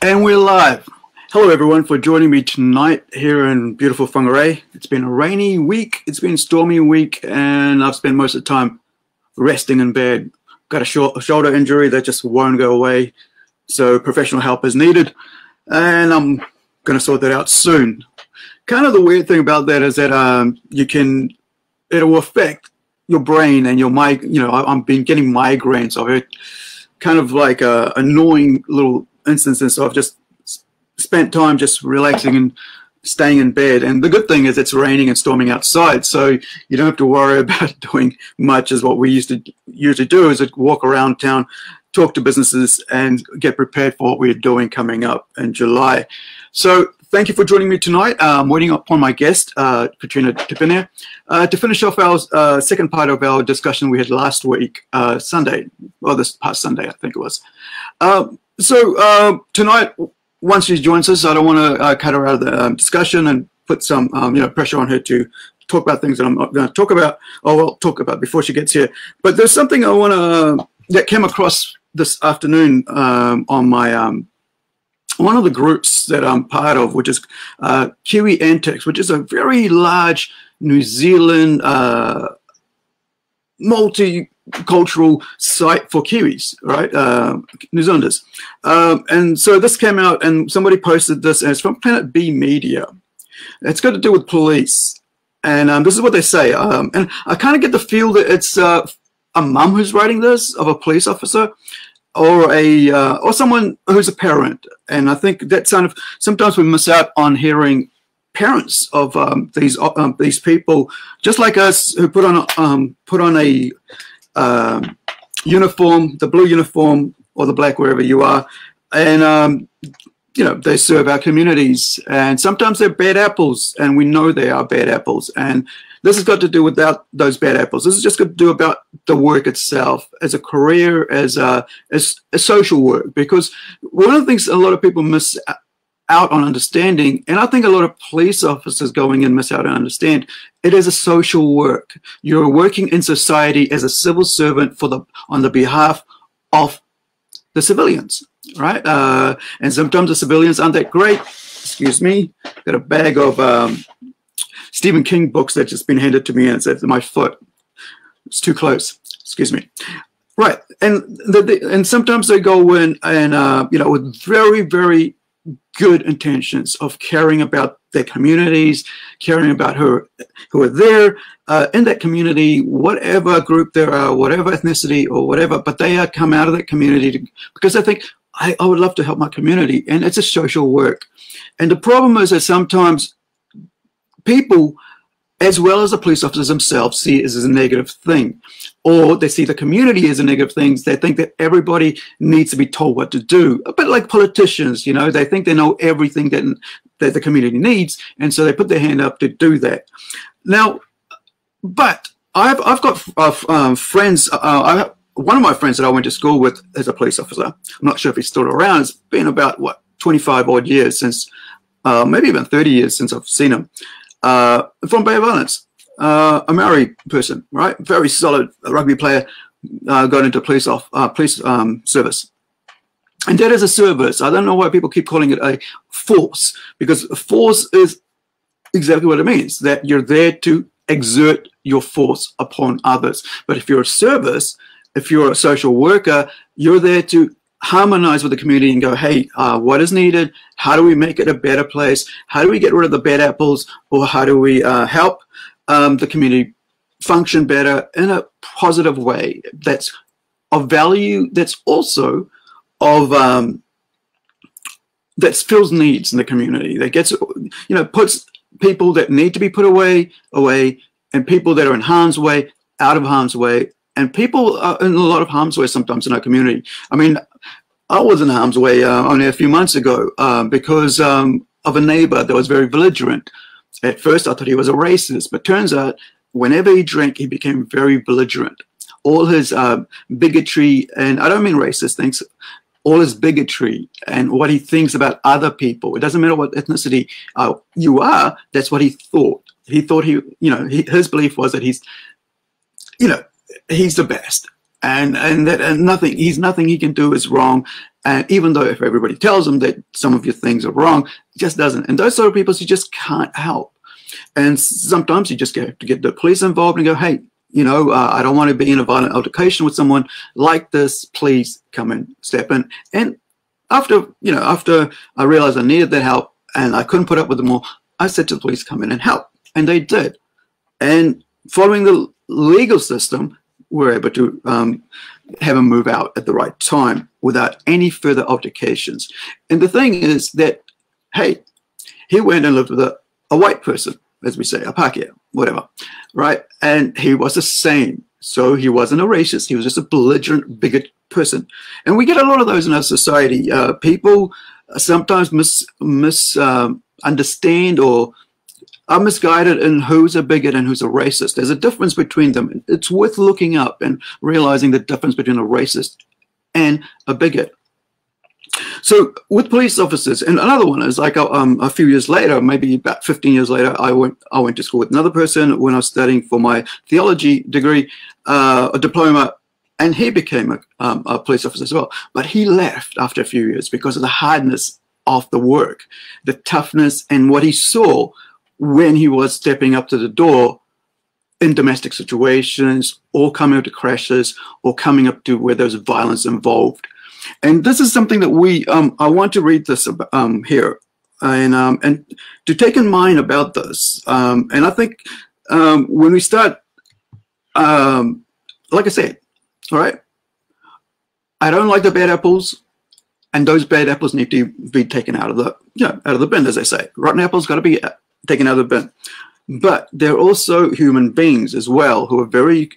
And we're live. Hello, everyone, for joining me tonight here in beautiful Whangarei. It's been a rainy week, it's been a stormy week, and I've spent most of the time resting in bed. Got a, short, a shoulder injury that just won't go away, so professional help is needed, and I'm going to sort that out soon. Kind of the weird thing about that is that um, you can, it will affect your brain and your mic. You know, I've been getting migraines. I've heard kind of like a annoying little instances of just spent time just relaxing and staying in bed. And the good thing is it's raining and storming outside, so you don't have to worry about doing much as what we used to usually do is walk around town, talk to businesses and get prepared for what we're doing coming up in July. So thank you for joining me tonight. Uh, I'm waiting upon my guest, uh, Katrina Tepania, uh, to finish off our uh, second part of our discussion we had last week, uh, Sunday, or this past Sunday, I think it was. Uh, so tonight, once she joins us, I don't want to cut her out of the um, discussion and put some um, you know pressure on her to talk about things that I'm not going to talk about, or well, talk about before she gets here. But there's something I want to that came across this afternoon um, on my um, one of the groups that I'm part of, which is uh, Kiwi Antics, which is a very large New Zealand uh, multicultural site for Kiwis, right? Uh, New Zealanders. Um, and so this came out, and somebody posted this, and it's from Planet B Media. It's got to do with police. And um, this is what they say. Um, and I kind of get the feel that it's uh, a mum who's writing this of a police officer or a uh, or someone who's a parent. And I think that kind of sometimes we miss out on hearing parents of um, these uh, um, these people, just like us, who put on um, put on a um, uniform, the blue uniform or the black, wherever you are, and um, you know they serve our communities. And sometimes they're bad apples, and we know they are bad apples. And this has got to do without those bad apples. This is just got to do about the work itself as a career, as a, as a social work. Because one of the things a lot of people miss out on understanding, and I think a lot of police officers going in miss out on understand, it is a social work. You're working in society as a civil servant for the on the behalf of the civilians, right? Uh, and sometimes the civilians aren't that great. Excuse me, got a bag of um, Stephen King books that just been handed to me, and it's at my foot. It's too close. Excuse me. Right, and the, the, and sometimes they go in and uh, you know with very very good intentions of caring about their communities, caring about who who are there uh, in that community, whatever group there are, whatever ethnicity or whatever, but they are come out of that community to, because they think I, I would love to help my community, and it's a social work. And the problem is that sometimes people, as well as the police officers themselves, see it as a negative thing. Or they see the community as a negative thing. They think that everybody needs to be told what to do. A bit like politicians, you know, they think they know everything that, that the community needs. And so they put their hand up to do that. Now, but I've, I've got uh, um, friends, uh, I, one of my friends that I went to school with is a police officer. I'm not sure if he's still around. It's been about, what, 25 odd years since, uh, maybe even 30 years since I've seen him uh, from Bay of Islands, uh, a Maori person, right? Very solid rugby player, uh, got into police off uh, police um, service. And that is a service. I don't know why people keep calling it a force, because force is exactly what it means, that you're there to exert your force upon others. But if you're a service, if you're a social worker, you're there to harmonize with the community and go, hey, uh, what is needed? How do we make it a better place? How do we get rid of the bad apples? Or how do we uh, help um, the community function better in a positive way that's of value, that's also of um, that fills needs in the community, that gets, you know, puts people that need to be put away, away, and people that are in harm's way, out of harm's way, and people are in a lot of harm's way sometimes in our community. I mean, I was in harm's way uh, only a few months ago uh, because um, of a neighbor that was very belligerent. At first, I thought he was a racist, but turns out whenever he drank, he became very belligerent. All his uh, bigotry, and I don't mean racist things, all his bigotry and what he thinks about other people. It doesn't matter what ethnicity uh, you are. That's what he thought. He thought he, you know, he, his belief was that he's, you know, he's the best and and that and nothing he's nothing he can do is wrong And even though if everybody tells them that some of your things are wrong, it just doesn't. And those sort of people you just can't help. And sometimes you just have to get the police involved and go, hey, you know, uh, I don't want to be in a violent altercation with someone like this. Please come and step in. And after, you know, after I realized I needed that help and I couldn't put up with them all, I said to the police, come in and help. And they did. And following the legal system, we're able to um, have him move out at the right time without any further altercations. And the thing is that, hey, he went and lived with a, a white person, as we say, a Pakeha, whatever, right? And he was the same. So he wasn't a racist. He was just a belligerent, bigot person. And we get a lot of those in our society. Uh, people sometimes mis, mis um, or are misguided in who's a bigot and who's a racist. There's a difference between them. It's worth looking up and realizing the difference between a racist and a bigot. So with police officers, and another one is like um, a few years later, maybe about 15 years later, I went I went to school with another person when I was studying for my theology degree, uh, a diploma, and he became a, um, a police officer as well. But he left after a few years because of the hardness of the work, the toughness, and what he saw when he was stepping up to the door in domestic situations or coming up to crashes or coming up to where there's violence involved. And this is something that we, um, I want to read this um, here and, um, and to take in mind about this. Um, and I think um, when we start, um, like I said, all right, I don't like the bad apples and those bad apples need to be taken out of the, you know, out of the bin, as they say. Rotten apples got to be of the bin. But they're also human beings as well who are very,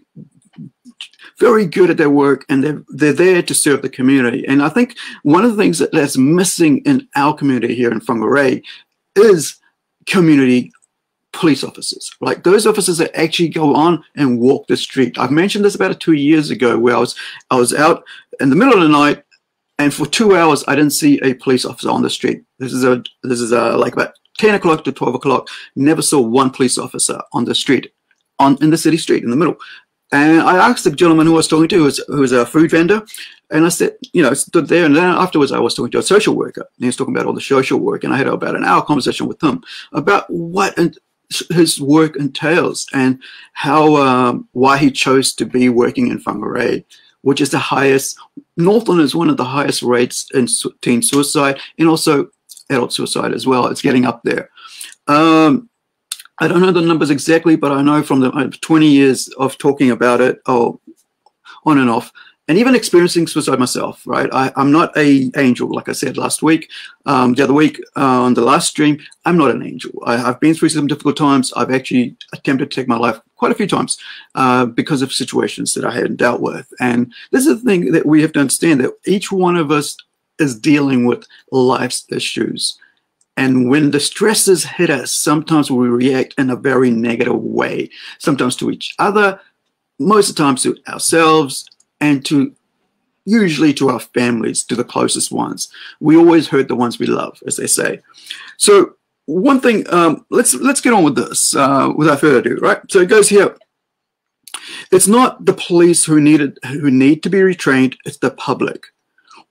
very good at their work and they're, they're there to serve the community. And I think one of the things that, that's missing in our community here in Whangarei is community police officers, like those officers that actually go on and walk the street. I've mentioned this about two years ago where I was, I was out in the middle of the night and for two hours I didn't see a police officer on the street. This is a, this is a, like about 10 o'clock to 12 o'clock, never saw one police officer on the street, on in the city street in the middle. And I asked the gentleman who I was talking to, who was, who was a food vendor, and I said, you know, stood there. And then afterwards, I was talking to a social worker. And he was talking about all the social work. And I had about an hour conversation with him about what his work entails and how, um, why he chose to be working in Whangarei, which is the highest, Northland is one of the highest rates in teen suicide and also adult suicide as well. It's getting up there. Um, I don't know the numbers exactly, but I know from the uh, 20 years of talking about it, oh, on and off, and even experiencing suicide myself, right? I, am not a angel, like I said last week, um, the other week uh, on the last stream. I'm not an angel. I, have been through some difficult times. I've actually attempted to take my life quite a few times uh, because of situations that I hadn't dealt with. And this is the thing that we have to understand that each one of us is dealing with life's issues. And when the stresses hit us, sometimes we react in a very negative way, sometimes to each other, most of the times to ourselves, and to usually to our families, to the closest ones. We always hurt the ones we love, as they say. So one thing, um, let's let's get on with this uh, without further ado, right? So it goes here. It's not the police who needed who need to be retrained; it's the public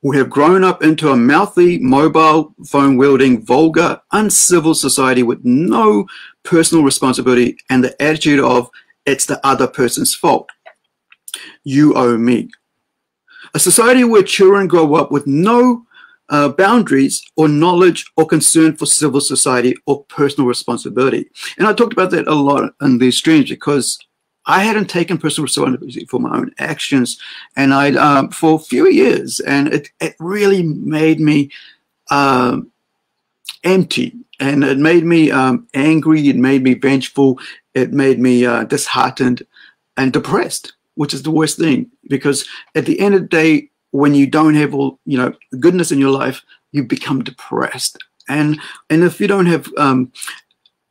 who have grown up into a mouthy, mobile phone wielding, vulgar, uncivil society with no personal responsibility and the attitude of it's the other person's fault. You owe me. A society where children grow up with no uh, boundaries or knowledge or concern for civil society or personal responsibility. And I talked about that a lot in these streams because I hadn't taken personal responsibility for my own actions, and I um, for a few years, and it it really made me um, empty, and it made me um, angry. It made me vengeful. It made me uh, disheartened and depressed, which is the worst thing because at the end of the day, when you don't have all you know goodness in your life, you become depressed, and and if you don't have um,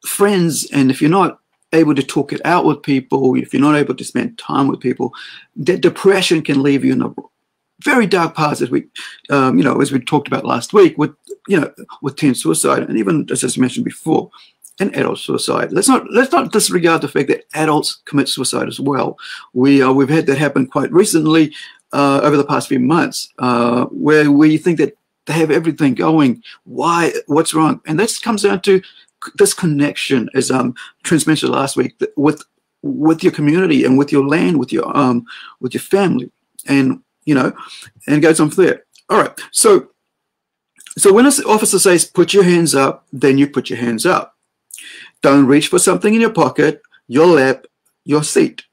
friends, and if you're not able to talk it out with people, if you're not able to spend time with people, that depression can leave you in a very dark path, as we, um, you know, as we talked about last week with, you know, with teen suicide, and even as I mentioned before, and adult suicide. Let's not let's not disregard the fact that adults commit suicide as well. We uh, we've had that happen quite recently uh, over the past few months uh, where we think that they have everything going. Why? What's wrong? And this comes down to this connection, as um Trent mentioned last week, with with your community and with your land, with your um with your family, and you know, and goes on from there. All right, so so when an officer says put your hands up, then you put your hands up. Don't reach for something in your pocket, your lap, your seat.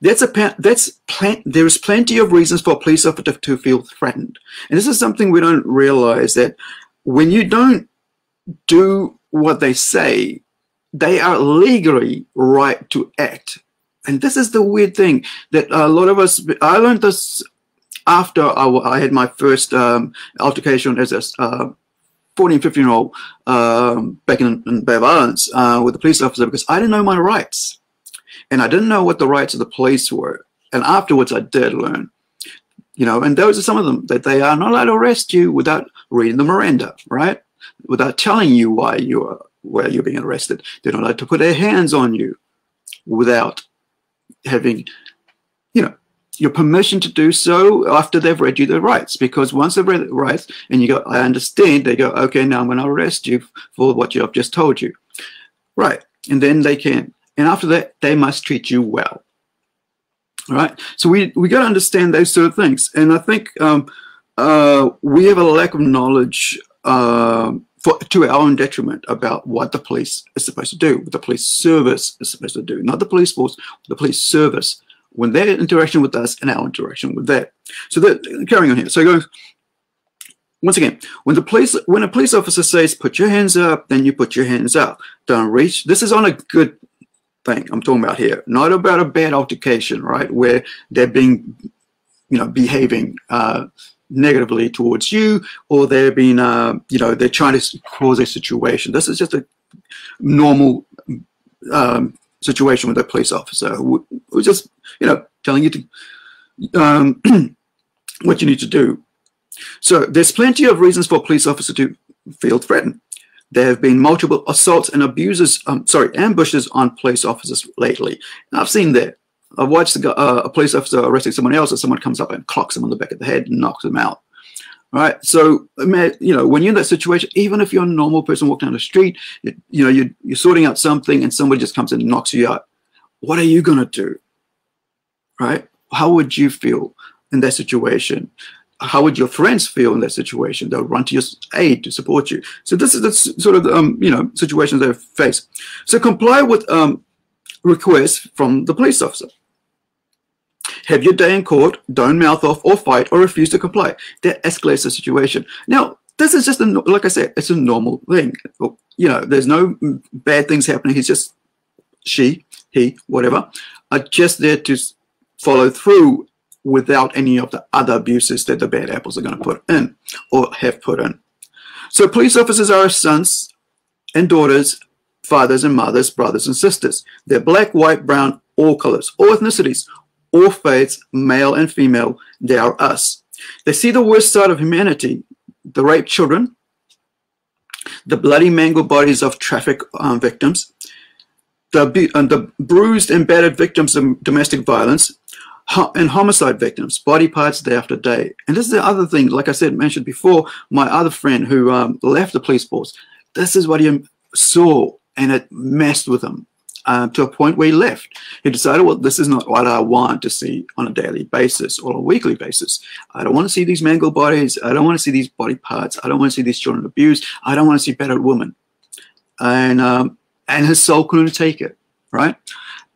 That's a that's plen- there is plenty of reasons for a police officer to feel threatened, and this is something we don't realize that when you don't do what they say, they are legally right to act. And this is the weird thing that a lot of us. I learned this after I, I had my first um, altercation as a uh, 14, 15 year old um, back in, in Bay of Islands uh, with a police officer because I didn't know my rights. And I didn't know what the rights of the police were. And afterwards, I did learn. You know, and those are some of them that they are not allowed to arrest you without reading the Miranda, right? Without telling you why you are where you're being arrested. They don't allowed to put their hands on you without having, you know, your permission to do so after they've read you the rights. Because once they've read the rights and you go, I understand, they go, okay, now I'm going to arrest you for what you have just told you. Right. And then they can and after that, they must treat you well. All right. So we we got to understand those sort of things, and I think um, uh, we have a lack of knowledge uh, for, to our own detriment about what the police is supposed to do, what the police service is supposed to do, not the police force, the police service, when their interaction with us and our interaction with that. So that carrying on here. So going once again, when the police when a police officer says put your hands up, then you put your hands up. Don't reach. This is on a good thing I'm talking about here, not about a bad altercation, right? Where they're being, you know, behaving uh, negatively towards you, or they're being, uh, you know, they're trying to cause a situation. This is just a normal um, situation with a police officer who, who's just, you know, telling you to um, what you need to do. So there's plenty of reasons for a police officer to feel threatened. There have been multiple assaults and abuses, um, sorry, ambushes on police officers lately. I've seen that. I've watched a, uh, a police officer arresting someone else, and someone comes up and clocks them on the back of the head and knocks them out. Right. So, you know, when you're in that situation, even if you're a normal person walking down the street, you, you know, you're, you're sorting out something and somebody just comes and knocks you out. What are you going to do? Right? How would you feel in that situation? how would your friends feel in that situation? They'll run to your aid to support you. So this is the sort of um, you know situations they face. So comply with um, requests from the police officer. Have your day in court. Don't mouth off or fight or refuse to comply. That escalates the situation. Now this is just a, like I said, it's a normal thing. You know, there's no bad things happening. He's just she, he, whatever, are just there to follow through without any of the other abuses that the bad apples are going to put in or have put in. So police officers are sons and daughters, fathers and mothers, brothers and sisters. They're black, white, brown, all colors, all ethnicities, all faiths, male and female. They are us. They see the worst side of humanity, the raped children, the bloody mangled bodies of traffic um, victims, the, the bruised and battered victims of domestic violence, and homicide victims, body parts day after day. And this is the other thing, like I said, mentioned before, my other friend who um, left the police force, this is what he saw and it messed with him uh, to a point where he left. He decided, well, this is not what I want to see on a daily basis or a weekly basis. I don't want to see these mangled bodies. I don't want to see these body parts. I don't want to see these children abused. I don't want to see battered women. And, um, and his soul couldn't take it, right?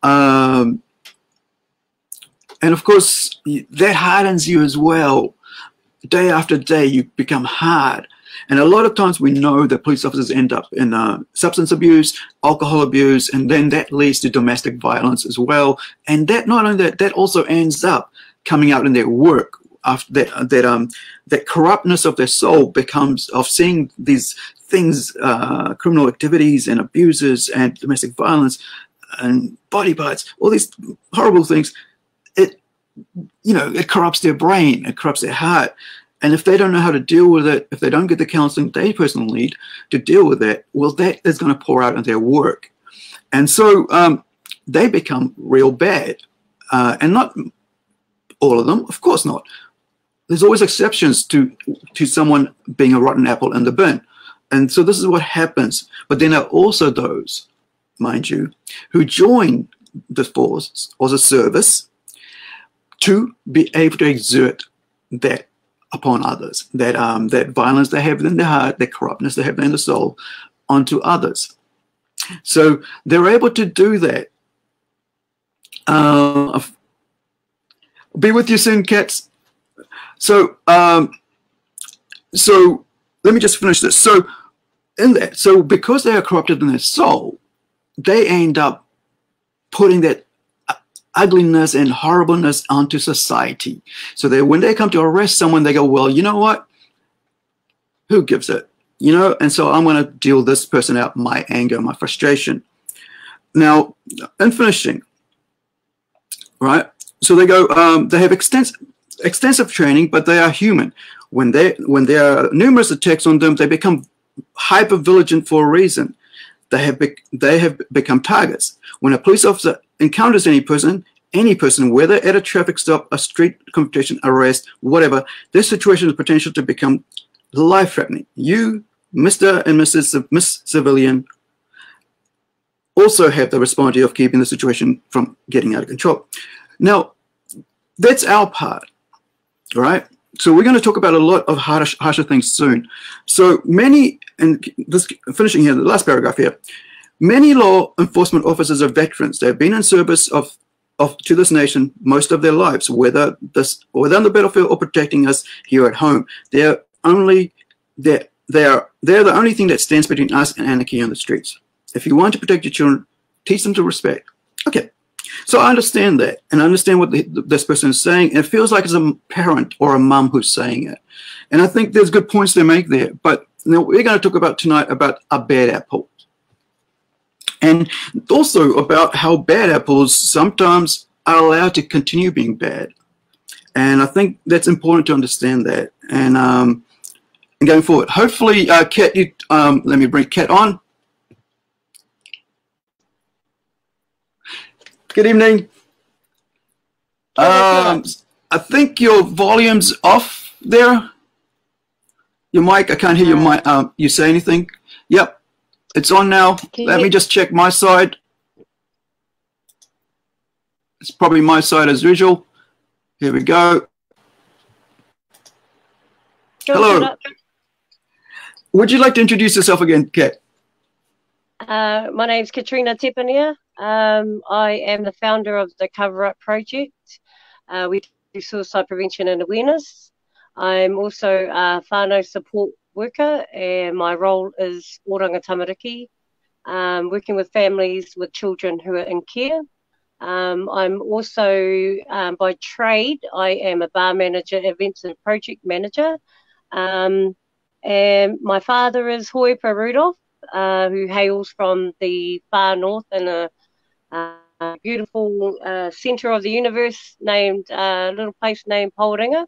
Um, and of course, that hardens you as well. Day after day, you become hard. And a lot of times we know that police officers end up in uh, substance abuse, alcohol abuse, and then that leads to domestic violence as well. And that not only that, that also ends up coming out in their work. After that, that um, that corruptness of their soul becomes of seeing these things, uh, criminal activities and abuses and domestic violence and body parts, all these horrible things it you know it corrupts their brain it corrupts their heart and if they don't know how to deal with it if they don't get the counseling they personally need to deal with it well that is going to pour out in their work and so um, they become real bad uh, and not all of them of course not there's always exceptions to to someone being a rotten apple in the bin. And so this is what happens. But then there are also those, mind you, who join the force or the service to be able to exert that upon others, that um, that violence they have in their heart, that corruptness they have in the soul, onto others. So they're able to do that. Uh, be with you soon, cats. So, um, so let me just finish this. So, in that, so because they are corrupted in their soul, they end up putting that ugliness and horribleness onto society. So that when they come to arrest someone, they go, well, you know what? Who gives it? You know, and so I'm going to deal this person out my anger, my frustration. Now, in finishing, right? So they go, um, they have extensive extensive training, but they are human. When they when there are numerous attacks on them, they become hyper vigilant for a reason. They have they have become targets. When a police officer encounters any person, any person, whether at a traffic stop, a street confrontation, arrest, whatever, this situation is potential to become life-threatening. You, Mr. and Mrs. Miss Civilian, also have the responsibility of keeping the situation from getting out of control. Now, that's our part, all right? So we're going to talk about a lot of harsher, harsher things soon. So many, and this finishing here, the last paragraph here, many law enforcement officers are veterans. They've been in service of, of to this nation most of their lives, whether this whether on the battlefield or protecting us here at home. They're only they're, they're they're the only thing that stands between us and anarchy on the streets. If you want to protect your children, teach them to respect. Okay, so I understand that, and I understand what the, this person is saying. It feels like it's a parent or a mum who's saying it, and I think there's good points they make there. But know, we're going to talk about tonight about a bad apple, and also about how bad apples sometimes are allowed to continue being bad. And I think that's important to understand that. And, um, and going forward, hopefully, uh, Kat, you um, let me bring Kat on. Good evening. Um, I think your volume's off there. Your mic, I can't hear your mic. Um, you say anything? Yep, it's on now. Let me just check my side. It's probably my side as usual. Here we go. Hello. Would you like to introduce yourself again, Kat? Uh, my name is Katrina Tepania. Um, I am the founder of the Cover Up Project. Uh, we do suicide prevention and awareness. I'm also a whānau support worker, and my role is Oranga Tamariki, um, working with families with children who are in care. Um, I'm also, um, by trade, I am a bar manager, events and project manager. Um, and my father is Hoipa Rudolph, uh, who hails from the far north in a uh, beautiful uh, center of the universe named a uh, little place named Poringa.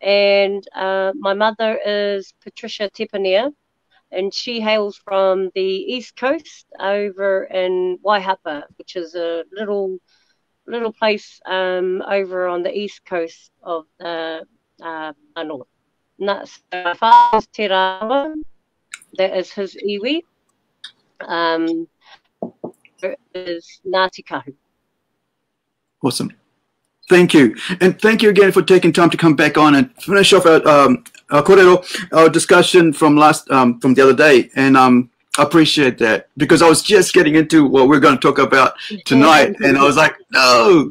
And uh, my mother is Patricia Tepania, and she hails from the east coast over in Waihapa, which is a little little place um, over on the east coast of the uh, north. So my father's Te Rarawa, that is his iwi. Um, is Ngāti Kahu. Awesome. Thank you. And thank you again for taking time to come back on and finish off our, um, our discussion from last, um, from the other day. And um, I appreciate that because I was just getting into what we're going to talk about tonight. and I was like, no.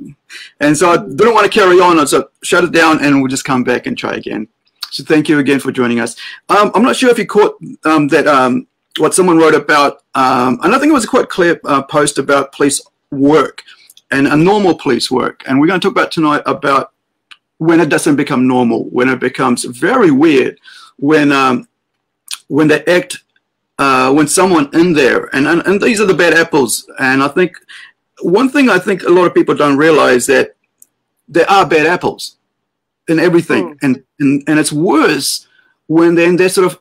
And so I didn't want to carry on. So shut it down and we'll just come back and try again. So thank you again for joining us. Um, I'm not sure if you caught um, that um, what someone wrote about, um, and I think it was a quite clear uh, post about police work and a normal police work. And we're going to talk about tonight about when it doesn't become normal, when it becomes very weird, when um, when they act, uh, when someone in there, and, and and these are the bad apples. And I think one thing I think a lot of people don't realize that there are bad apples in everything, mm. and, and and it's worse when then there's sort of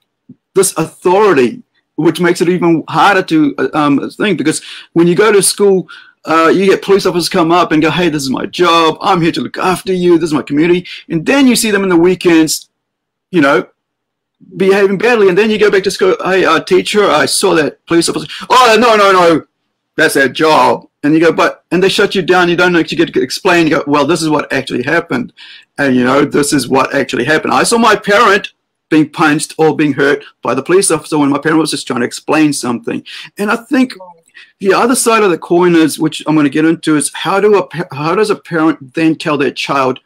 this authority which makes it even harder to uh, um, think because when you go to school, uh, you get police officers come up and go, hey, this is my job. I'm here to look after you. This is my community. And then you see them in the weekends, you know, behaving badly. And then you go back to school, hey, uh, teacher, I saw that police officer. Oh, no, no, no. That's their job. And you go, but, and they shut you down. You don't actually get to explain. You go, well, this is what actually happened. And, you know, this is what actually happened. I saw my parent being punched or being hurt by the police officer when my parent was just trying to explain something. And I think the other side of the coin is, which I'm going to get into, is how do a how does a parent then tell their child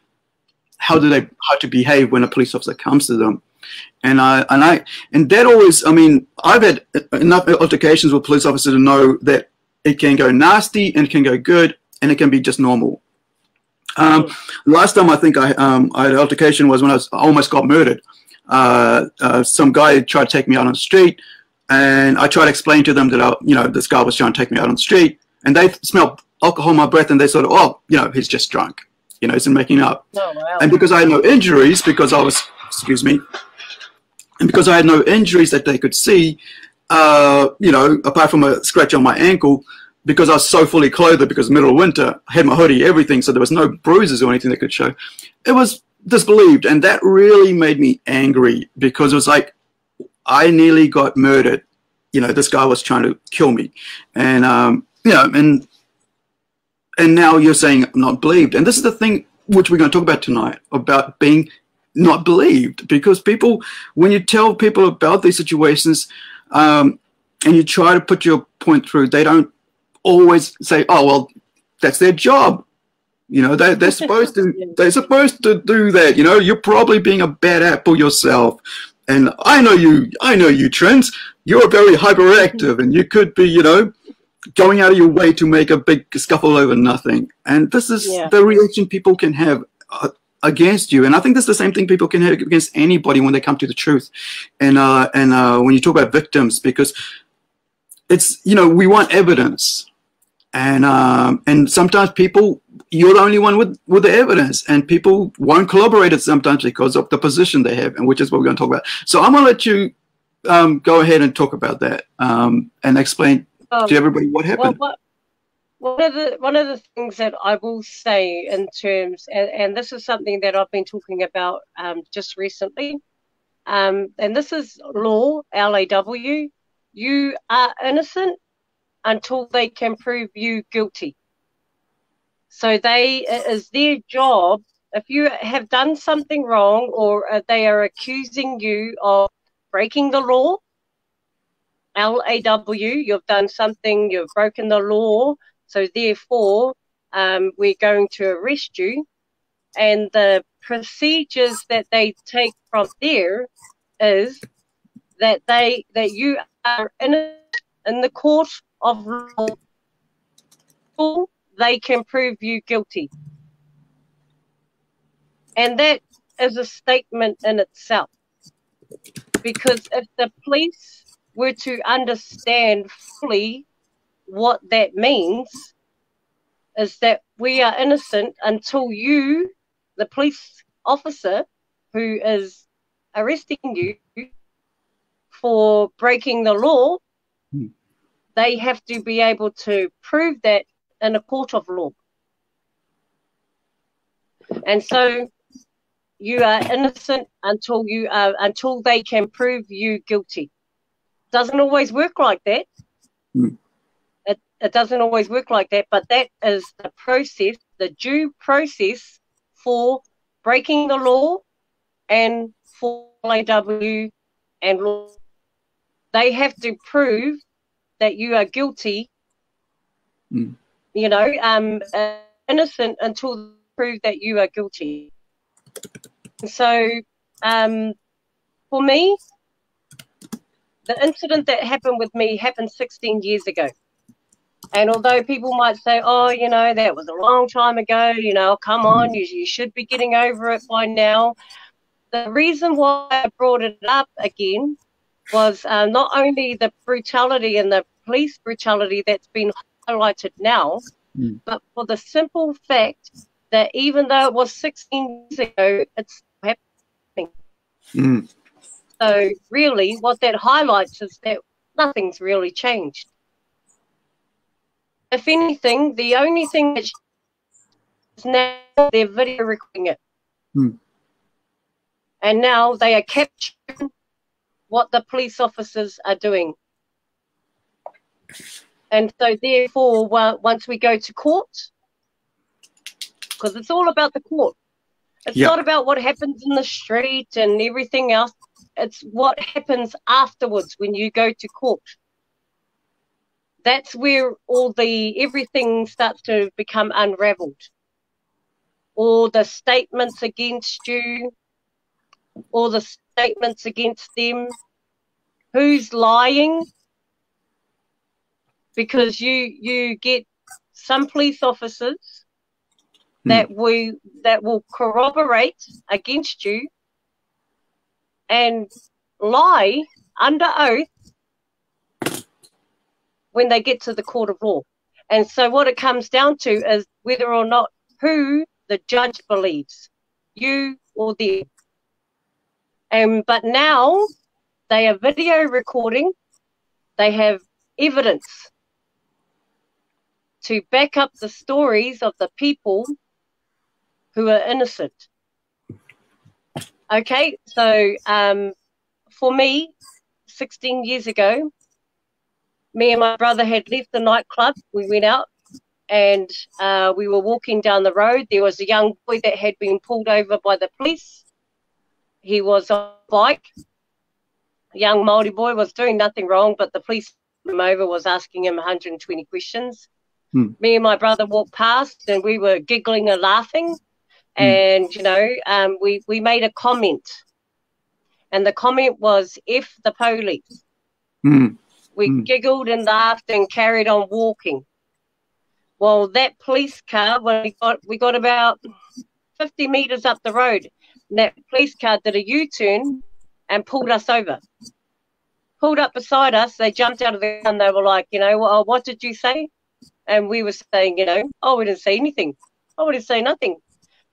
how do they how to behave when a police officer comes to them? And I and I and that always, I mean, I've had enough altercations with police officers to know that it can go nasty and it can go good and it can be just normal. Um, last time I think I um, I had an altercation was when I, was, I almost got murdered. Uh, uh, some guy tried to take me out on the street, and I tried to explain to them that I, you know this guy was trying to take me out on the street, and they smelled alcohol in my breath, and they sort of, oh, you know, he's just drunk, you know, he's making up. Oh, wow. And because I had no injuries, because I was, excuse me, and because I had no injuries that they could see, uh, you know, apart from a scratch on my ankle, because I was so fully clothed because middle of winter, I had my hoodie, everything, so there was no bruises or anything that could show. It was disbelieved. And that really made me angry because it was like, I nearly got murdered. You know, this guy was trying to kill me. And, um, you know, and, and now you're saying I'm not believed. And this is the thing which we're going to talk about tonight about being not believed because people, when you tell people about these situations, um, and you try to put your point through, they don't always say, "Oh, well, that's their job." You know, they, they're supposed to they're supposed to do that. You know, you're probably being a bad apple yourself. And I know you, I know you, Trent. You're very hyperactive, and you could be, you know, going out of your way to make a big scuffle over nothing. And this is yeah. the reaction people can have uh, against you. And I think that's the same thing people can have against anybody when they come to the truth. And uh, and uh, when you talk about victims, because it's you know we want evidence, and um, and sometimes people you're the only one with, with the evidence and people won't collaborate it sometimes because of the position they have and which is what we're going to talk about so i'm going to let you um, go ahead and talk about that um, and explain um, to everybody what happened well, what, one of the one of the things that I will say in terms, and, and this is something that I've been talking about um, just recently, um, and this is law, LAW. You are innocent until they can prove you guilty. So they it is their job. If you have done something wrong or uh, they are accusing you of breaking the law, LAW, you've done something, you've broken the law. So therefore, um, we're going to arrest you. And the procedures that they take from there is that they that you are in in the court of law they can prove you guilty. And that is a statement in itself. Because if the police were to understand fully what that means, is that we are innocent until you, the police officer who is arresting you for breaking the law, hmm. they have to be able to prove that in a court of law. And so you are innocent until you are until they can prove you guilty. Doesn't always work like that. Mm. It, it doesn't always work like that, but that is the process, the due process for breaking the law and for LAW and law. They have to prove that you are guilty mm you know, um, uh, innocent until prove that you are guilty. So, um, for me, the incident that happened with me happened 16 years ago. And although people might say, oh, you know, that was a long time ago, you know, come on, you, you should be getting over it by now. The reason why I brought it up again was uh, not only the brutality and the police brutality that's been highlighted now, mm. but for the simple fact that even though it was 16 years ago, it's happening. Mm. So, really, what that highlights is that nothing's really changed. if anything, the only thing that is now they're video recording it. Hmm. And now they are capturing what the police officers are doing. And so, therefore, well, once we go to court, because it's all about the court, it's Yeah. not about what happens in the street and everything else. It's what happens afterwards when you go to court. That's where all the everything starts to become unraveled. All the statements against you, all the statements against them, who's lying, because you you get some police officers Hmm. that we that will corroborate against you and lie under oath when they get to the court of law. And so what it comes down to is whether or not who the judge believes, you or them. And but now they are video recording, they have evidence to back up the stories of the people who are innocent. Okay, so um, for me, 16 years ago, me and my brother had left the nightclub. We went out and uh, we were walking down the road. There was a young boy that had been pulled over by the police. He was on a bike. A young Maori boy was doing nothing wrong, but the police him over, was asking him 120 questions. Hmm. Me and my brother walked past, and we were giggling and laughing. Hmm. And you know, um, we we made a comment, and the comment was if the police." Mm. We Mm. giggled and laughed and carried on walking. Well, that police car, when we got we got about fifty meters up the road, and that police car did a U-turn and pulled us over. Pulled up beside us. They jumped out of the car and they were like, you know, well, what did you say? And we were saying, you know, I we didn't say anything. I we didn't say nothing. And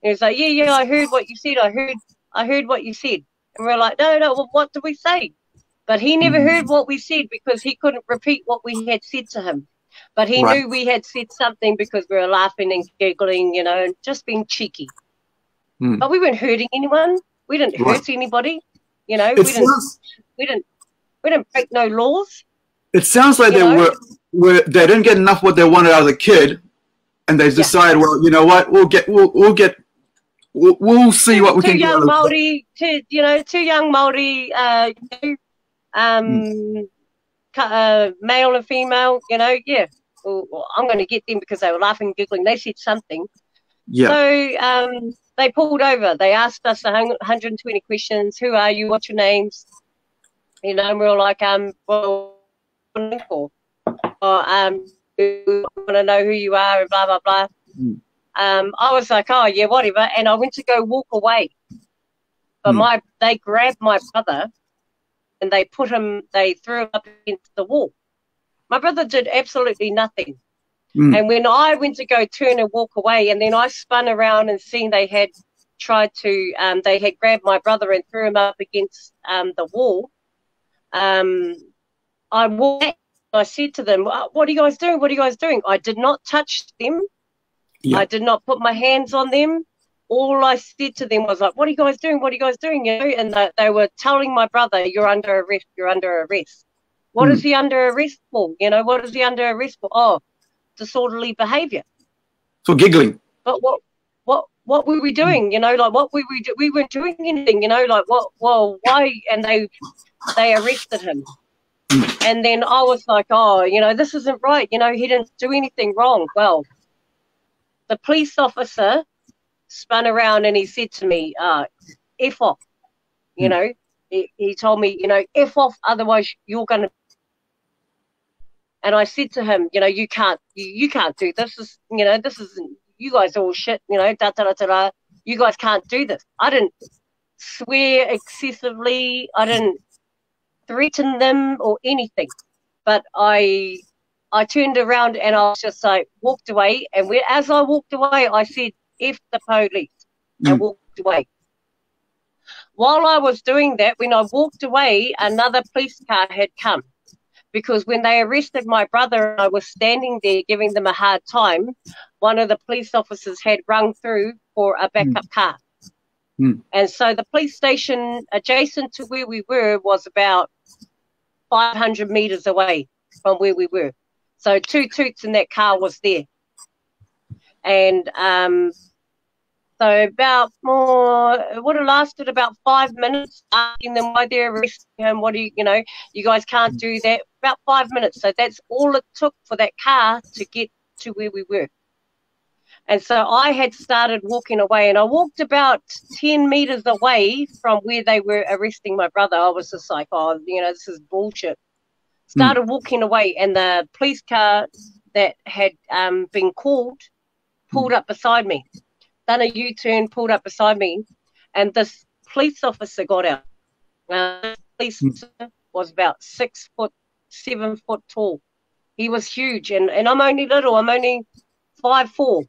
he was like, yeah, yeah, I heard what you said. I heard, I heard what you said. And we're like, no, no, well, what did we say? But he never Mhm. heard what we said because he couldn't repeat what we had said to him. But he Right. knew we had said something because we were laughing and giggling, you know, and just being cheeky. Mm. But we weren't hurting anyone. We didn't Right. hurt anybody. You know, It we didn't, sounds, we didn't, we didn't break no laws. it sounds like they know? were, were they didn't get enough what they wanted out of the kid, and they decide, well, you know what, we'll get, we'll, we'll get, we'll, we'll see what we two can young. Maori, two you know, two young Maori, uh, you know, um, cu- uh, male and female. You know, yeah. Well, I'm going to get them because they were laughing, and giggling. They said something. Yeah. So um, they pulled over. They asked us a 120 questions. Who are you? What's your names? You know, and we were like, um, well, what are you looking for? Or, um, we want to know who you are and blah blah blah. Mm. Um, I was like, oh yeah, whatever, and I went to go walk away, but Mm. my they grabbed my brother, and they put him, they threw him up against the wall. My brother did absolutely nothing. Mm. And when I went to go turn and walk away, and then I spun around and seen they had tried to, um, they had grabbed my brother and threw him up against um, the wall. Um, I walked. I said to them, "What what are you guys doing? What are you guys doing?" I did not touch them. Yeah. I did not put my hands on them. All I said to them was like, "What are you guys doing? What are you guys doing?" You know, and they, they were telling my brother, "You're under arrest. You're under arrest." What Hmm. is he under arrest for? You know, what is he under arrest for? Oh, disorderly behaviour. For giggling. But what, what, what were we doing? You know, like what were we? Do- we weren't doing anything. You know, like what? Well, why? And they, they arrested him. And then I was like, oh, you know, this isn't right. You know, he didn't do anything wrong. Well, the police officer spun around and he said to me, uh, F off. You Hmm. know, he, he told me, you know, F off, otherwise you're going to. And I said to him, you know, you can't, you, you can't do this. Is, you know, this is, you guys are all shit, you know, da da da da da. You guys can't do this. I didn't swear excessively. I didn't threaten them or anything. But I I turned around and I was just like walked away. And we, as I walked away, I said, "If the police," and Mm. walked away. While I was doing that, when I walked away, another police car had come. because when they arrested my brother and I was standing there giving them a hard time, one of the police officers had rung through for a backup mm. car. Mm. And so the police station adjacent to where we were was about 500 meters away from where we were. So two toots in that car was there. And um, so about more, it would have lasted about five minutes asking them why they're arresting him. What do you, you know, you guys can't do that. About five minutes. So that's all it took for that car to get to where we were. And so I had started walking away and I walked about 10 meters away from where they were arresting my brother. I was just like, oh, you know, this is bullshit. Started mm. walking away and the police car that had um, been called pulled mm. up beside me done a U turn, pulled up beside me, and this police officer got out. Uh, police mm. was about six foot, seven foot tall. He was huge, and, and I'm only little. I'm only five four,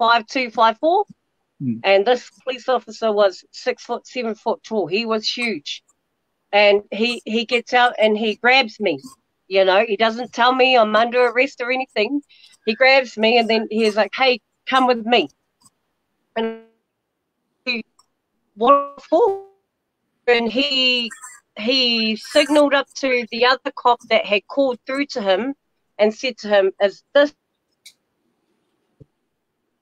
five two, five four, mm. and this police officer was six foot, seven foot tall. He was huge, and he he gets out and he grabs me. You know, he doesn't tell me I'm under arrest or anything. He grabs me and then he's like, "Hey, come with me." and what for? And he he signaled up to the other cop that had called through to him and said to him, "Is this,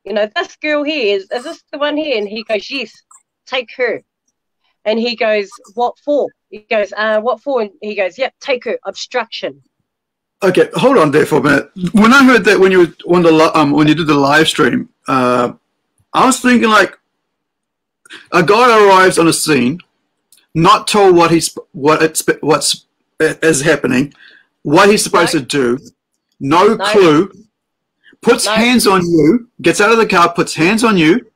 you know, this girl here? Is, is this the one here?" And he goes, "Yes, take her." And he goes, "What for?" He goes, uh, "What for?" And he goes, "Yep, take her. Obstruction." Okay, hold on there for a minute. When I heard that when you were on the um, when you did the live stream, uh, I was thinking like a guy arrives on a scene, not told what he's what it's what's is happening, what he's supposed no. to do, no, no. clue, puts no. hands on you, gets out of the car, puts hands on you,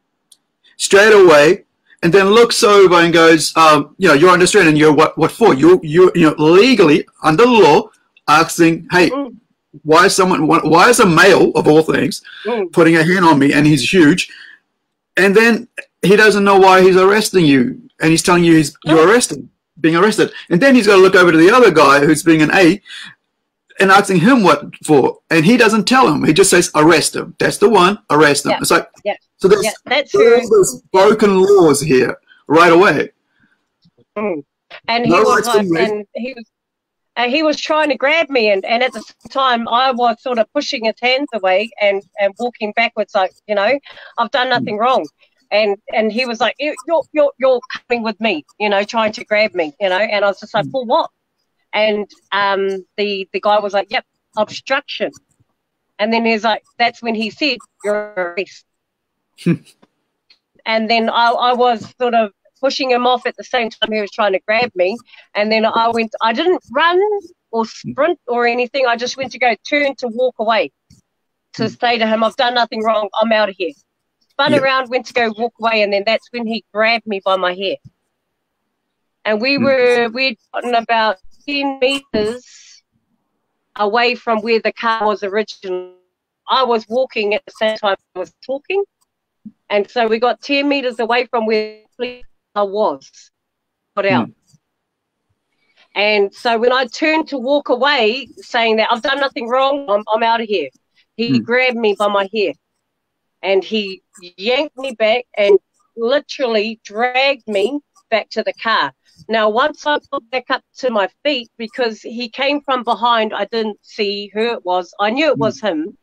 straight away, and then looks over and goes, um, you know, you're under and you're what what for? You you you know legally under the law asking, hey. Mm. Why is someone? Why is a male of all things mm. putting a hand on me and he's huge? and then he doesn't know why he's arresting you, and he's telling you he's you're arrested, being arrested, and then he's got to look over to the other guy who's being an A, and asking him what for, and he doesn't tell him. He just says arrest him. That's the one. Arrest him. Yeah. It's like yeah. so there's yeah, that's all those broken laws here right away. Mm. And he was like, and he was and he was trying to grab me and, and at the same time i was sort of pushing his hands away and, and walking backwards like you know i've done nothing wrong and and he was like you're, you're you're coming with me you know trying to grab me you know and i was just like for what and um the the guy was like yep obstruction and then he's like that's when he said you're arrest and then I, I was sort of pushing him off at the same time he was trying to grab me. And then I went, I didn't run or sprint or anything. I just went to go turn to walk away to mm. say to him, I've done nothing wrong. I'm out of here. Spun yep. around, went to go walk away. And then that's when he grabbed me by my hair. And we mm. were, we'd gotten about 10 meters away from where the car was originally. I was walking at the same time I was talking. And so we got 10 meters away from where I was put out. Mm. And so when I turned to walk away, saying that I've done nothing wrong, I'm, I'm out of here, he mm. grabbed me by my hair and he yanked me back and literally dragged me back to the car. Now, once I got back up to my feet, because he came from behind, I didn't see who it was. I knew it was mm. him.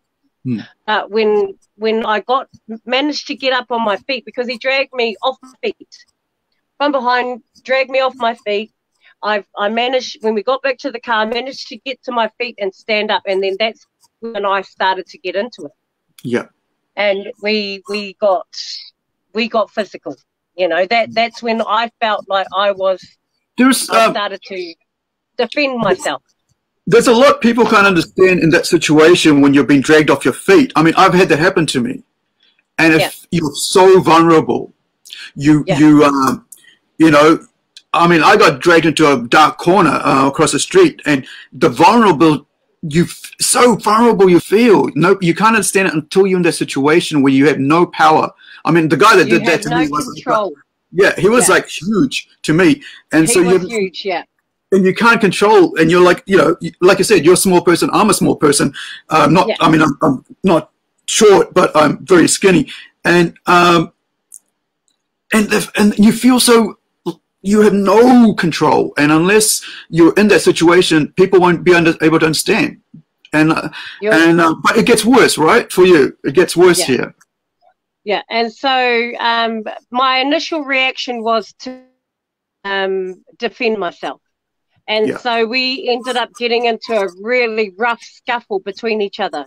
Mm. But when when I got managed to get up on my feet, because he dragged me off my feet, from behind, dragged me off my feet. I I managed when we got back to the car, I managed to get to my feet and stand up, and then that's when I started to get into it. Yeah. And we we got we got physical. You know that that's when I felt like I was. There's. I um, started to defend myself. There's a lot people can't understand in that situation when you're being dragged off your feet. I mean, I've had that happen to me, and if yeah. you're so vulnerable, you yeah. you um, you know, I mean, I got dragged into a dark corner uh, across the street, and the vulnerable, you so vulnerable you feel. No, you can't understand it until you're in that situation where you have no power. I mean, the guy that you did that to no me was control. yeah, he was yeah. like huge to me, and he so was huge, yeah. and you can't control, and you're like, you know, like I said, you're a small person. I'm a small person. Um, not, yeah. I mean, I'm, I'm, not short, but I'm very skinny, and um, and if, and you feel so. You have no control, and unless you're in that situation, people won't be under, able to understand. And uh, and uh, but it gets worse, right? For you, it gets worse yeah. here. Yeah, and so um, my initial reaction was to um, defend myself. And yeah. so we ended up getting into a really rough scuffle between each other.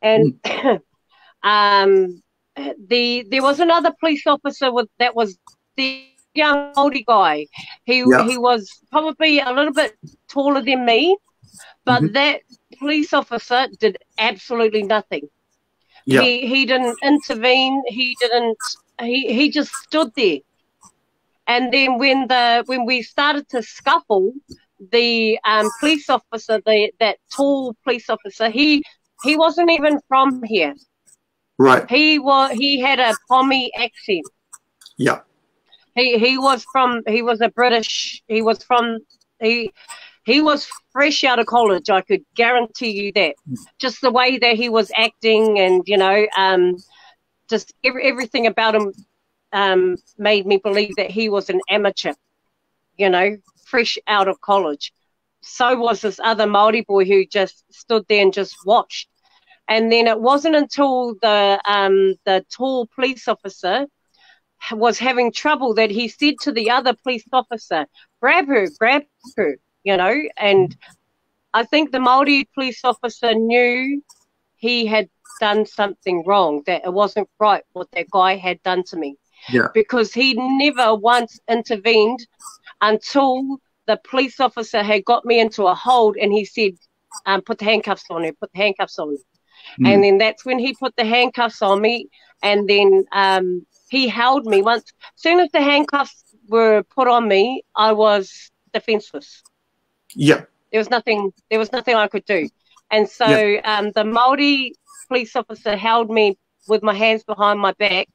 And mm. um, the there was another police officer with, that was the young Māori guy. He yeah. he was probably a little bit taller than me, but mm-hmm. that police officer did absolutely nothing. Yeah. He he didn't intervene. He didn't. He he just stood there. And then when the when we started to scuffle, the um, police officer, the that tall police officer, he he wasn't even from here. Right. He was he had a Pommy accent. Yeah. He he was from he was a British he was from he he was fresh out of college. I could guarantee you that. Just the way that he was acting, and you know, um, just every, everything about him um, made me believe that he was an amateur. You know, fresh out of college. So was this other Maori boy who just stood there and just watched. And then it wasn't until the um, the tall police officer was having trouble that he said to the other police officer, "Grab her, grab her." You know, and I think the Maori police officer knew he had done something wrong, that it wasn't right what that guy had done to me. Yeah. Because he never once intervened until the police officer had got me into a hold and he said, um, put the handcuffs on her, put the handcuffs on me. Mm. And then that's when he put the handcuffs on me and then um, he held me once. As soon as the handcuffs were put on me, I was defenseless. Yeah. There was nothing. There was nothing I could do, and so yeah. um, the Maori police officer held me with my hands behind my back,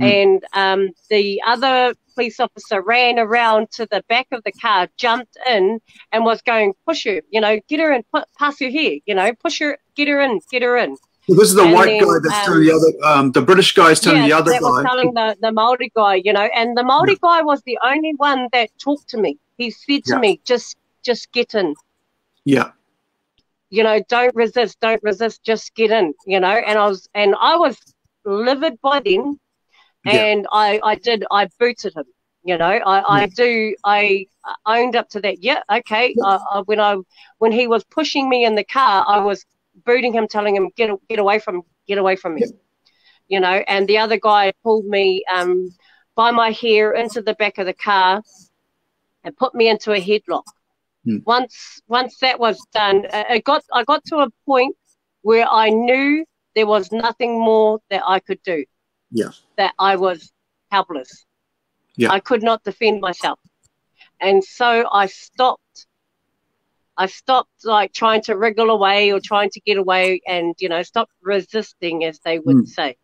mm. and um, the other police officer ran around to the back of the car, jumped in, and was going, "Push her, you know, get her in, put, pass her here, you know, push her, get her in, get her in." Well, this is the and white then, guy that's um, telling the other, um, the British guy is telling yeah, the other that guy. was telling the, the Maori guy, you know, and the Maori yeah. guy was the only one that talked to me. He said to yeah. me, just just get in. Yeah. You know, don't resist, don't resist, just get in, you know. And I was and I was livid by then and yeah. I, I did I booted him. You know, I, yeah. I do I owned up to that. Yeah, okay. Yeah. I, when I when he was pushing me in the car, I was booting him, telling him get get away from get away from me. You know, and the other guy pulled me um, by my hair into the back of the car and put me into a headlock. Hmm. Once once that was done, uh, it got I got to a point where I knew there was nothing more that I could do. Yeah. That I was helpless. Yeah. I could not defend myself. And so I stopped. I stopped like trying to wriggle away or trying to get away and, you know, stop resisting, as they would mm. say.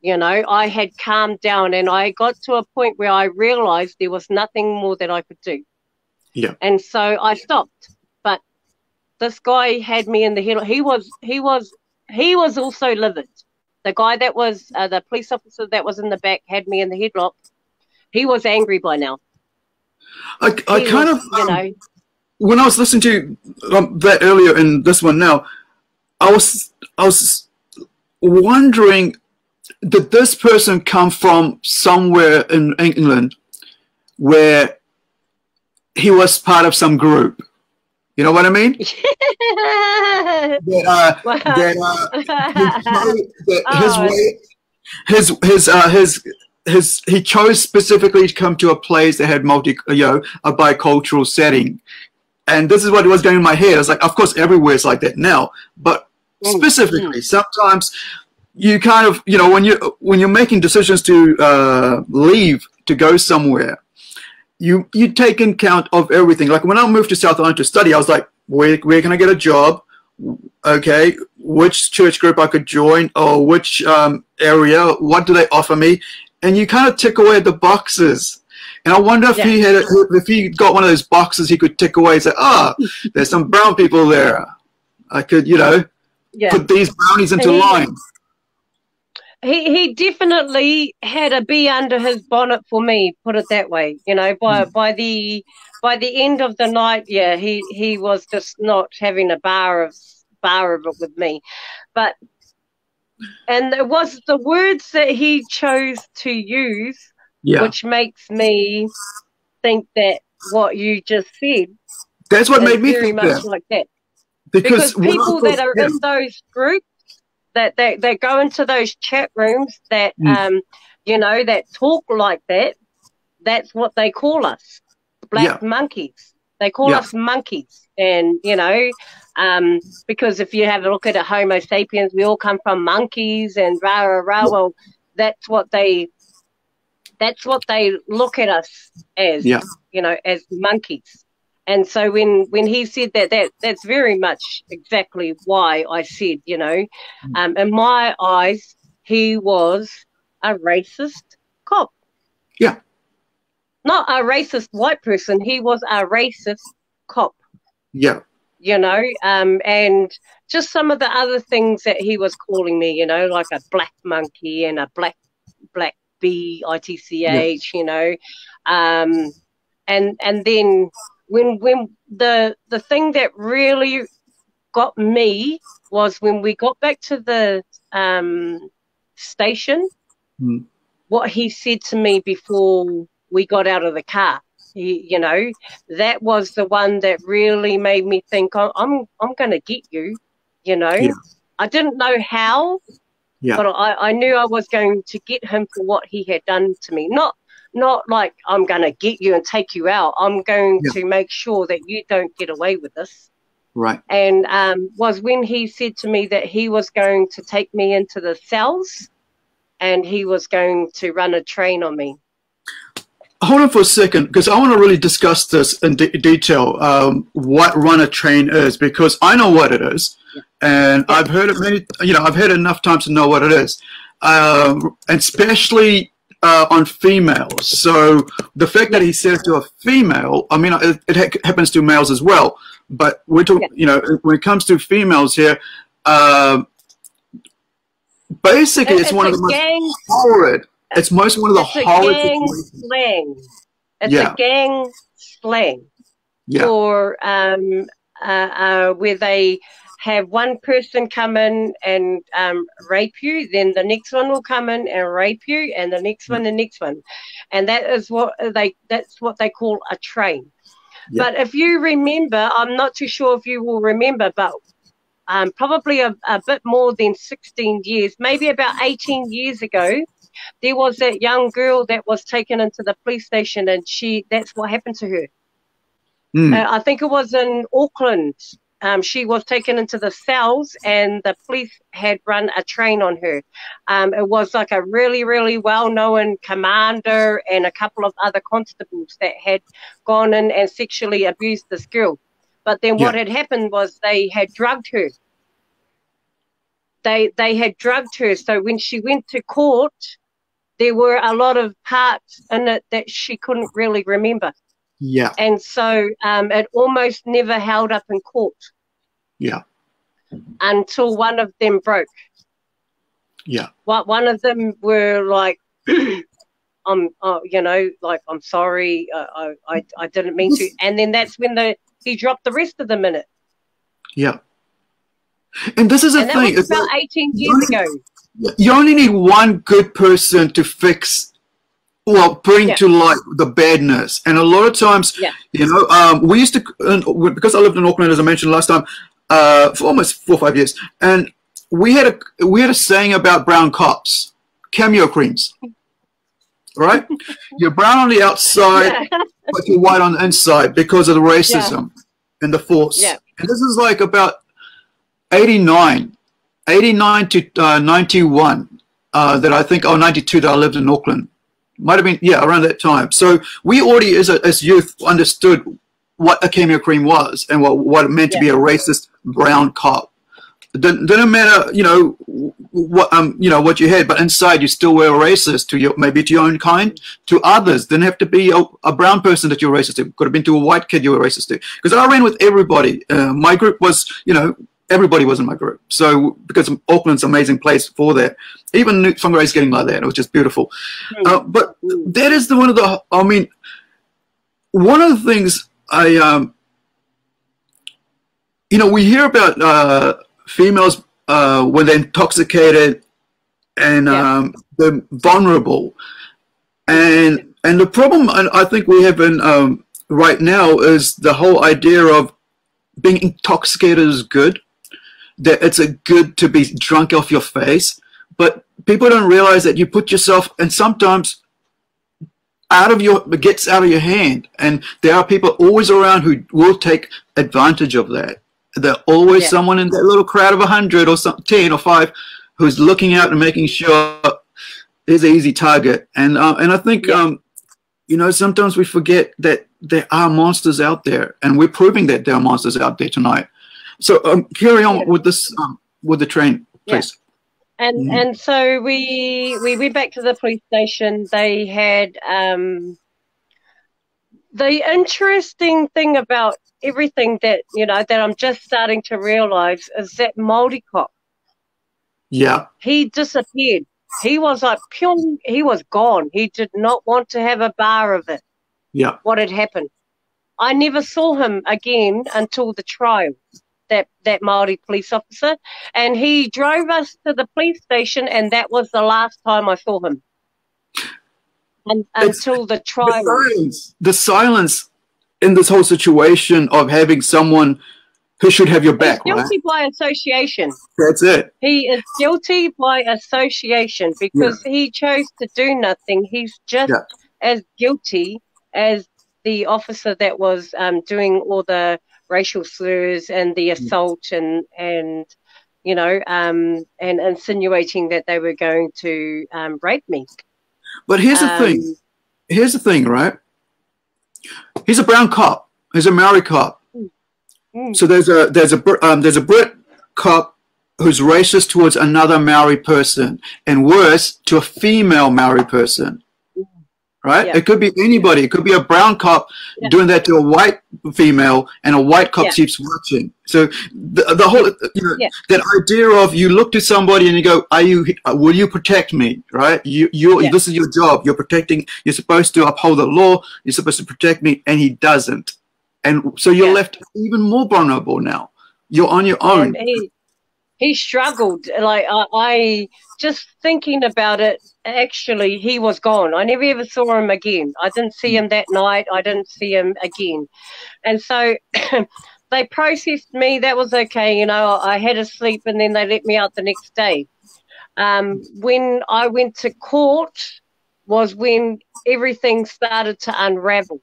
You know, I had calmed down and I got to a point where I realized there was nothing more that I could do. Yeah. And so I stopped. But this guy had me in the head. He was he was he was also livid. The guy that was uh, the police officer that was in the back had me in the headlock. He was angry by now. I, I kind was, of you um, know when I was listening to um, that earlier in this one now, I was I was wondering did this person come from somewhere in England where he was part of some group. You know what I mean? that, uh, wow. that, uh, his, oh. his way, his his uh, his his he chose specifically to come to a place that had multi, you know, a bicultural setting, and this is what was going in my head. I was like, of course, everywhere is like that now, but mm. specifically, sometimes you kind of, you know, when you when you're making decisions to uh, leave to go somewhere, you you take in count of everything. Like when I moved to South Island to study, I was like, where where can I get a job? Okay, which church group I could join, or which um, area? What do they offer me? And you kind of tick away the boxes. And I wonder if yeah. he had a, if he got one of those boxes he could tick away and say, "Ah, oh, there's some brown people there. I could, you know, yeah. put these brownies into he, line." He he definitely had a bee under his bonnet for me. Put it that way. You know, by mm. by the by the end of the night, yeah, he he was just not having a bar of bar of it with me, but and it was the words that he chose to use yeah. which makes me think that what you just said. That's what made me very much that. like that. Because, because people that are yeah. in those groups that they, they go into those chat rooms that mm. um you know that talk like that, that's what they call us, black yeah. monkeys. They call yeah. us monkeys, and you know, um, because if you have a look at a Homo sapiens, we all come from monkeys and rah rah rah. Well, that's what they that's what they look at us as, yeah. you know, as monkeys. And so when when he said that, that that's very much exactly why I said, you know, mm. um, in my eyes, he was a racist cop. Yeah. Not a racist white person. He was a racist cop. Yeah. You know, um, and just some of the other things that he was calling me, you know, like a black monkey and a black black B I T C H, you know, um, and and then when when the the thing that really got me was when we got back to the um, station. Mm. What he said to me before we got out of the car, he, you know, that was the one that really made me think, oh, I'm I'm going to get you. You know, yeah. I didn't know how, yeah. But I, I knew I was going to get him for what he had done to me. Not not like I'm going to get you and take you out. I'm going yeah. to make sure that you don't get away with this. Right. And um, was when he said to me that he was going to take me into the cells and he was going to run a train on me. Hold on for a second, because I want to really discuss this in de detail. Um, what run a train is, because I know what it is and I've heard it many. You know, I've heard enough times to know what it is, um, especially uh, on females. So the fact that he says to a female, I mean, it, it ha happens to males as well, but we're talking. You know, when it comes to females here. Uh, basically, it's, it's one of the most horrid. It's most one of the horrid. Gang slang. It's yeah. a gang slang yeah. for um, uh, uh, where they have one person come in and um, rape you, then the next one will come in and rape you, and the next one, the next one, and that is what they that's what they call a train. Yep. But if you remember, I'm not too sure if you will remember, but um, probably a, a bit more than 16 years, maybe about 18 years ago, there was that young girl that was taken into the police station, and she that's what happened to her. Mm. Uh, I think it was in Auckland um, she was taken into the cells and the police had run a train on her. Um, it was like a really, really well known commander and a couple of other constables that had gone in and sexually abused this girl. But then yeah. what had happened was they had drugged her. They, they had drugged her. So when she went to court, there were a lot of parts in it that she couldn't really remember. Yeah. And so um, it almost never held up in court. Yeah. Until one of them broke. Yeah. What one of them were like, I'm, uh, you know, like I'm sorry, uh, I, I, I didn't mean to, and then that's when the he dropped the rest of them in it. Yeah. And this is a thing. That was about 18 years ago. You only need one good person to fix well bring yeah. to light the badness and a lot of times yeah. you know um, we used to because i lived in auckland as i mentioned last time uh, for almost four or five years and we had a we had a saying about brown cops cameo creams right you're brown on the outside yeah. but you're white on the inside because of the racism and the force and this is like about 89 89 to uh, 91 uh, that i think oh 92 that i lived in auckland might have been yeah around that time. So we already as a, as youth understood what a cameo cream was and what what it meant yeah. to be a racist brown cop. Doesn't, doesn't matter, you know, what um, you know what you had, but inside you still were racist to your maybe to your own kind, to others. Didn't have to be a, a brown person that you're racist to. Could have been to a white kid you were racist to. Because I ran with everybody. Uh, my group was, you know, everybody was in my group. So because Auckland's an amazing place for that. Even Newt Whangarei getting like that. It was just beautiful. Mm. Uh, but that is the one of the. I mean, one of the things I um, you know, we hear about uh, females uh, when they're intoxicated and yeah. um, they're vulnerable, and and the problem I think we have in um, right now is the whole idea of being intoxicated is good. That it's a good to be drunk off your face, but people don't realize that you put yourself and sometimes out of your gets out of your hand, and there are people always around who will take advantage of that. There's always yeah. someone in that little crowd of 100 or some, 10 or 5 who's looking out and making sure there's an easy target. And, uh, and I think, yeah. um, you know, sometimes we forget that there are monsters out there, and we're proving that there are monsters out there tonight. So um, carry on with this, um, with the train, please. And mm. and so we we went back to the police station. They had um, the interesting thing about everything that you know that I'm just starting to realize is that Maori cop. Yeah. He disappeared. He was like pyong. He was gone. He did not want to have a bar of it. Yeah. What had happened? I never saw him again until the trial. That that Maori police officer, and he drove us to the police station, and that was the last time I saw him. And, until the trial. The silence, the silence in this whole situation of having someone who should have your back. He's guilty right? by association. That's it. He is guilty by association because yeah. he chose to do nothing. He's just yeah. as guilty as the officer that was um, doing all the racial slurs and the mm. assault and and you know um, and insinuating that they were going to um, rape me. But here's the thing. Um, here's the thing, right? He's a brown cop. He's a Maori cop. Mm. So there's a there's a um, there's a Brit cop who's racist towards another Maori person, and worse to a female Maori person. Right? Yeah. It could be anybody. It could be a brown cop yeah. doing that to a white female, and a white cop yeah. keeps watching. So the, the whole you know that idea of you look to somebody and you go, "Are you? Will you protect me?" Right? You you this is your job. You're protecting. You're supposed to uphold the law. You're supposed to protect me, and he doesn't and so you're left even more vulnerable now. You're on your own. He, he, struggled. Like I, I, just thinking about it. Actually, he was gone. I never ever saw him again. I didn't see him that night. I didn't see him again, and so. they processed me. That was okay. You know, I had a sleep and then they let me out the next day. Um, when I went to court was when everything started to unravel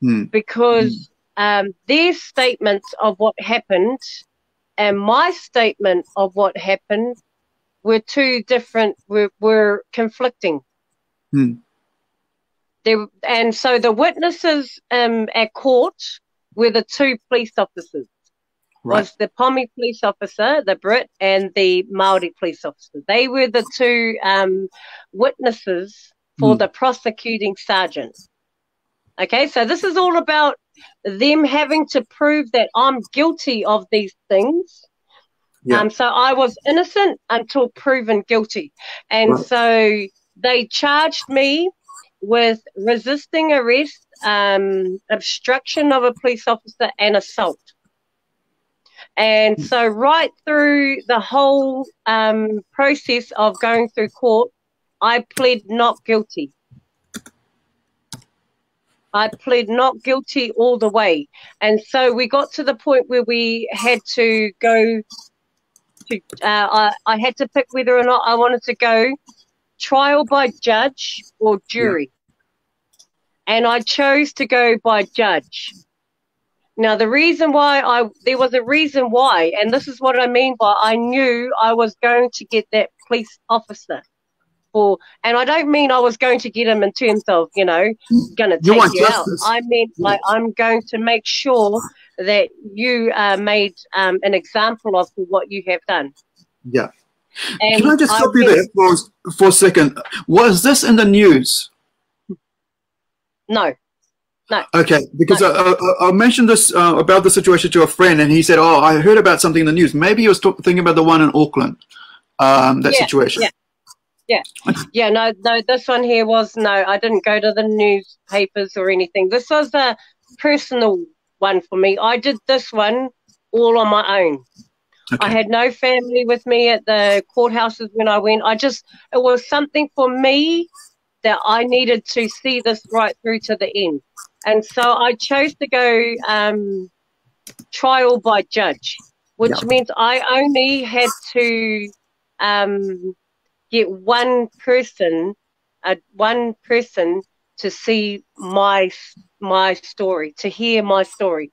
hmm. because um, their statements of what happened and my statement of what happened were two different, were, were conflicting. Hmm. There, and so the witnesses um, at court were the two police officers. Right. Was the Pommy police officer, the Brit, and the Maori police officer. They were the two um, witnesses for hmm. the prosecuting sergeant. Okay, so this is all about them having to prove that I'm guilty of these things. Yeah. Um, so I was innocent until proven guilty. And right. so they charged me with resisting arrest, um, obstruction of a police officer, and assault. And so, right through the whole um, process of going through court, I pled not guilty. I pled not guilty all the way. And so we got to the point where we had to go to, uh, I, I had to pick whether or not I wanted to go trial by judge or jury. Yeah. And I chose to go by judge. Now, the reason why I, there was a reason why, and this is what I mean by I knew I was going to get that police officer for, and I don't mean I was going to get him in terms of, you know, going to take you, you out. I mean, yeah. like, I'm going to make sure that you uh, made um, an example of for what you have done. Yeah. And Can I just stop you there for, for a second? Was this in the news? No. No. Okay, because no. I, I, I, mentioned this uh, about the situation to a friend, and he said, "Oh, I heard about something in the news. Maybe he was talk- thinking about the one in Auckland, um, that yeah, situation." Yeah. Yeah, yeah, no, no. This one here was no. I didn't go to the newspapers or anything. This was a personal one for me. I did this one all on my own. Okay. I had no family with me at the courthouses when I went. I just it was something for me that I needed to see this right through to the end. And so I chose to go um, trial by judge, which yeah. means I only had to um, get one person, uh, one person to see my my story, to hear my story.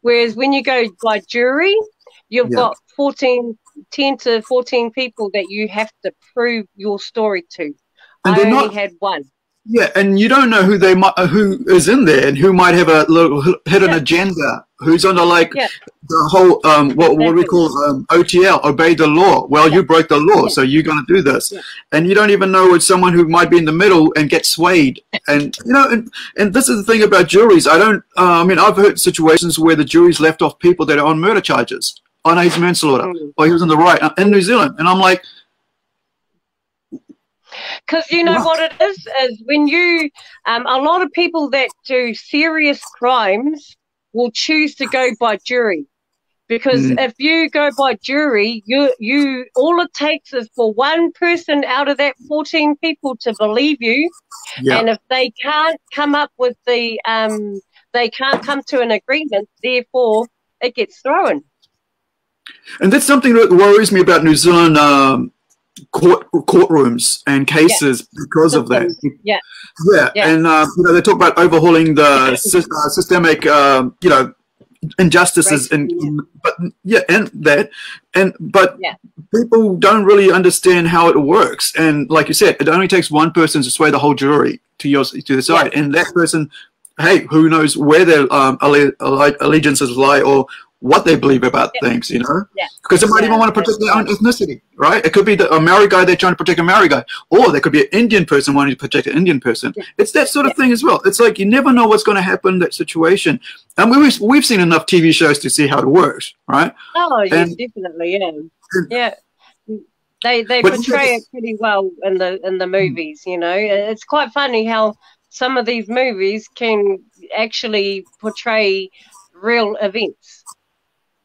Whereas when you go by jury, you've yeah. got 14, 10 to 14 people that you have to prove your story to. And I only not, had one. Yeah, and you don't know who they might, uh, who is in there, and who might have a little hidden yeah. agenda. Who's on the like yeah. the whole um, what what we call um, OTL, obey the law. Well, yeah. you broke the law, so you're going to do this, and you don't even know it's someone who might be in the middle and get swayed. And you know, and, and this is the thing about juries. I don't. Uh, I mean, I've heard situations where the jury's left off people that are on murder charges, on his manslaughter, mm. or he was on the right uh, in New Zealand, and I'm like because you know what it is is when you um, a lot of people that do serious crimes will choose to go by jury because mm. if you go by jury you you all it takes is for one person out of that 14 people to believe you yeah. and if they can't come up with the um they can't come to an agreement therefore it gets thrown and that's something that worries me about New Zealand um, court courtrooms and cases yeah. because of that. Yeah. Yeah, yeah. and uh, you know they talk about overhauling the uh, systemic, um, you know, injustices right. and but yeah, and that and but yeah. people don't really understand how it works. And like you said, it only takes one person to sway the whole jury to your to the side, and that person. Hey, who knows where their um, allegiances lie or what they believe about yeah. things, you know? Because yeah. they might yeah. even want to protect their own ethnicity, right? It could be the, a Maori guy, they're trying to protect a Maori guy. Or there could be an Indian person wanting to protect an Indian person. It's that sort of thing as well. It's like you never know what's going to happen in that situation. And we've, we've seen enough TV shows to see how it works, right? Oh, yes, definitely, yeah. yeah. They, they portray it pretty well in the in the hmm. movies, you know. It's quite funny how some of these movies can actually portray real events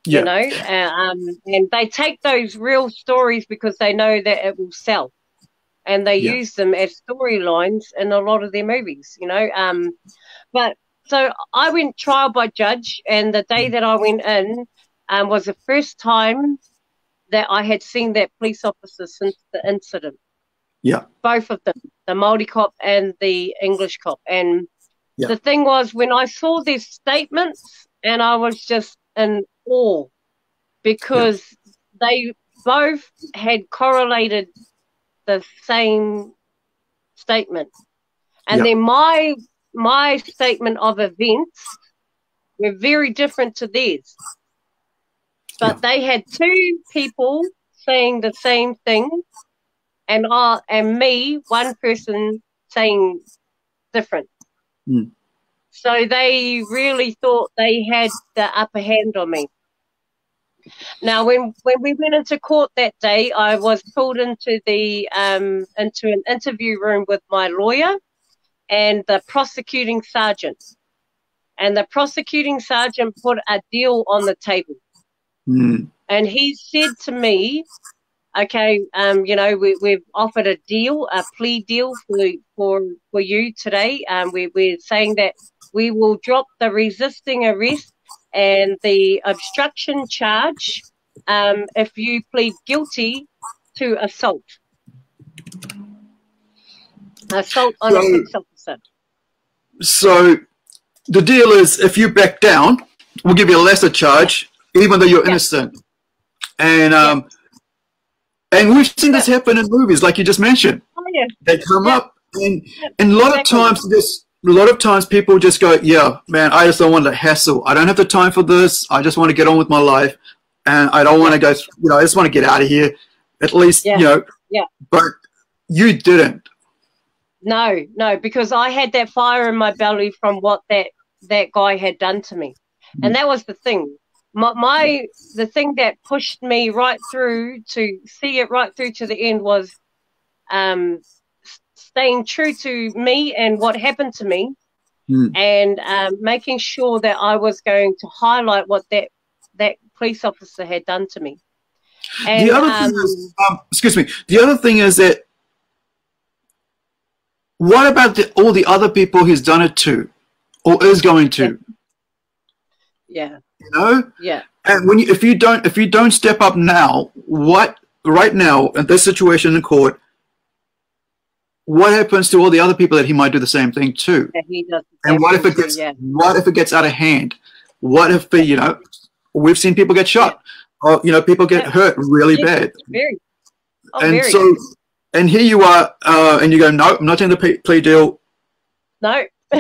yeah. you know um, and they take those real stories because they know that it will sell and they yeah. use them as storylines in a lot of their movies you know um, but so i went trial by judge and the day that i went in um, was the first time that i had seen that police officer since the incident yeah both of them the Maori cop and the english cop and yeah. the thing was when i saw their statements and i was just in awe because yeah. they both had correlated the same statement. And yeah. then my my statement of events were very different to theirs. But yeah. they had two people saying the same thing and I and me, one person saying different. Mm. So they really thought they had the upper hand on me. Now, when when we went into court that day, I was pulled into the um, into an interview room with my lawyer and the prosecuting sergeant, and the prosecuting sergeant put a deal on the table, mm. and he said to me, "Okay, um, you know, we, we've offered a deal, a plea deal for for for you today. Um, we, we're saying that we will drop the resisting arrest and the obstruction charge um, if you plead guilty to assault. Assault on so, a police officer. So the deal is if you back down, we'll give you a lesser charge, even though you're yeah. innocent. And um, yeah. and we've seen this happen in movies, like you just mentioned. Oh, yeah They come up, and and a lot exactly. of times this. A lot of times people just go, yeah, man, I just don't want to hassle. I don't have the time for this. I just want to get on with my life. And I don't want to go, you know, I just want to get out of here. At least, yeah. you know. Yeah. But you didn't. No, no, because I had that fire in my belly from what that that guy had done to me, and that was the thing my, my the thing that pushed me right through to see it right through to the end was um, staying true to me and what happened to me, mm. and um, making sure that I was going to highlight what that that police officer had done to me. And, the other um, thing is, um, excuse me. The other thing is that what about the, all the other people he's done it to, or is going to? Yeah. You know? Yeah. And when you, if you don't if you don't step up now, what right now in this situation in court, what happens to all the other people that he might do the same thing to? and what if it gets yeah. what if it gets out of hand? What if you know we've seen people get shot or you know people get yeah. hurt really yeah. bad. Very. Oh, and very. so and here you are uh, and you go no, I'm not doing the plea deal. No.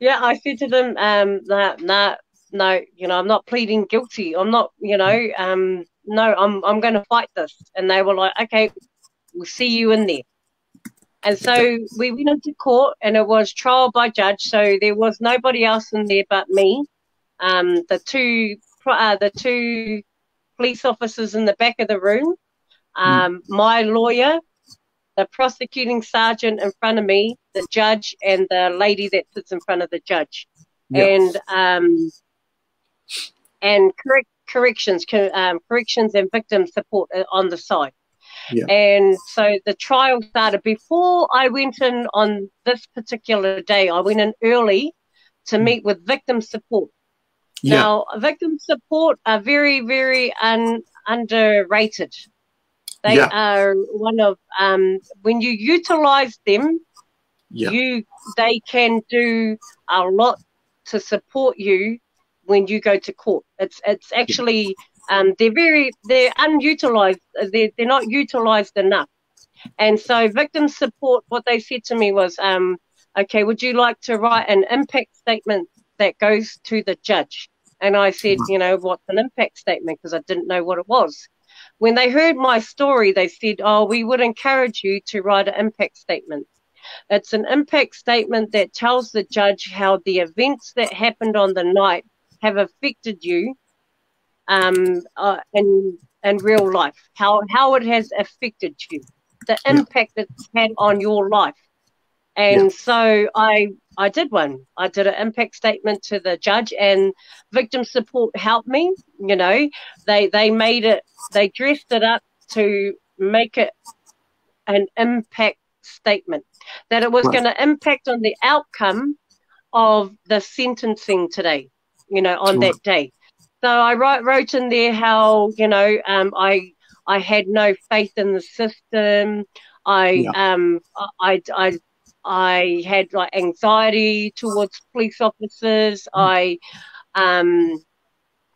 yeah, I said to them, um, nah, nah, no, you know, I'm not pleading guilty. I'm not, you know, um, no, I'm I'm going to fight this. And they were like, okay, we'll see you in there. And so we went into court, and it was trial by judge. So there was nobody else in there but me. Um, the two, uh, the two police officers in the back of the room, um, my lawyer, the prosecuting sergeant in front of me, the judge, and the lady that sits in front of the judge. Yep. And um, and correct, corrections, um, corrections and victim support uh, on the side. Yeah. And so the trial started before I went in on this particular day. I went in early to mm. meet with victim support. Yeah. Now, victim support are very, very un, underrated. They yeah. are one of um, when you utilize them, yeah. you they can do a lot to support you when you go to court. It's it's actually um, they're very they're unutilized. They're they're not utilized enough. And so victim support, what they said to me was, um, okay, would you like to write an impact statement that goes to the judge? And I said, you know, what's an impact statement? Because I didn't know what it was. When they heard my story, they said, oh, we would encourage you to write an impact statement. It's an impact statement that tells the judge how the events that happened on the night have affected you um, uh, in in real life, how how it has affected you, the impact yeah. it's had on your life. And yeah. so I I did one. I did an impact statement to the judge, and victim support helped me. You know, they they made it, they dressed it up to make it an impact statement that it was right. going to impact on the outcome of the sentencing today you know, on that day. So I wrote, wrote in there how, you know, um, I I had no faith in the system. I yeah. um I, I I had like anxiety towards police officers. Mm. I um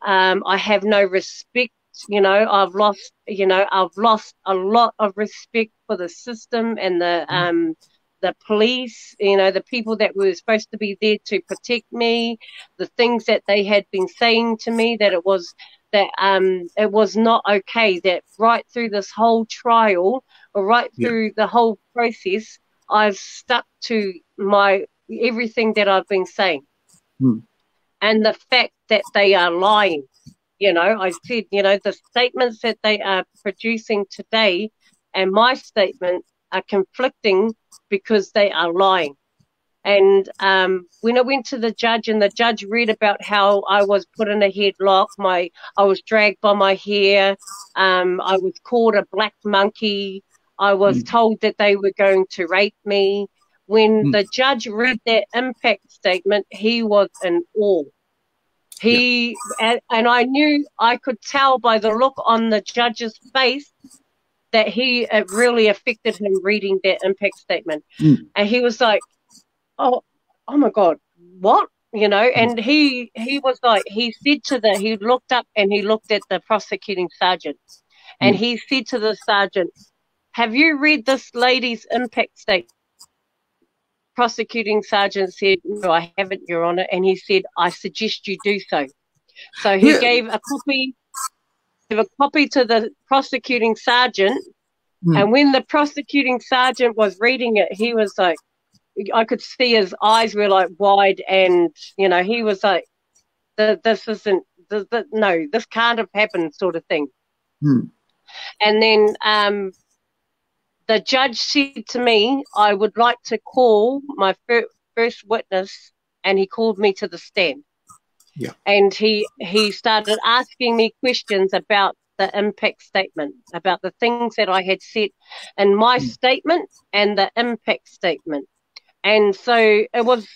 um I have no respect. You know, I've lost. You know, I've lost a lot of respect for the system and the mm. um the police, you know, the people that were supposed to be there to protect me, the things that they had been saying to me that it was that um it was not okay that right through this whole trial or right through yeah. the whole process I've stuck to my everything that I've been saying. Hmm. And the fact that they are lying. You know, I said, you know, the statements that they are producing today and my statement are conflicting because they are lying. And um, when I went to the judge, and the judge read about how I was put in a headlock, my I was dragged by my hair, um, I was called a black monkey, I was mm. told that they were going to rape me. When mm. the judge read that impact statement, he was in awe. He yeah. and, and I knew I could tell by the look on the judge's face that he it really affected him reading that impact statement, mm. and he was like, "Oh, oh my God, what?" You know, hmm. and he he was like, he said to the he looked up and he looked at the prosecuting sergeant, and mm. he said to the sergeant, Have you read this lady's impact statement? Prosecuting sergeant said, No, I haven't, Your Honour. And he said, I suggest you do so. So he yeah. gave a copy a copy to the prosecuting sergeant. Mm. And when the prosecuting sergeant was reading it, he was like, I could see his eyes were like wide, and you know, he was like, "This isn't, this, this, no, this can't have happened," sort of thing. Mm. And then um, the judge said to me, I would like to call my fir- first witness, and he called me to the stand. Yeah. And he he started asking me questions about the impact statement, about the things that I had said in my mm. statement and the impact statement. And so it was,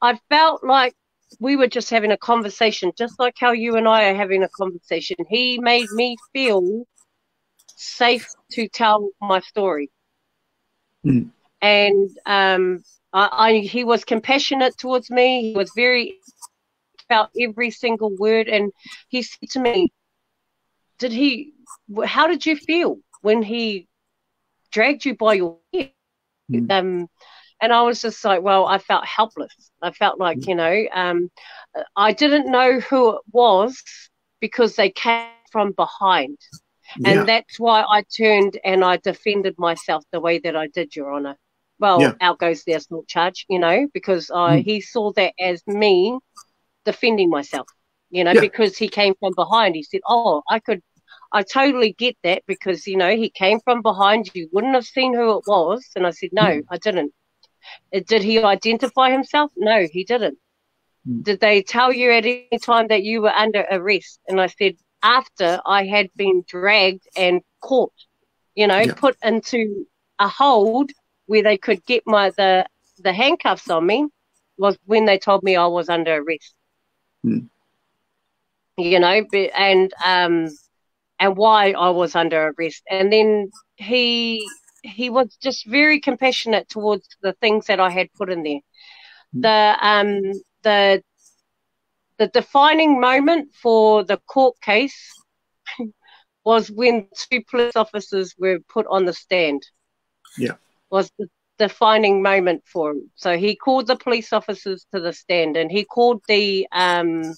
I felt like we were just having a conversation, just like how you and I are having a conversation. He made me feel safe to tell my story. Mm. And um, I, I, he was compassionate towards me. He was very felt every single word, and he said to me, "Did he? How did you feel when he dragged you by your hair?" Mm. Um, and I was just like, well, I felt helpless. I felt like, mm. you know, um, I didn't know who it was because they came from behind. And that's why I turned and I defended myself the way that I did, Your Honour. Well, yeah. out goes the assault charge, you know, because I, mm. he saw that as me defending myself, you know, yeah. because he came from behind. He said, Oh, I could, I totally get that because, you know, he came from behind. You wouldn't have seen who it was. And I said, No, mm. I didn't. Uh, did he identify himself? No, he didn't. Mm. Did they tell you at any time that you were under arrest? And I said, after I had been dragged and caught, you know, yeah. put into a hold where they could get my the the handcuffs on me was when they told me I was under arrest. Mm. You know, and um and why I was under arrest. And then he he was just very compassionate towards the things that I had put in there. Mm. The um the the defining moment for the court case was when two police officers were put on the stand. Yeah. Was the defining moment for him. So he called the police officers to the stand and he called the um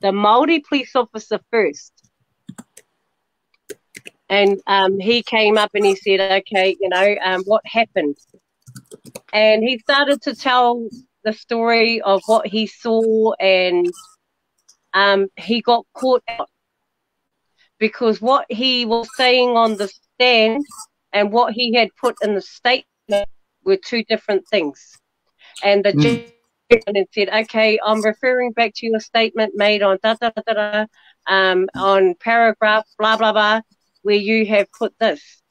the Maori police officer first. And um, he came up and he said, okay, you know, um, what happened? And he started to tell the story of what he saw and um, he got caught out because what he was saying on the stand and what he had put in the statement were two different things. And the mm. judge said, okay, I'm referring back to your statement made on da da da da, um, on paragraph blah blah blah, where you have put this.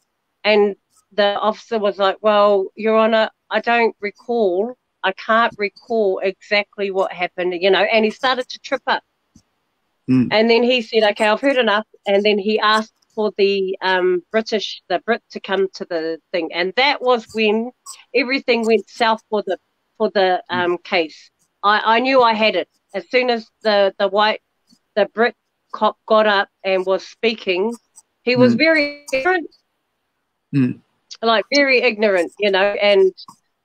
And the officer was like, well, Your Honour, I don't recall. I can't recall exactly what happened, you know, and he started to trip up. Mm. And then he said, okay, I've heard enough. And then he asked for the um, British, the Brit to come to the thing. And that was when everything went south for the, for the um, case. I, I knew I had it. As soon as the, the white, the Brit cop got up and was speaking, he was mm. very ignorant. Mm. Like very ignorant, you know, and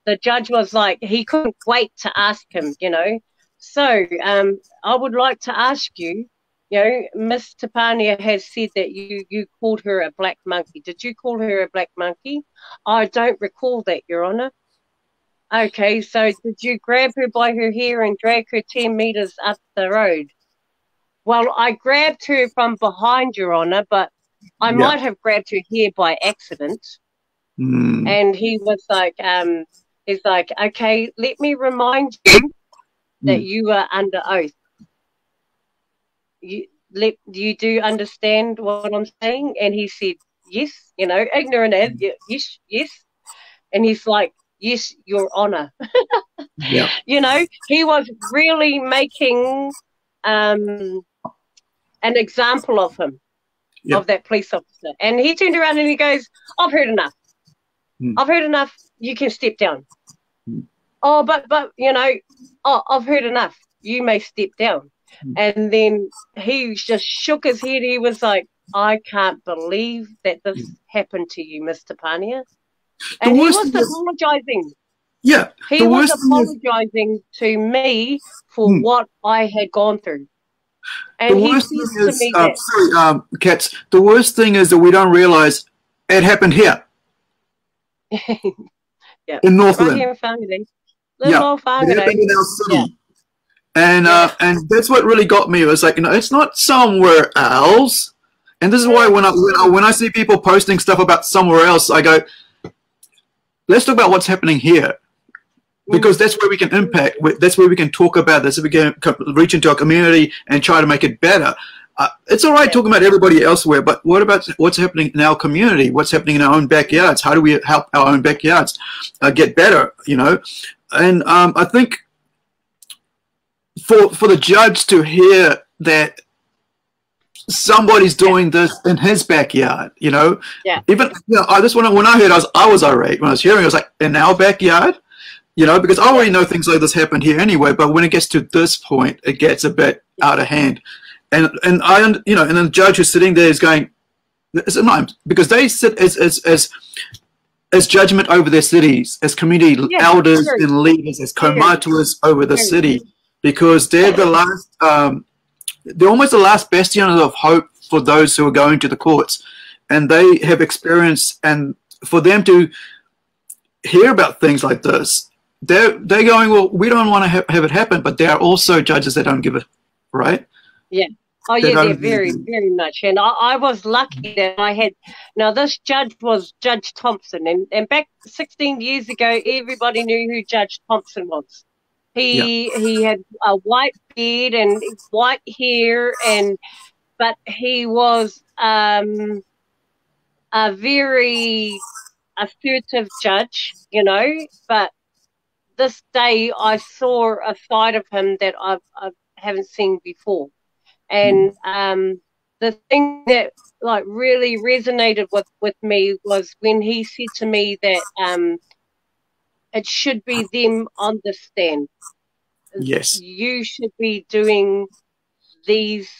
the judge was like, he couldn't wait to ask him, you know. So um, I would like to ask you, you know, Miss Tepania has said that you, you called her a black monkey. Did you call her a black monkey? I don't recall that, Your Honour. Okay, so did you grab her by her hair and drag her 10 metres up the road? Well, I grabbed her from behind, Your Honour, but I yeah. might have grabbed her hair by accident. Mm. And he was like, um, he's like, okay, let me remind you that mm. you are under oath. You, let, you do understand what I'm saying? And he said, yes, you know, ignorant as, yes, yes. And he's like, yes, your honor. yeah. You know, he was really making um, an example of him, yep. of that police officer. And he turned around and he goes, I've heard enough. Mm. I've heard enough. You can step down. Mm. Oh, but, but, you know, oh, I've heard enough. You may step down. Mm. And then he just shook his head. He was like, I can't believe that this mm. happened to you, Mr. Pania. And he was apologizing. Yeah. He was apologizing is, to me for hmm. what I had gone through. And the worst thing is, uh, sorry, um, Cats, the worst thing is that we don't realize it happened here. yeah. In Northland. Right here in. Little yeah. It happened in our city. Yeah. And, uh, and that's what really got me. It was like, you know, it's not somewhere else. And this is why when I, when I, when I see people posting stuff about somewhere else, I go, let's talk about what's happening here because that's where we can impact. That's where we can talk about this. If We can reach into our community and try to make it better. Uh, it's all right talking about everybody elsewhere, but what about what's happening in our community? What's happening in our own backyards? How do we help our own backyards uh, get better? You know, and um, I think for for the judge to hear that somebody's doing this in his backyard, you know, yeah. Even you know, I just when I, when I heard, I was I was irate when I was hearing. I was like, in our backyard you know, because I already know things like this happen here anyway. But when it gets to this point, it gets a bit out of hand, and and I, you know, and then the judge who's sitting there is going, it's not because they sit as as as as judgment over their cities, as community yeah, elders sure. and leaders, as kaumatuas over the city, because they're the last, um, they're almost the last bastion of hope for those who are going to the courts, and they have experienced, and for them to hear about things like this they're they're going well we don't want to ha- have it happen but there are also judges that don't give it right? Yeah. Oh yeah they're very very much. And I, I, was lucky that i had now this judge was judge thompson and, and back 16 years ago everybody knew who judge thompson was he yeah. he had a white beard and white hair and but he was um a very assertive judge you know but this day I saw a side of him that I've, I haven't seen before. And hmm. um, the thing that like really resonated with, with me was when he said to me that um, it should be them on the stand. Yes. You should be doing these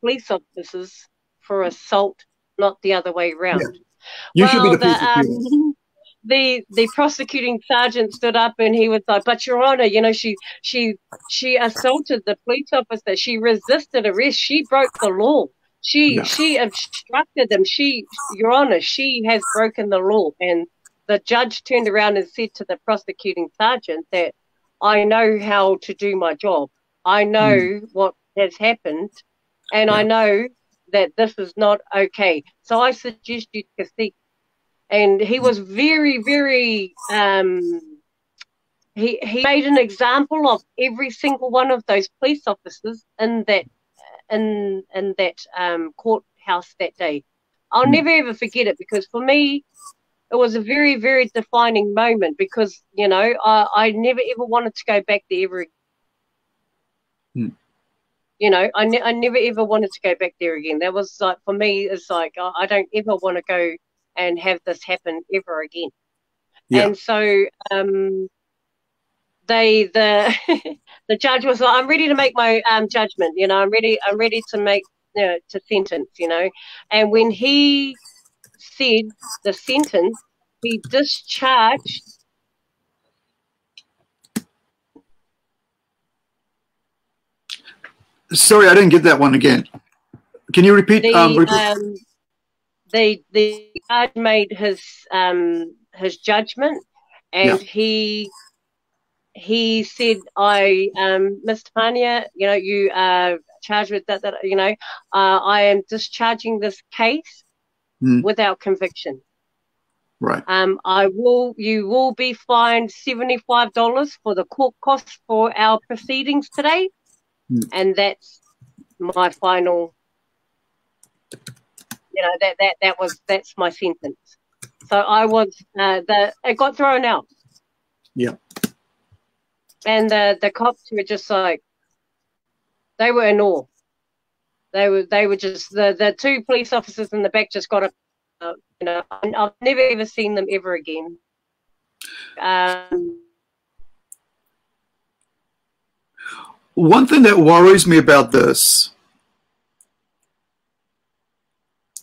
police officers for assault, not the other way around. Yeah. You well, should be the the, um, the the prosecuting sergeant stood up and he was like, "But Your Honor, you know she she she assaulted the police officer. She resisted arrest. She broke the law. She no. she obstructed them. She, Your Honor, she has broken the law." And the judge turned around and said to the prosecuting sergeant that I know how to do my job. I know mm. what has happened, and yeah. I know that this is not okay. So I suggest you to seek and he was very, very. Um, he he made an example of every single one of those police officers in that in in that um, courthouse that day. I'll mm. never ever forget it because for me, it was a very very defining moment because you know I, I never ever wanted to go back there ever. Mm. You know, I, ne- I never ever wanted to go back there again. That was like for me, it's like I, I don't ever want to go and have this happen ever again. Yeah. And so um, they the the judge was like, I'm ready to make my um, judgment. You know, I'm ready. I'm ready to make you know, to sentence. You know, and when he said the sentence, he discharged. Sorry, I didn't get that one again. Can you repeat? The, um, repeat? Um, the the judge made his um, his judgment, and yeah. he he said, "I, um, Mr. Pania, you know, you are charged with that. That you know, uh, I am discharging this case mm. without conviction." Right. Um, I will. You will be fined seventy five dollars for the court costs for our proceedings today, mm. and that's my final you know that that that was that's my sentence. So I was uh, the it got thrown out. Yeah. And the the cops were just like they were in awe. They were they were just the the two police officers in the back just got up. Uh, you know, I've never ever seen them ever again. Um, One thing that worries me about this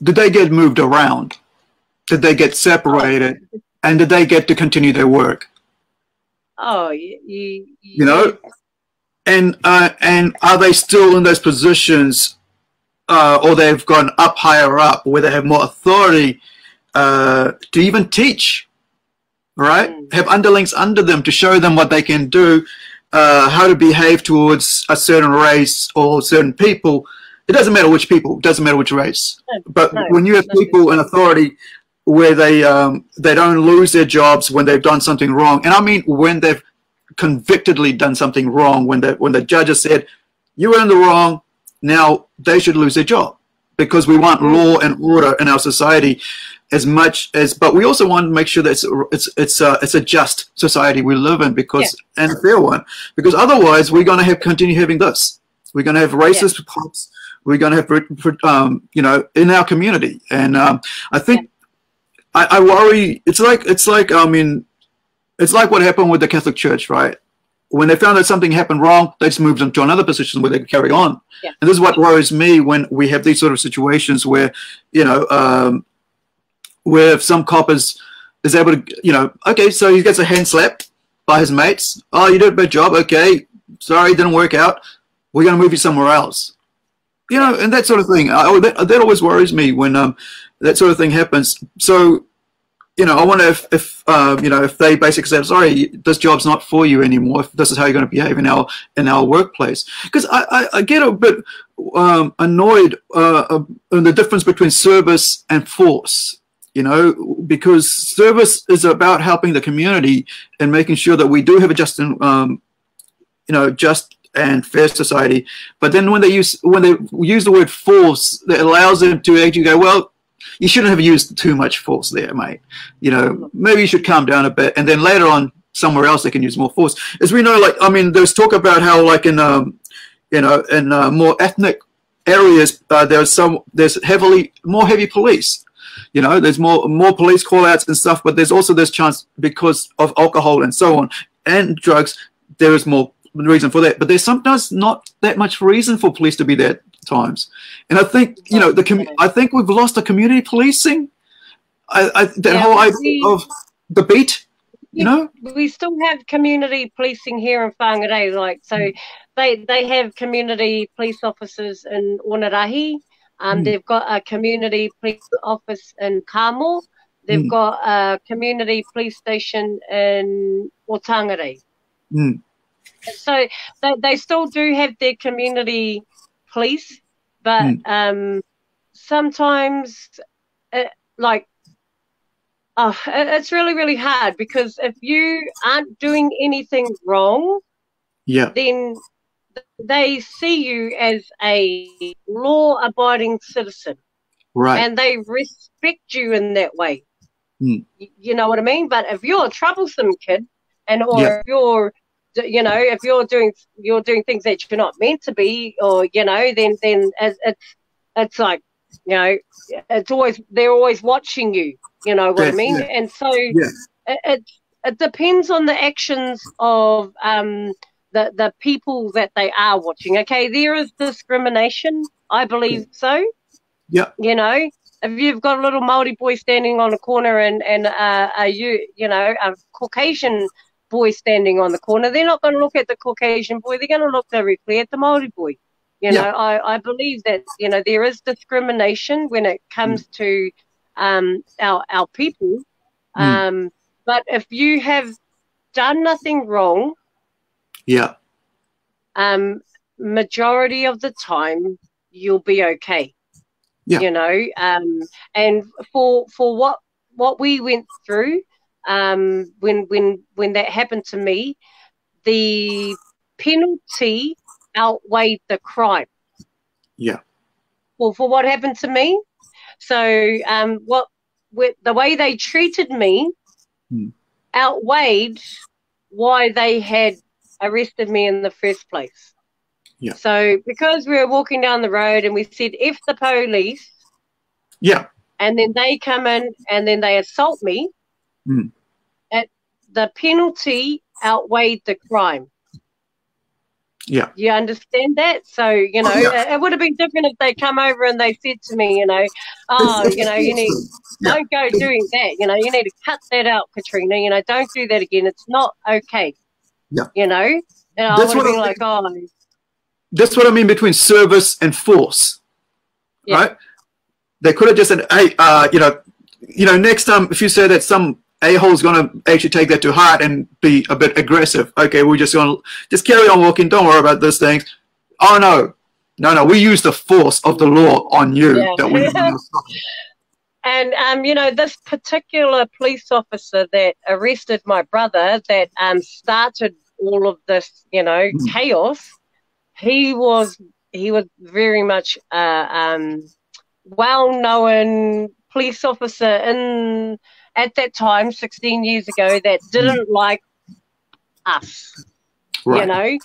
did they get moved around? Did they get separated? And did they get to continue their work? Oh, you, you, You know, and uh, and are they still in those positions, uh, or they've gone up higher up, where they have more authority uh, to even teach, right? Mm. Have underlings under them to show them what they can do, uh, how to behave towards a certain race or certain people. It doesn't matter which people, it doesn't matter which race. No, But no, when you have people in authority where they um, they don't lose their jobs when they've done something wrong, and I mean when they've convictedly done something wrong, when the when the judge has said you were in the wrong, now they should lose their job because we want law and order in our society as much as but we also want to make sure that it's it's it's a, it's a just society we live in because and a fair one because otherwise we're going to have continue having this. We're going to have racist cops we're going to have um, you know in our community. And um, i think I, I worry it's like it's like i mean it's like what happened with the catholic church right when they found that something happened wrong, they just moved them to another position where they could carry on. Yeah. And this is what worries me when we have these sort of situations where, you know, um, where if some cop is is able to, you know, okay, so he gets a hand slap by his mates. Oh, you did a bad job. Okay, sorry, it didn't work out. We're going to move you somewhere else. You know, and that sort of thing. I, that, that always worries me when um, that sort of thing happens. So you know, I wonder if, if uh, you know, if they basically say, "Sorry, this job's not for you anymore. If this is how you're going to behave in our in our workplace," because I, I, I, get a bit um, annoyed uh, in the difference between service and force. You know, because service is about helping the community and making sure that we do have a just, um, you know, just and fair society. But then when they use when they use the word force, that allows them to actually go, well you shouldn't have used too much force there, mate. You know, maybe you should calm down a bit, and then later on, somewhere else they can use more force. As we know, like I mean, there's talk about how, like in um, you know, in uh, more ethnic areas, uh, there's some there's heavily more heavy police. You know, there's more more police call-outs and stuff, but there's also this chance because of alcohol and so on and drugs. There is more reason for that, but there's sometimes not that much reason for police to be there times. And I think you know the com- I think we've lost the community policing. I, I that Yeah, whole idea of the beat. You know, we still have community policing here in Whangarei. Like, so they they have community police officers in Onerahi. Um, Mm. They've got a community police office in Kamo. They've Mm. got a community police station in Otangarei. Mm. So they, they still do have their community police, but Mm. um, sometimes, it, like, oh, it, it's really, really hard because if you aren't doing anything wrong, yeah, then they see you as a law abiding citizen right, and they respect you in that way. Mm. You know what I mean? But if you're a troublesome kid, and or Yeah. if you're, you know, if you're doing you're doing things that you're not meant to be, or you know, then then as it's, it's like, you know, it's always they're always watching you. You know what I mean? yeah. And so Yeah. it, it it depends on the actions of um the the people that they are watching. Okay, there is discrimination. I believe so yeah, you know if you've got a little Maori boy standing on a corner and and uh, a you you know a Caucasian boy standing on the corner, they're not going to look at the Caucasian boy. They're going to look directly at the Maori boy. You know, Yeah. I, I believe that you know there is discrimination when it comes to um, our our people. Mm. Um, but if you have done nothing wrong, yeah, um, majority of the time you'll be okay. Yeah. You know, um, and for for what what we went through, um, when when when that happened to me, the penalty outweighed the crime. Yeah. Well, for what happened to me, so um, what with the way they treated me Hmm. outweighed why they had arrested me in the first place. Yeah. So because we were walking down the road and we said "If the police yeah, and then they come in and then they assault me, Mm. The penalty outweighed the crime. Yeah. You understand that? So, you know, yeah. it, would have been different if they come over and they said to me, you know, oh, you know, you need, yeah. don't go doing that. You know, you need to cut that out, Katrina. You know, don't do that again. It's not okay. Yeah. You know, and I would have been like, oh. That's what I mean between service and force. Yeah. Right? They could have just said, hey, uh, you know, you know, next time if you say that some a-hole's going to actually take that to heart and be a bit aggressive. Okay, we're just going to just carry on walking. Don't worry about those things. Oh, no. No, no. We use the force of the law on you. Yeah. That we and, um, you know, this particular police officer that arrested my brother that um, started all of this, you know, mm. chaos, he was he was very much uh, um, well-known police officer in at that time, 16 years ago, that didn't mm. like us. Right. You know,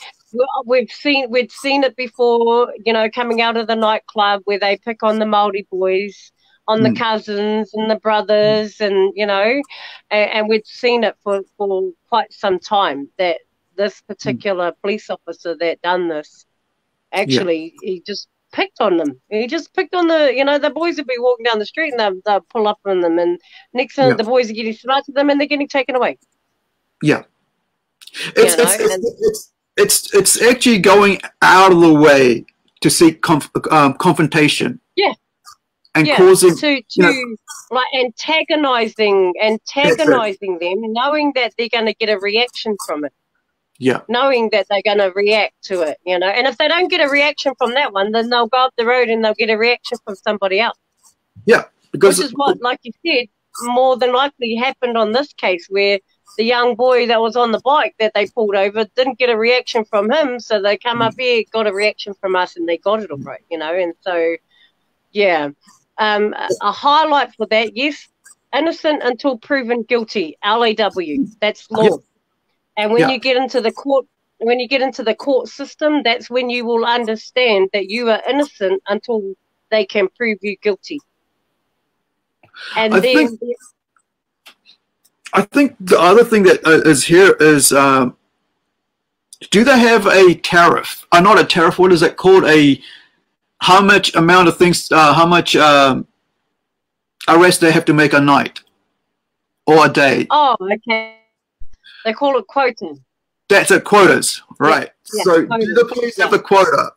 we've seen we've seen it before. You know, coming out of the nightclub where they pick on the Maori boys, on mm. the cousins and the brothers, and you know, and, and, we've seen it for for quite some time. That this mm. particular mm. police officer that done this, actually, yeah. he just picked on them. He just picked on the, you know, the boys would be walking down the street and they'll, they'll pull up on them, and next thing yeah. the boys are getting smart to them and they're getting taken away. Yeah, it's it's, it's, it's, it's it's actually going out of the way to seek conf, um, confrontation. Yeah. And causing to to like antagonizing antagonizing them, knowing that they're going to get a reaction from it. Yeah. Knowing that they're going to react to it, you know. And if they don't get a reaction from that one, then they'll go up the road and they'll get a reaction from somebody else. Yeah. Because Which is what, like you said, more than likely happened on this case where the young boy that was on the bike that they pulled over didn't get a reaction from him. So they come up here, got a reaction from us, and they got it all right, you know. And so, yeah. Um, a highlight for that, yes, innocent until proven guilty, LAW. That's law. And when yeah. you get into the court, when you get into the court system, that's when you will understand that you are innocent until they can prove you guilty. And I then, think, I think the other thing that uh, is here is, um, do they have a tariff? Uh, not a tariff. What is it called? A how much amount of things? Uh, how much um, arrest they have to make a night or a day? Oh, okay. They call it quotas. That's a quotas, right? Yeah, so quotas. do the police have a quota?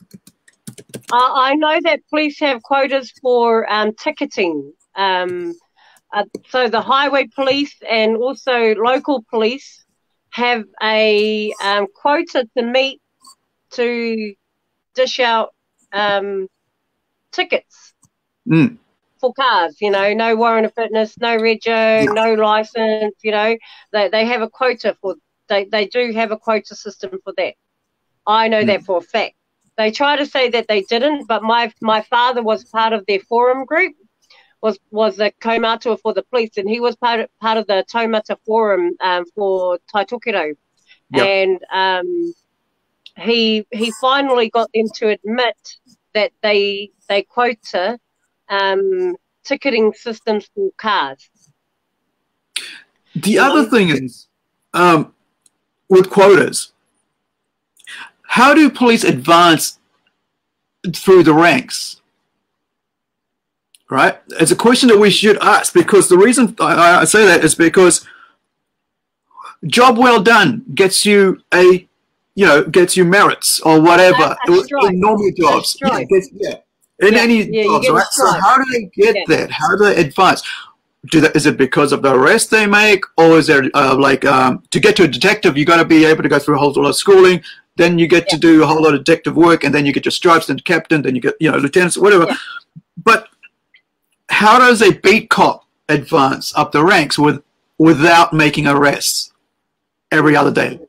Uh, I know that police have quotas for um, ticketing. Um, uh, so the highway police and also local police have a um, quota to meet to dish out um, tickets. Mm for cars, you know, no warrant of fitness, no rego, no, no license, you know, they, they have a quota for, they, they do have a quota system for that. I know mm. that for a fact. They try to say that they didn't, but my my father was part of their forum group, was was the kaumātua for the police, and he was part of, part of the Taumata forum um, for Taitokerau. Yep. And um, he he finally got them to admit that they they quota um, ticketing systems for cars. The other thing is um, with quotas, how do police advance through the ranks? Right? It's a question that we should ask because the reason I, I say that is because job well done gets you a you know gets you merits or whatever in normal jobs. Yeah, gets, yeah, in yeah, any yeah, jobs, right? So how do they get yeah. that? How do they advance? Do that, is it because of the arrest they make, or is there uh, like um, to get to a detective, you got to be able to go through a whole lot of schooling, then you get to do a whole lot of detective work, and then you get your stripes, then captain, then you get you know lieutenants, whatever. But how does a beat cop advance up the ranks with without making arrests every other day?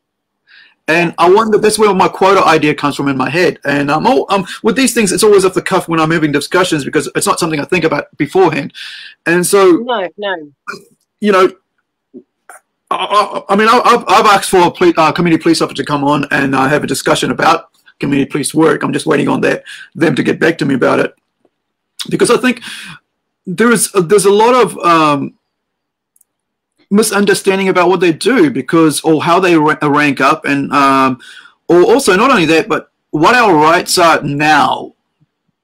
And I wonder, that's where my quota idea comes from in my head. And um, oh, um, with these things, it's always off the cuff when I'm having discussions because it's not something I think about beforehand. And so, no, no. You know, I, I, I mean, I, have I've asked for a police, uh, community police officer to come on and uh, have a discussion about community police work. I'm just waiting on that them to get back to me about it because I think there is there's a lot of um, misunderstanding about what they do because or how they rank up and um, or also not only that but what our rights are now,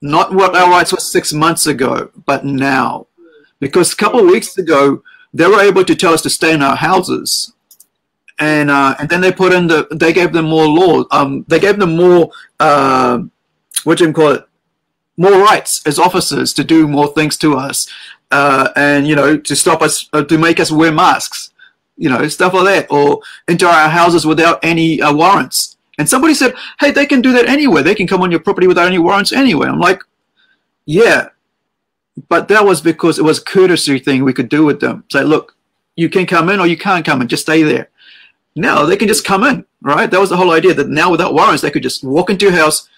not what our rights were six months ago, but now. Because a couple of weeks ago, they were able to tell us to stay in our houses. And uh, and then they put in the they gave them more laws. Um, they gave them more uh, what do you call it? More rights as officers to do more things to us, uh, and you know to stop us uh, to make us wear masks, you know stuff like that, or enter our houses without any uh, warrants. And somebody said, "Hey, they can do that anywhere. They can come on your property without any warrants anyway." I'm like, "Yeah, but that was because it was a courtesy thing we could do with them. Say, look, you can come in or you can't come in, just stay there. Now they can just come in, right? That was the whole idea that now without warrants, they could just walk into your house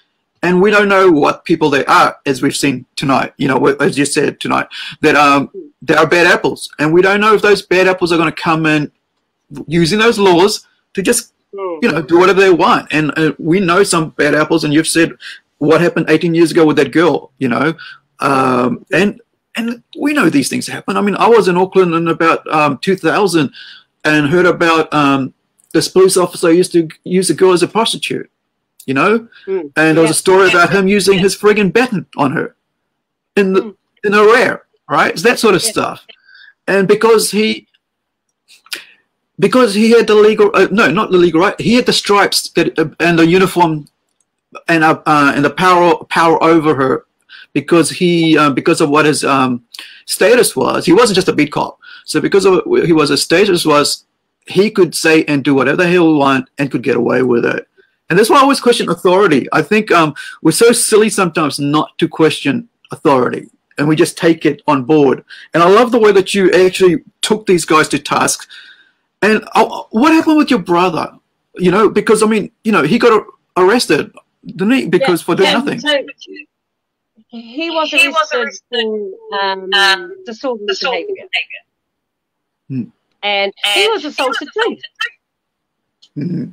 and we don't know what people they are, as we've seen tonight, you know, as you said tonight, that um, there are bad apples. And we don't know if those bad apples are going to come in using those laws to just, hmm. you know, do whatever they want. And uh, we know some bad apples, and you've said what happened 18 years ago with that girl, you know, um, and and we know these things happen. I mean, I was in Auckland in about um, 2000 and heard about um, this police officer used to use a girl as a prostitute, you know, mm. and there was a story about him using his friggin' baton on her in the mm. in a rare, right? It's that sort of stuff, and because he because he had the legal uh, no not the legal right he had the stripes that uh, and the uniform and uh, uh, and the power power over her because he uh, because of what his um, status was. He wasn't just a beat cop. So because of he was a status was, he could say and do whatever the hell he want and could get away with it. And that's why I always question authority. I think um, we're so silly sometimes not to question authority, and we just take it on board. And I love the way that you actually took these guys to task. And uh, what happened with your brother? You know, because I mean, you know, he got arrested, didn't he? Because yeah, for doing yeah, nothing. So he was arrested, he was arrested for um, um, disorderly behaviour. Hmm. And, and he was assaulted too. Mm-hmm.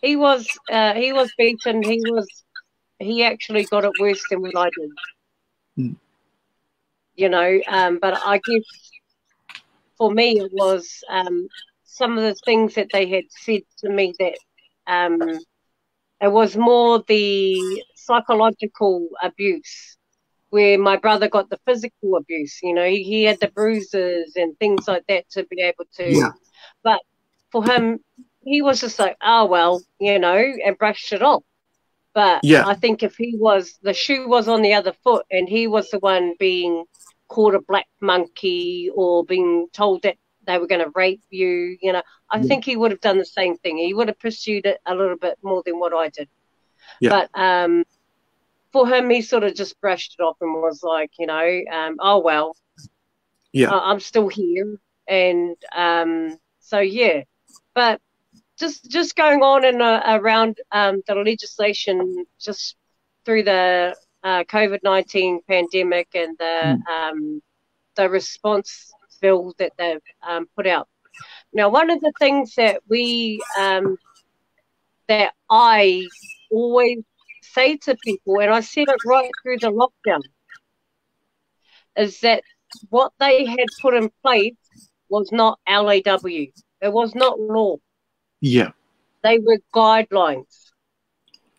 He was uh, he was beaten. He was he actually got it worse than what I did. Hmm. You know, um, but I guess for me it was um, some of the things that they had said to me that um, it was more the psychological abuse where my brother got the physical abuse. You know, he, he had the bruises and things like that to be able to. Yeah. But for him, he was just like, oh, well, you know, and brushed it off. But yeah. I think if he was, the shoe was on the other foot and he was the one being called a black monkey or being told that they were going to rape you, you know, I think he would have done the same thing. He would have pursued it a little bit more than what I did. Yeah. But um, for him, he sort of just brushed it off and was like, you know, um, oh well, yeah, I'm still here, and um, so yeah, but just just going on and uh, around um, the legislation, just through the uh, COVID nineteen pandemic and the mm. um, the response bill that they've um, put out. Now, one of the things that we um, that I always say to people, and I said it right through the lockdown, is that what they had put in place was not LAW. It was not law. Yeah. They were guidelines.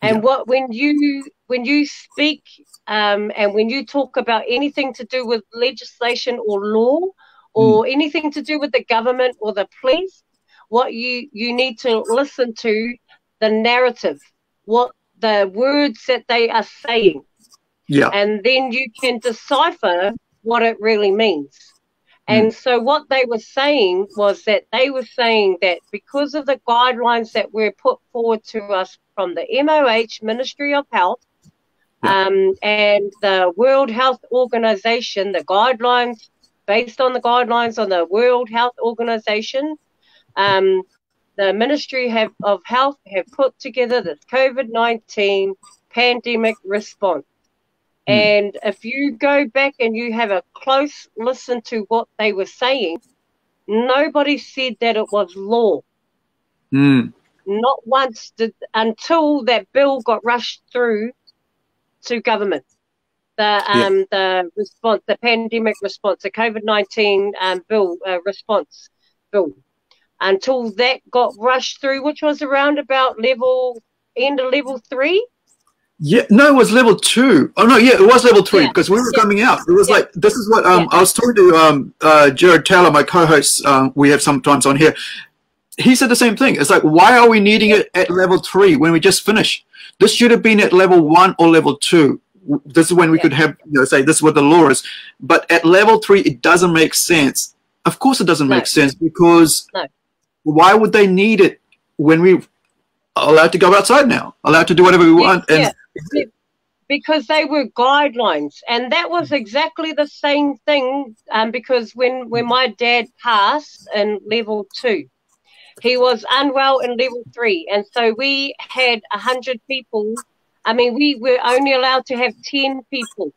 And yeah. what when you when you speak um, and when you talk about anything to do with legislation or law or mm. anything to do with the government or the police, what you you need to listen to the narrative, what the words that they are saying. Yeah. And then you can decipher what it really means. Hmm. And so what they were saying was that they were saying that because of the guidelines that were put forward to us from the MOH, Ministry of Health, um, and the World Health Organization, the guidelines based on the guidelines on the World Health Organization, um, the Ministry have, of Health have put together this COVID 19 pandemic response. Mm. And if you go back and you have a close listen to what they were saying, nobody said that it was law. Mm. Not once did until that bill got rushed through to government. The um yeah. the response, the pandemic response, the COVID nineteen um, bill uh, response bill until that got rushed through, which was around about level end of level three? Yeah, no, it was level two. Oh no, yeah, it was level three yeah. because we were yeah. coming out. It was yeah. like this is what um, I was talking to um, uh, Jared Taylor, my co-host. Um, we have sometimes on here. He said the same thing. It's like, why are we needing it at level three when we just finished? This should have been at level one or level two. This is when we could have, you know, say this is what the law is. But at level three, it doesn't make sense. Of course, it doesn't no. make sense because no. why would they need it when we allowed to go outside now, allowed to do whatever we want? And because they were guidelines and that was exactly the same thing um, because when when my dad passed in level two he was unwell in level three and so we had a hundred people i mean we were only allowed to have 10 people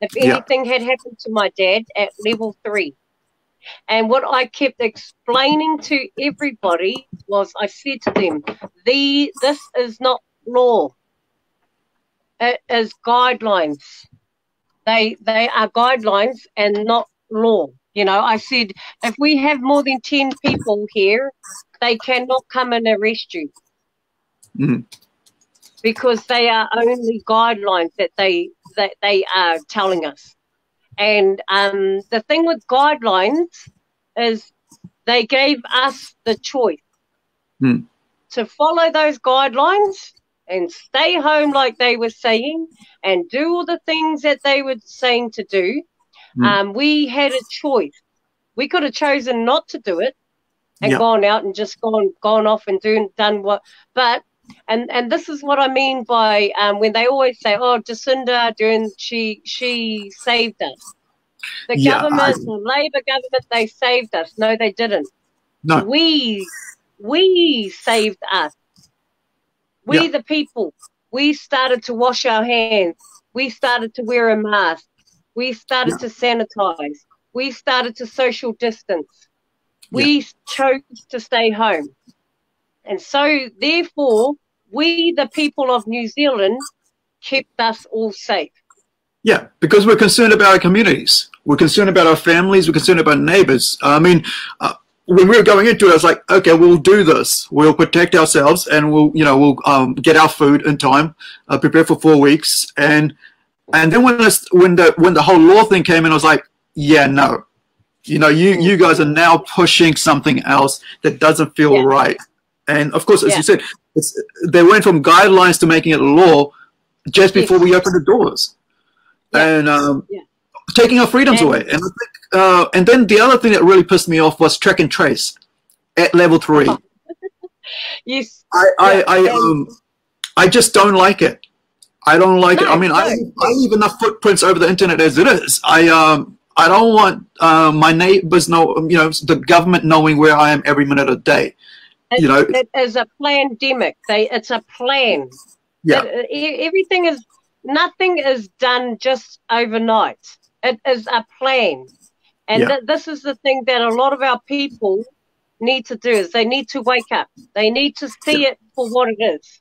if anything yeah. had happened to my dad at level three and what I kept explaining to everybody was I said to them, the this is not law as guidelines. They they are guidelines and not law. You know, I said if we have more than ten people here, they cannot come and arrest you. Mm. Because they are only guidelines that they that they are telling us. And um, the thing with guidelines is they gave us the choice mm. to follow those guidelines and stay home like they were saying and do all the things that they were saying to do. Mm. Um, we had a choice. We could have chosen not to do it and yep. gone out and just gone gone off and doing done what but and and this is what I mean by um, when they always say, "Oh, Jacinda doing she she saved us." The yeah, government, I... the Labor government, they saved us. No, they didn't. No, we we saved us. We, yeah. the people, we started to wash our hands. We started to wear a mask. We started yeah. to sanitize. We started to social distance. We chose to stay home. And so, therefore, we, the people of New Zealand, kept us all safe. Yeah, because we're concerned about our communities. We're concerned about our families. We're concerned about neighbors. I mean, uh, when we were going into it, I was like, okay, we'll do this. We'll protect ourselves, and we'll, you know, we'll um, get our food in time, uh, prepare for four weeks, and and then when this, when the when the whole law thing came in, I was like, yeah, no, you know, you you guys are now pushing something else that doesn't feel yeah. right. And of course, as yeah. you said, it's they went from guidelines to making it a law just before we opened the doors, yeah. and um, taking our freedoms and, away. And I think uh, and then the other thing that really pissed me off was track and trace at level three. yes. I, I, I, um, I just don't like it. I don't like no, it. I mean, no. I, I leave enough footprints over the internet as it is. I, um, I don't want uh, my neighbors know, you know, the government knowing where I am every minute of the day. It, you know, it is a pandemic. They, it's a plan. Yeah. It, everything is, nothing is done just overnight. It is a plan. And yeah. th- this is the thing that a lot of our people need to do is they need to wake up. They need to see yeah. it for what it is.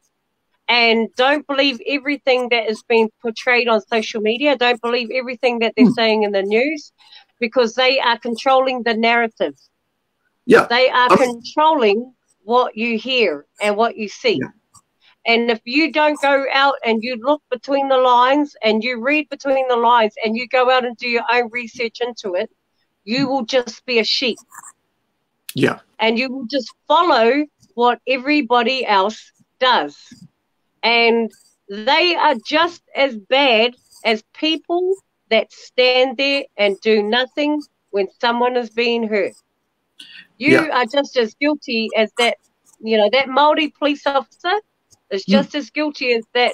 And don't believe everything that is being portrayed on social media. Don't believe everything that they're mm. saying in the news because they are controlling the narrative. Yeah. They are okay. controlling what you hear and what you see. Yeah. And if you don't go out and you look between the lines and you read between the lines and you go out and do your own research into it, you will just be a sheep. Yeah. And you will just follow what everybody else does. And they are just as bad as people that stand there and do nothing when someone is being hurt. You yeah. are just as guilty as that, you know, that Maori police officer is hmm. just mm. as guilty as that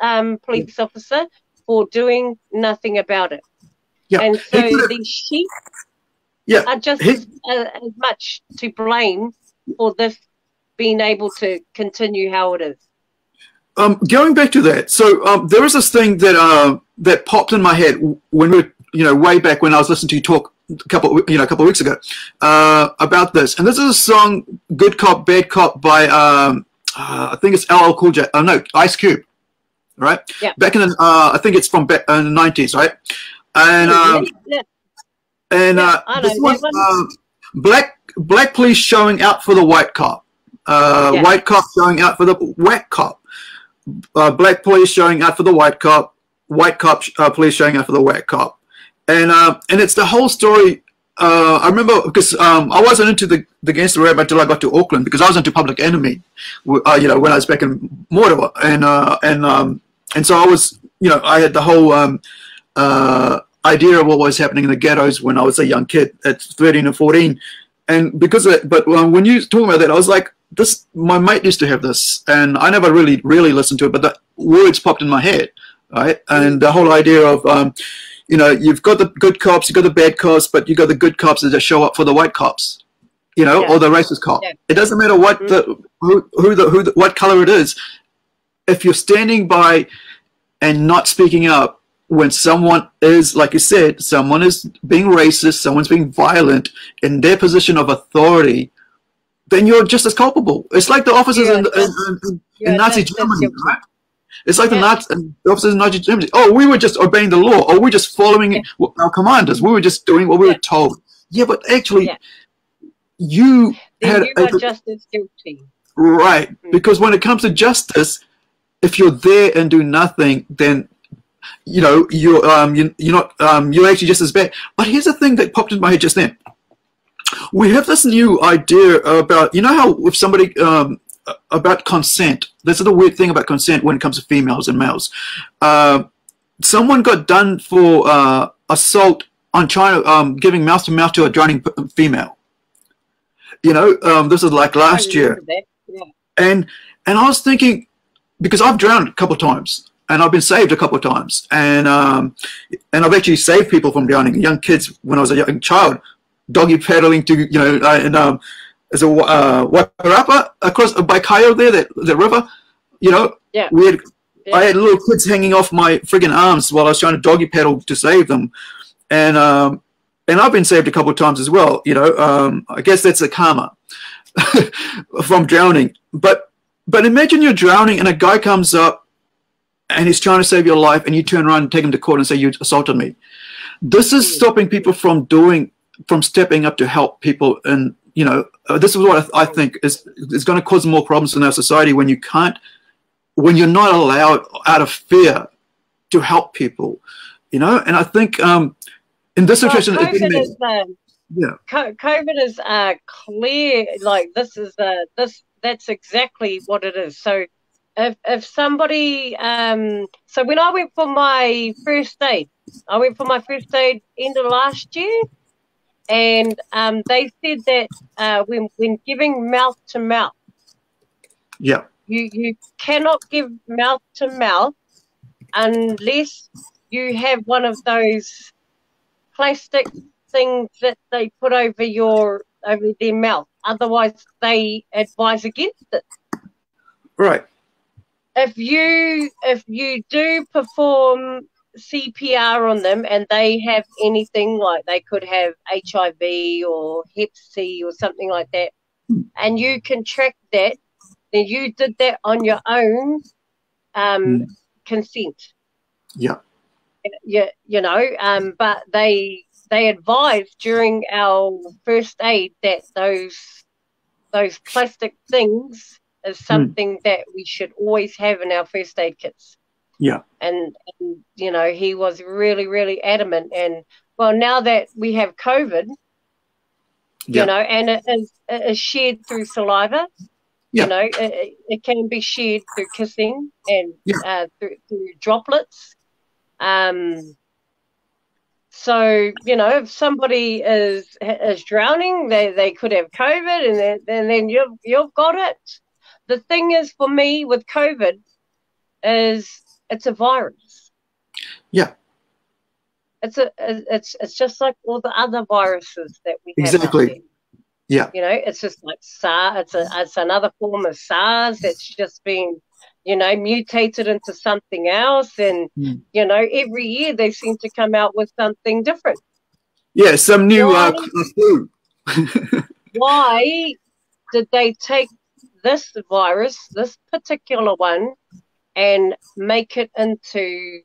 um, police officer for doing nothing about it. Yeah. And so the sheep yeah. are just as, uh, as much to blame for this being able to continue how it is. Um, going back to that, so um, there was this thing that uh, that popped in my head when we, you know, way back when I was listening to you talk a couple, you know, a couple of weeks ago uh, about this, and this is a song "Good Cop, Bad Cop" by um, uh, I think it's LL Cool J. Oh no, Ice Cube, right? Yeah. Back in the, uh, I think it's from back in the nineties, right? And um, yeah. and uh, this was uh, black black police showing out for the white cop. Uh, Yeah. White cop showing out for the whack cop. Uh, black police showing out for the white cop. White cop uh, police showing out for the whack cop. And uh, and it's the whole story. Uh, I remember because um, I wasn't into the the gangster rap until I got to Auckland because I was into Public Enemy, uh, you know, when I was back in Mortimer, and uh, and um, and so I was, you know, I had the whole um, uh, idea of what was happening in the ghettos when I was a young kid at 13 or 14. And because of but um, when you talk about that, I was like, this, my mate used to have this, and I never really, really listened to it, but the words popped in my head, right? And the whole idea of, um, you know, you've got the good cops, you've got the bad cops, but you've got the good cops that just show up for the white cops, you know, Yeah. or the racist cop. Yeah. It doesn't matter what Mhm. the, who, who the, who the, what color it is. If you're standing by and not speaking up when someone is, like you said, someone is being racist, someone's being violent in their position of authority, then you're just as culpable. It's like the officers Yeah, in, in, in, in Nazi Germany, right? It's like the Yeah. Nazi the officers in Nazi Germany. Oh, we were just obeying the law, or we're just following Yeah. our commanders. We were just doing what we Yeah. were told. Yeah, but actually, Yeah. you Then had you a, are just as guilty. Right. Mm. Because when it comes to justice, if you're there and do nothing, then you know you're um you, you're not um you're actually just as bad. But here's the thing that popped in my head just then. We have this new idea about you know how if somebody um about consent. This is the weird thing about consent when it comes to females and males. Uh, someone got done for uh, assault on China, um, giving mouth to mouth to a drowning female. You know, um, this is like last year. Yeah. and and I was thinking because I've drowned a couple of times and I've been saved a couple of times and um and I've actually saved people from drowning young kids when I was a young child doggy paddling to you know and um as a uh, Wairapa across by Kaeo there that the river you know Yeah. we had Yeah. I had little kids hanging off my friggin' arms while I was trying to doggy paddle to save them and um and I've been saved a couple of times as well you know um I guess that's a karma from drowning. But but imagine you're drowning and a guy comes up and he's trying to save your life and you turn around and take him to court and say you assaulted me. This is stopping people from doing from stepping up to help people and you know uh, this is what I, th- I think is is going to cause more problems in our society when you can't when you're not allowed out of fear to help people you know and I think um in this Well, situation COVID is, um, yeah co- COVID is uh, clear. Like this is uh, this. That's exactly what it is. So, if if somebody, um, so when I went for my first aid, I went for my first aid end of last year, and um, they said that uh, when when giving mouth to mouth, yeah you you cannot give mouth to mouth unless you have one of those plastic things that they put over your over their mouth. Otherwise, they advise against it. right If you if you do perform CPR on them and they have anything like they could have HIV or Hep C or something like that, and you can track that, then you did that on your own um, Mm. consent. yeah you, you know, um, but they they advised during our first aid that those those plastic things is something that we should always have in our first aid kits. Yeah. And, and you know, he was really, really adamant. And well, now that we have COVID, Yeah. you know, and it is, it is shared through saliva. Yeah. You know, it, it- can be shared through kissing and Yeah. uh, through, through droplets. Um, so you know, if somebody is is drowning, they, they could have COVID, and then and then you've you've got it. The thing is, for me with COVID, is it's a virus. Yeah. It's a it's it's just like all the other viruses that we have. Exactly. Yeah. You know, it's just like SARS. It's a it's another form of SARS that's just been, you know, mutated into something else, and Mm. you know, every year they seem to come out with something different. Yeah, some new uh, Why? flu. Why did they take this virus, this particular one, and make it into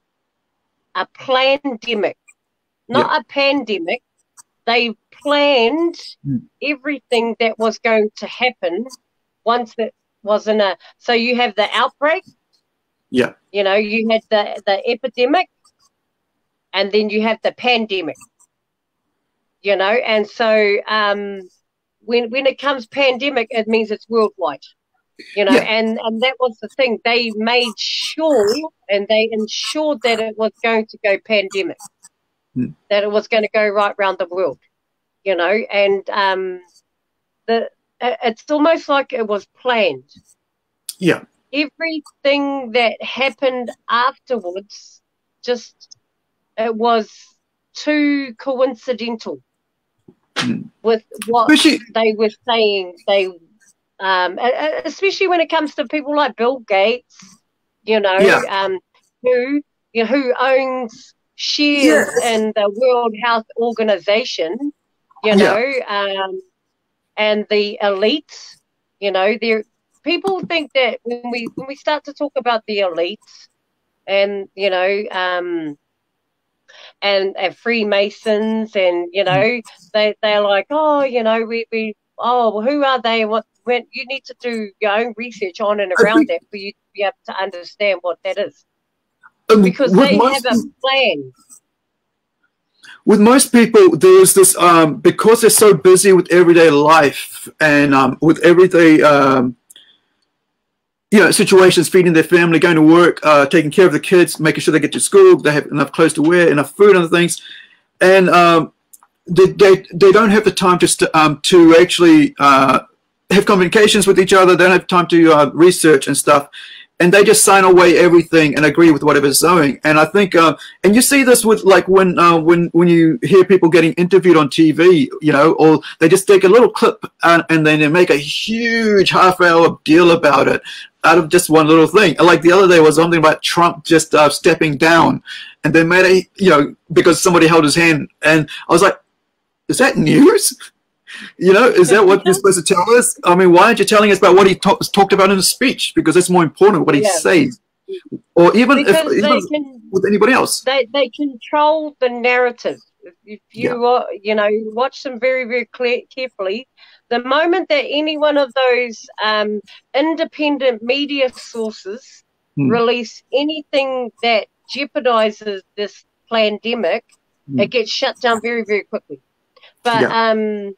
a pandemic? Not a pandemic. They planned Mm. everything that was going to happen once it was in a so you have the outbreak. Yeah. You know, you had the the epidemic, and then you have the pandemic. You know, and so um, when when it comes pandemic, it means it's worldwide. You know, yeah. and and that was the thing. They made sure and they ensured that it was going to go pandemic, hmm. that it was going to go right around the world. You know, and um, the it's almost like it was planned. Yeah. Everything that happened afterwards, just it was too coincidental mm. with what especially, they were saying. They, um, especially when it comes to people like Bill Gates, you know, yeah. um, who you know, who owns shares in the World Health Organization, you know, yeah. um, and the elites. You know, there people think that when we when we start to talk about the elites and you know um, and, and Freemasons and you know they they're like oh you know we we oh well, who are they what when you need to do your own research on and around that for you to be able to understand what that is. Um, because they have a plan. With most people, there's this um, because they're so busy with everyday life and um, with everyday um, you know situations, feeding their family, going to work, uh, taking care of the kids, making sure they get to school, they have enough clothes to wear, enough food, and things, and um, they, they they don't have the time to um, to actually uh, have communications with each other. They don't have time to uh, research and stuff and they just sign away everything and agree with whatever's going. And I think, uh, and you see this with like when uh, when when you hear people getting interviewed on TV, you know, or they just take a little clip and, and then they make a huge half hour deal about it out of just one little thing. Like the other day was something about Trump just uh, stepping down, and they made a you know because somebody held his hand, and I was like, is that news? You know, is that what you're supposed to tell us? I mean, why aren't you telling us about what he talk, talked about in the speech? Because that's more important what he yeah. says. Or even if even can, with anybody else. They, they control the narrative. If you yeah. you know watch them very very clear, carefully, the moment that any one of those um, independent media sources hmm. release anything that jeopardizes this pandemic, hmm. it gets shut down very very quickly. But yeah. um,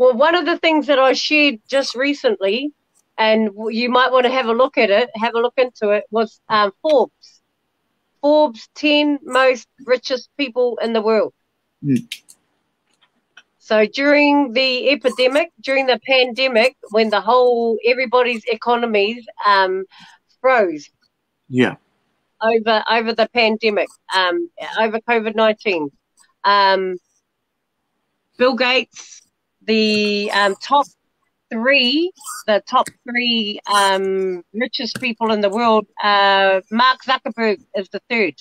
well, one of the things that I shared just recently, and you might want to have a look at it, have a look into it, was um, Forbes. Forbes 10 most richest people in the world. Mm. So during the epidemic, during the pandemic, when the whole everybody's economies um, froze. Yeah. Over over the pandemic, um, over COVID nineteen, um, Bill Gates the um, top three, the top three um, richest people in the world, uh, Mark Zuckerberg is the third.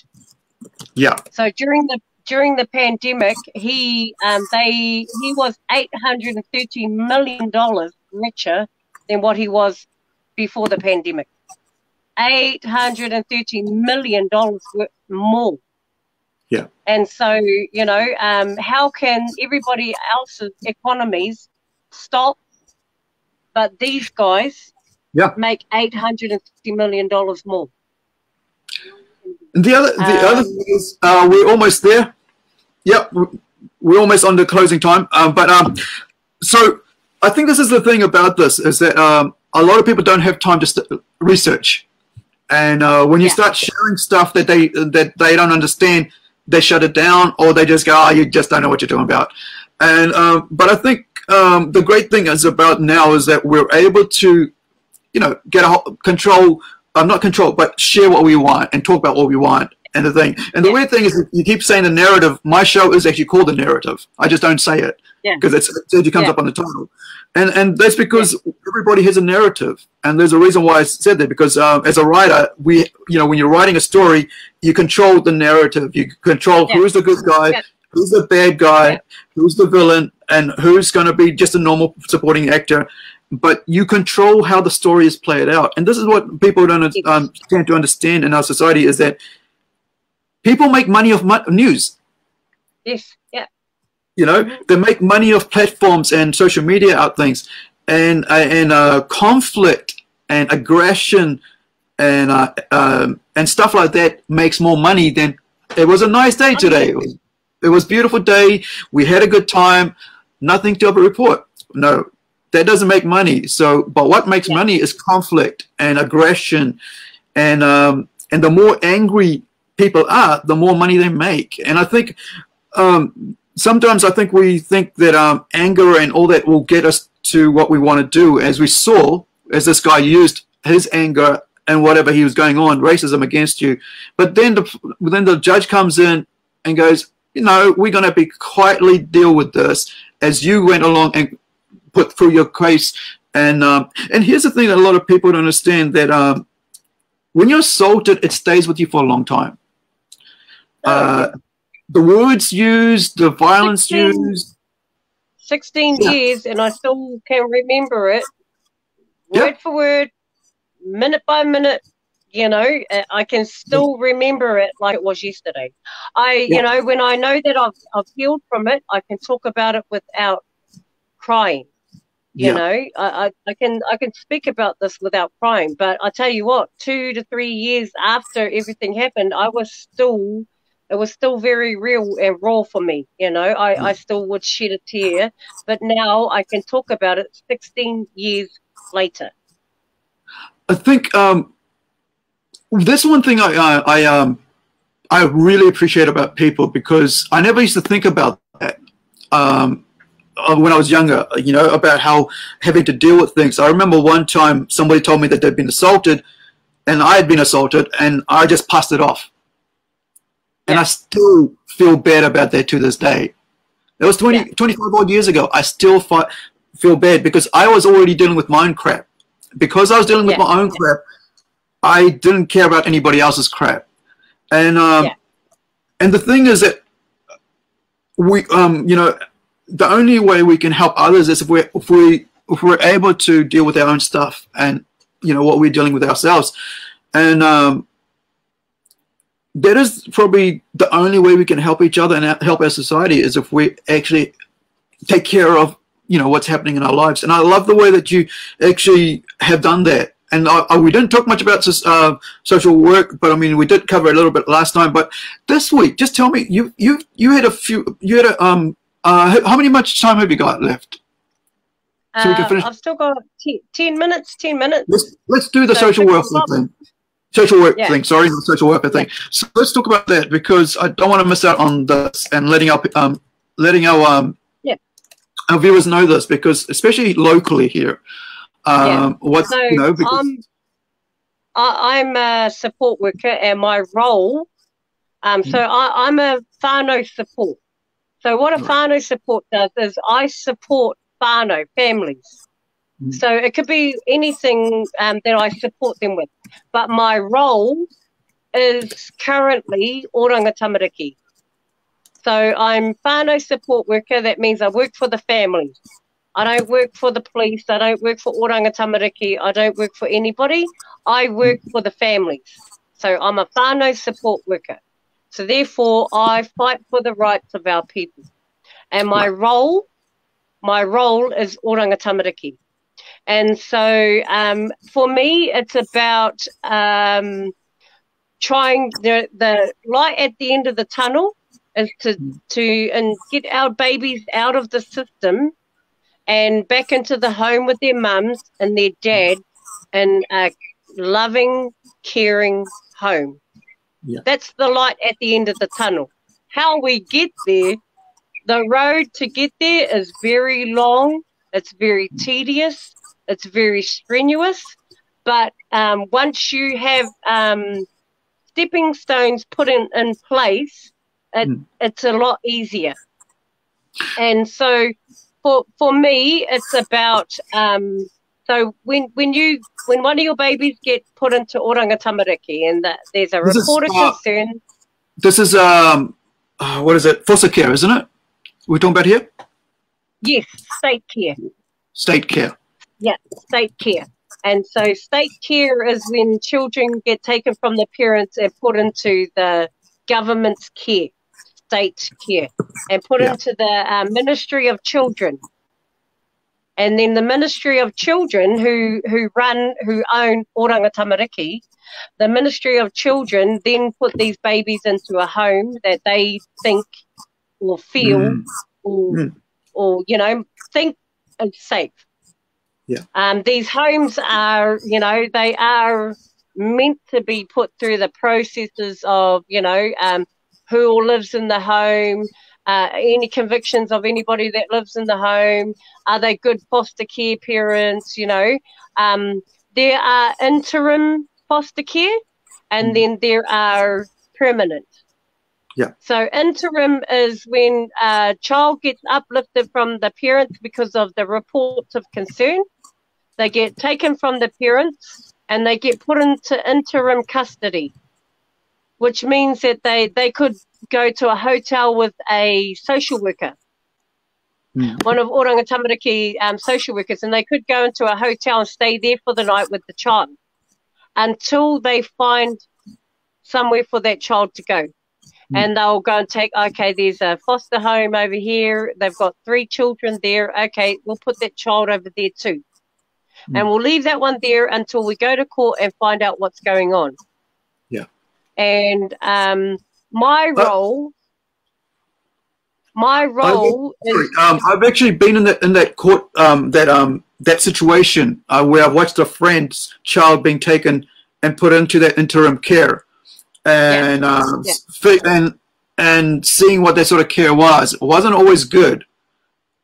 Yeah. So during the during the pandemic, he um, they he was eight hundred and thirty million dollars richer than what he was before the pandemic. Eight hundred and thirty million dollars more. Yeah. And so, you know, um, how can everybody else's economies stop, but these guys yeah. make eight hundred and fifty million dollars more? The other, the um, other thing is, uh, we're almost there. Yep, we're almost on the closing time. Um, but um, so I think this is the thing about this is that um, a lot of people don't have time to research, and uh, when you yeah. start sharing stuff that they that they don't understand, they shut it down or they just go, oh, you just don't know what you're talking about. And um, but I think um, the great thing is about now is that we're able to, you know, get a control. I'm uh, not control, but share what we want and talk about what we want and the thing. And the yeah. weird thing is, you keep saying the narrative. My show is actually called the narrative. I just don't say it because yeah. it comes yeah. up on the title, and and that's because yeah. everybody has a narrative, and there's a reason why I said that because um, as a writer, we you know when you're writing a story, you control the narrative. You control who's the good guy, who's the bad guy, who's the villain, and who's going to be just a normal supporting actor. But you control how the story is played out, and this is what people don't um, tend to understand in our society is that people make money off news. Yes. Yeah. You know, they make money off platforms and social media out things. and uh, and uh, conflict and aggression and uh, um, and stuff like that makes more money than it was a nice day today. It was, it was beautiful day. We had a good time. Nothing to report. No, that doesn't make money. So, but what makes yeah. money is conflict and aggression, and um, and the more angry people are, the more money they make. And I think um, sometimes I think we think that um, anger and all that will get us to what we want to do, as we saw as this guy used his anger and whatever he was going on, racism against you. But then the then the judge comes in and goes, you know, we're going to be quietly deal with this as you went along and put through your case. And um, and here's the thing that a lot of people don't understand that um, when you're assaulted, it stays with you for a long time. Oh, uh, the words used, the violence 16, used. 16 yeah. years, and I still can remember it word for word, minute by minute. You know, I can still remember it like it was yesterday. I, yeah. you know, when I know that I've, I've healed from it, I can talk about it without crying. You know, I, I can I can speak about this without crying. But I tell you what, two to three years after everything happened, I was still it was still very real and raw for me. You know, I, mm. I still would shed a tear, but now I can talk about it 16 years later. I think um, this one thing I, I, I, um, I really appreciate about people because I never used to think about that um, uh, when I was younger, you know, about how having to deal with things. I remember one time somebody told me that they'd been assaulted and I had been assaulted and I just passed it off and I still feel bad about that to this day. It was 20, yeah. 25 odd years ago. I still fight, feel bad because I was already dealing with my own crap. Because I was dealing with yeah. my own crap, I didn't care about anybody else's crap. And um, and the thing is that we um you know the only way we can help others is if we if we if we're able to deal with our own stuff and you know what we're dealing with ourselves. And um, that is probably the only way we can help each other and help our society is if we actually take care of you know what's happening in our lives and i love the way that you actually have done that and I, I, we didn't talk much about uh, social work but i mean we did cover a little bit last time but this week just tell me you you you had a few you had a um uh how many much time have you got left so uh, we can finish. I've still got 10 minutes. 10 minutes. Let's, let's do the so social work thing social work yeah. thing. Sorry, social worker thing. So let's talk about that because I don't want to miss out on this and letting our um letting our um yeah. our viewers know this because especially locally here, um, yeah. what so, you know because. Um, I, I'm a support worker, and my role, um, so mm. I, I'm a whānau support. So what a right. support does is I support whānau families Mm. So it could be anything um, that I support them with. But my role is currently Oranga Tamariki. So I'm whānau support worker. That means I work for the family. I don't work for the police. I don't work for Oranga Tamariki. I don't work for anybody. I work for the families. So I'm a whānau support worker. So therefore, I fight for the rights of our people. And my role, my role is Oranga Tamariki. And so um, for me, it's about um, trying the, the light at the end of the tunnel is to, to and get our babies out of the system and back into the home with their mums and their dad in a loving, caring home. Yeah. That's the light at the end of the tunnel. How we get there, the road to get there is very long, it's very tedious, it's very strenuous, but um, once you have um, stepping stones put in, in place, it, mm. it's a lot easier. And so for for me, it's about um, so when when you when one of your babies get put into oranga tamariki and that there's a report of uh, concern. This is um, uh, what is it? Foster care, isn't it? We're talking about here. Yes, state care. State care. Yeah, state care. And so state care is when children get taken from the parents and put into the government's care, state care, and put yeah. into the uh, Ministry of Children. And then the Ministry of Children, who who run, who own Oranga Tamariki, the Ministry of Children then put these babies into a home that they think or feel mm. or mm. or you know think is safe. Yeah. Um, these homes are, you know, they are meant to be put through the processes of, you know, um, who all lives in the home, uh, any convictions of anybody that lives in the home, are they good foster care parents, you know. Um, there are interim foster care and mm. then there are permanent. Yeah. So interim is when a child gets uplifted from the parents because of the reports of concern. They get taken from the parents and they get put into interim custody, which means that they, they could go to a hotel with a social worker, mm. one of Oranga Tamariki um, social workers, and they could go into a hotel and stay there for the night with the child until they find somewhere for that child to go. Mm. And they'll go and take, okay, there's a foster home over here. They've got three children there. Okay, we'll put that child over there too. Mm. And we'll leave that one there until we go to court and find out what's going on. Yeah. And um, my role, my role I've, is. Um, I've actually been in that in that court um, that um that situation uh, where I watched a friend's child being taken and put into that interim care, and yeah. Um, yeah. and and seeing what that sort of care was it wasn't always good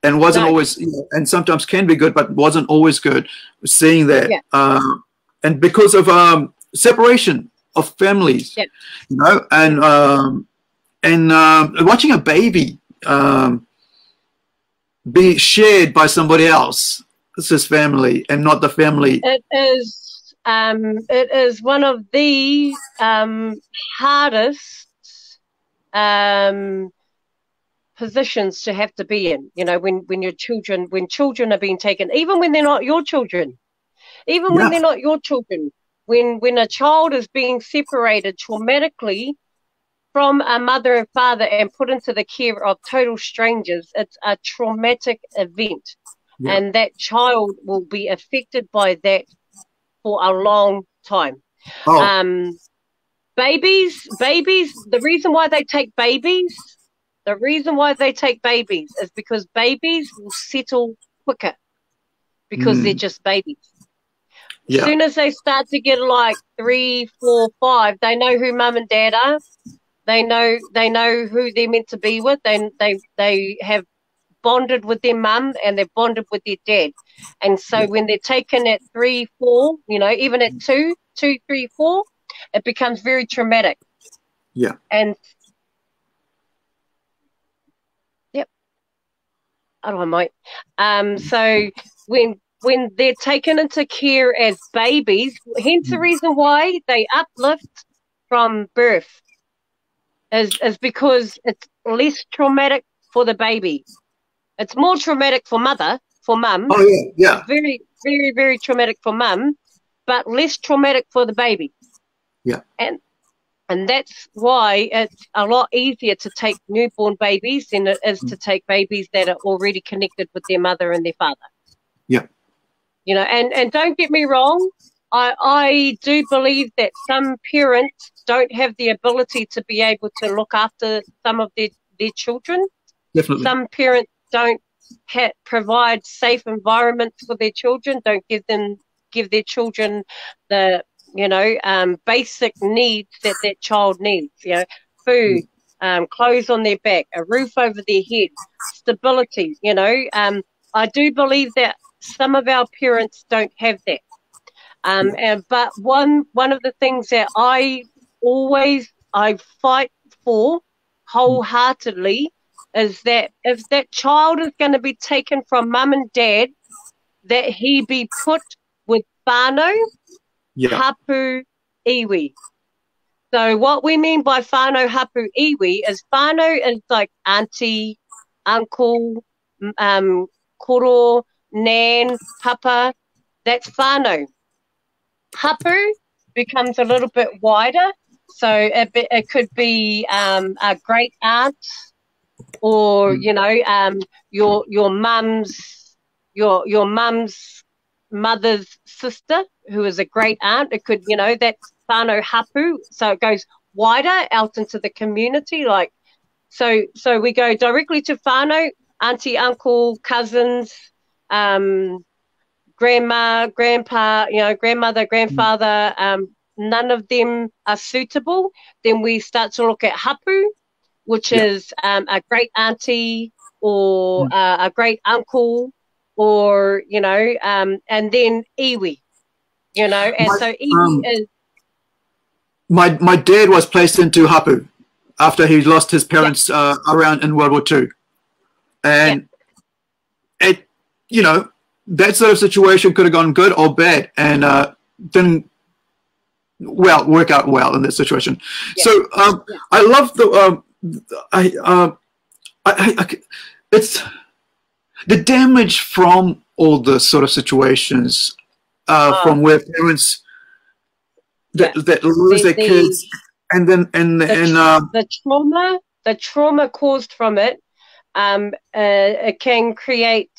and wasn't no. always you know, and sometimes can be good but wasn't always good seeing that yeah. um, and because of um, separation of families yeah. you know and um, and um, watching a baby um, be shared by somebody else this is family and not the family it is um, it is one of the um, hardest um, positions to have to be in. You know, when when your children when children are being taken, even when they're not your children, even yeah. when they're not your children, when when a child is being separated traumatically from a mother and father and put into the care of total strangers, it's a traumatic event. Yeah. And that child will be affected by that for a long time. Oh. Um, babies, babies, the reason why they take babies the reason why they take babies is because babies will settle quicker because mm. they're just babies. Yeah. As soon as they start to get like three, four, five, they know who mum and dad are. They know they know who they're meant to be with. They they they have bonded with their mum and they've bonded with their dad. And so yeah. when they're taken at three, four, you know, even at two, two, three, four, it becomes very traumatic. Yeah. And oh, I might. Um, so when when they're taken into care as babies, hence the reason why they uplift from birth is is because it's less traumatic for the baby. It's more traumatic for mother, for mum. Oh yeah, yeah. Very, very, very traumatic for mum, but less traumatic for the baby. Yeah. And and that's why it's a lot easier to take newborn babies than it is to take babies that are already connected with their mother and their father. Yeah. You know, and, and don't get me wrong, I, I do believe that some parents don't have the ability to be able to look after some of their, their children. Definitely. Some parents don't ha- provide safe environments for their children, don't give them give their children the you know, um, basic needs that that child needs, you know, food, um, clothes on their back, a roof over their head, stability, you know. Um, I do believe that some of our parents don't have that. Um, and, but one one of the things that I always I fight for wholeheartedly is that if that child is going to be taken from mum and dad, that he be put with whānau yeah. hapu iwi. So what we mean by whānau hapu iwi is whānau is like auntie, uncle, um, koro, nan, papa. That's whānau. Hapu becomes a little bit wider. So it, it could be um, a great aunt or, mm. you know, um, your your mum's your your mum's mother's sister, who is a great aunt. It could, you know, that's whānau hapu. So it goes wider out into the community. Like, so, so we go directly to whānau, auntie, uncle, cousins, um, grandma, grandpa, you know, grandmother, grandfather, um, none of them are suitable, then we start to look at hapu, which yep. is um, a great auntie or mm. uh, a great uncle or, you know, um, and then iwi, you know, and my, so iwi um, is. My, my dad was placed into hapu after he lost his parents yep. uh, around in World War II. And yep. it, you know, that sort of situation could have gone good or bad and uh, didn't well work out well in this situation. Yeah. So um, yeah. I love the um, I, uh, I, I, it's the damage from all the sort of situations uh, oh. from where parents that, yeah. that lose the, their kids and then and the, and uh, the trauma the trauma caused from it um, uh, it can create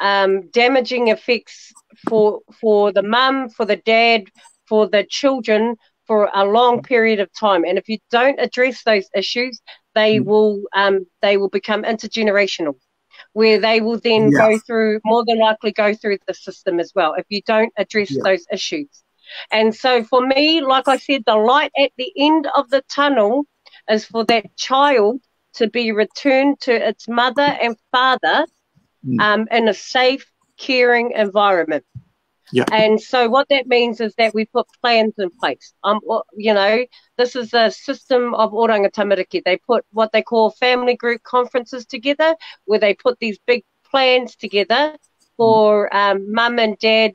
um, damaging effects for for the mum, for the dad, for the children for a long period of time. And if you don't address those issues, they mm. will um, they will become intergenerational, where they will then yeah. go through more than likely go through the system as well. If you don't address yeah. those issues. And so for me, like I said, the light at the end of the tunnel is for that child to be returned to its mother and father mm. um, in a safe, caring environment. Yeah. And so what that means is that we put plans in place. Um, you know, this is a system of oranga tamariki. They put what they call family group conferences together, where they put these big plans together for um, mum and dad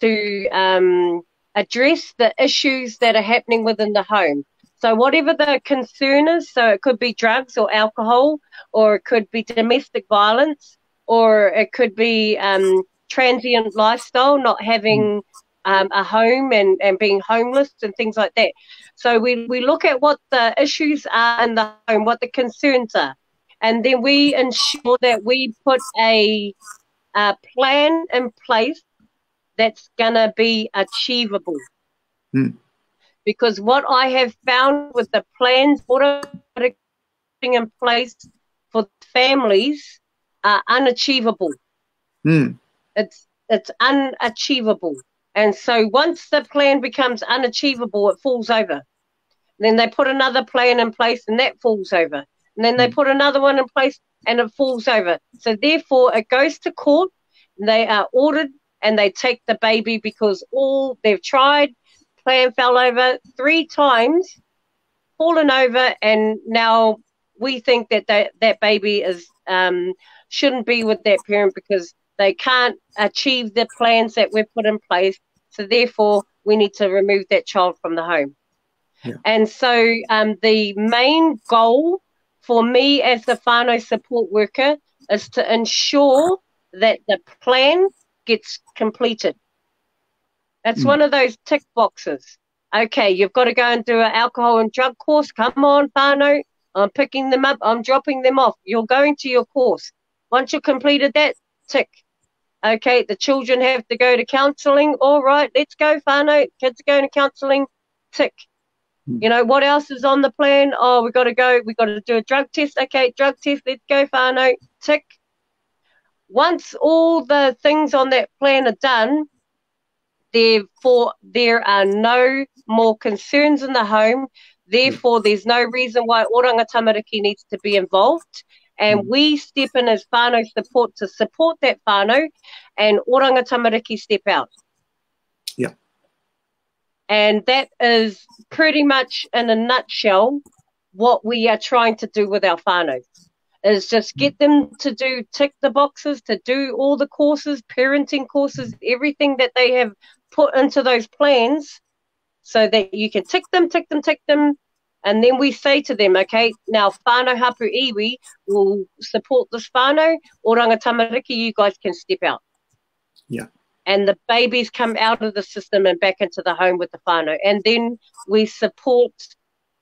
to um, address the issues that are happening within the home. So whatever the concern is, so it could be drugs or alcohol, or it could be domestic violence, or it could be um, transient lifestyle, not having um, a home and, and being homeless and things like that. So we, we look at what the issues are in the home, what the concerns are, and then we ensure that we put a, a plan in place that's going to be achievable. Hmm. Because what I have found with the plans putting in place for families are unachievable. Mm. It's it's unachievable. And so once the plan becomes unachievable, it falls over. Then they put another plan in place and that falls over. And then they hmm. put another one in place and it falls over. So therefore it goes to court, they are ordered and they take the baby because all they've tried, plan fell over three times, fallen over, and now we think that that, that baby is um, shouldn't be with that parent because they can't achieve the plans that we've put in place. So therefore, we need to remove that child from the home. Yeah. And so um, the main goal for me as the whānau support worker is to ensure that the plan gets completed. It's mm. one of those tick boxes. Okay, you've got to go and do an alcohol and drug course. Come on, whānau. I'm picking them up. I'm dropping them off. You're going to your course. Once you've completed that, tick. Okay, the children have to go to counselling. All right, let's go, whānau. Kids are going to counselling. Tick. Hmm. You know, what else is on the plan? Oh, we've got to go. We've got to do a drug test. Okay, drug test. Let's go, whānau. Tick. Once all the things on that plan are done, therefore there are no more concerns in the home. Therefore, there's no reason why Oranga Tamariki needs to be involved and we step in as whānau support to support that whānau and oranga tamariki step out. Yeah. And that is pretty much in a nutshell what we are trying to do with our whānau is just get them to do tick the boxes, to do all the courses, parenting courses, everything that they have put into those plans so that you can tick them, tick them, tick them, and then we say to them, okay, now whānau hapu iwi will support this whānau, oranga tamariki, you guys can step out. Yeah. And the babies come out of the system and back into the home with the whānau. And then we support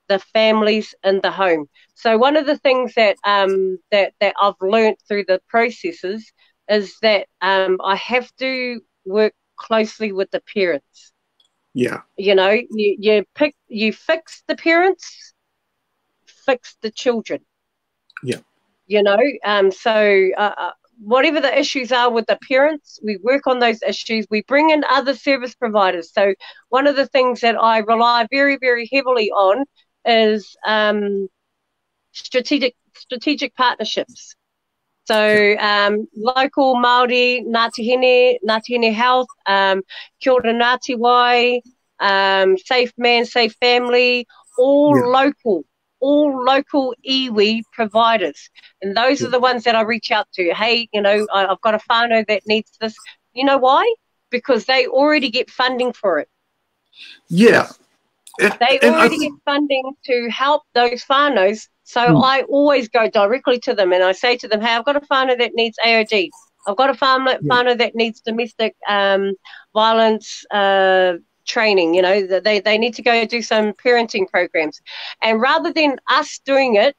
the families in the home. So one of the things that um that, that I've learned through the processes is that um, I have to work closely with the parents. Yeah. You know, you, you pick, you fix the parents, fix the children. Yeah. You know, um, so uh, uh, whatever the issues are with the parents, we work on those issues. We bring in other service providers. So one of the things that I rely very, very heavily on is um, strategic strategic partnerships. So um, local Ngāti Hine, Ngāti Hine Health, um, Kia ora Ngāti Wai, um, Safe Man, Safe Family, all yeah. local, all local iwi providers. And those yeah. are the ones that I reach out to. Hey, you know, I, I've got a whānau that needs this. You know why? Because they already get funding for it. Yeah. And, they already get funding to help those whānaus so mm. I always go directly to them and I say to them, hey, I've got a whānau that needs AOD. I've got a farmer, yeah. that needs domestic um, violence uh, training. You know, they, they need to go do some parenting programs. And rather than us doing it,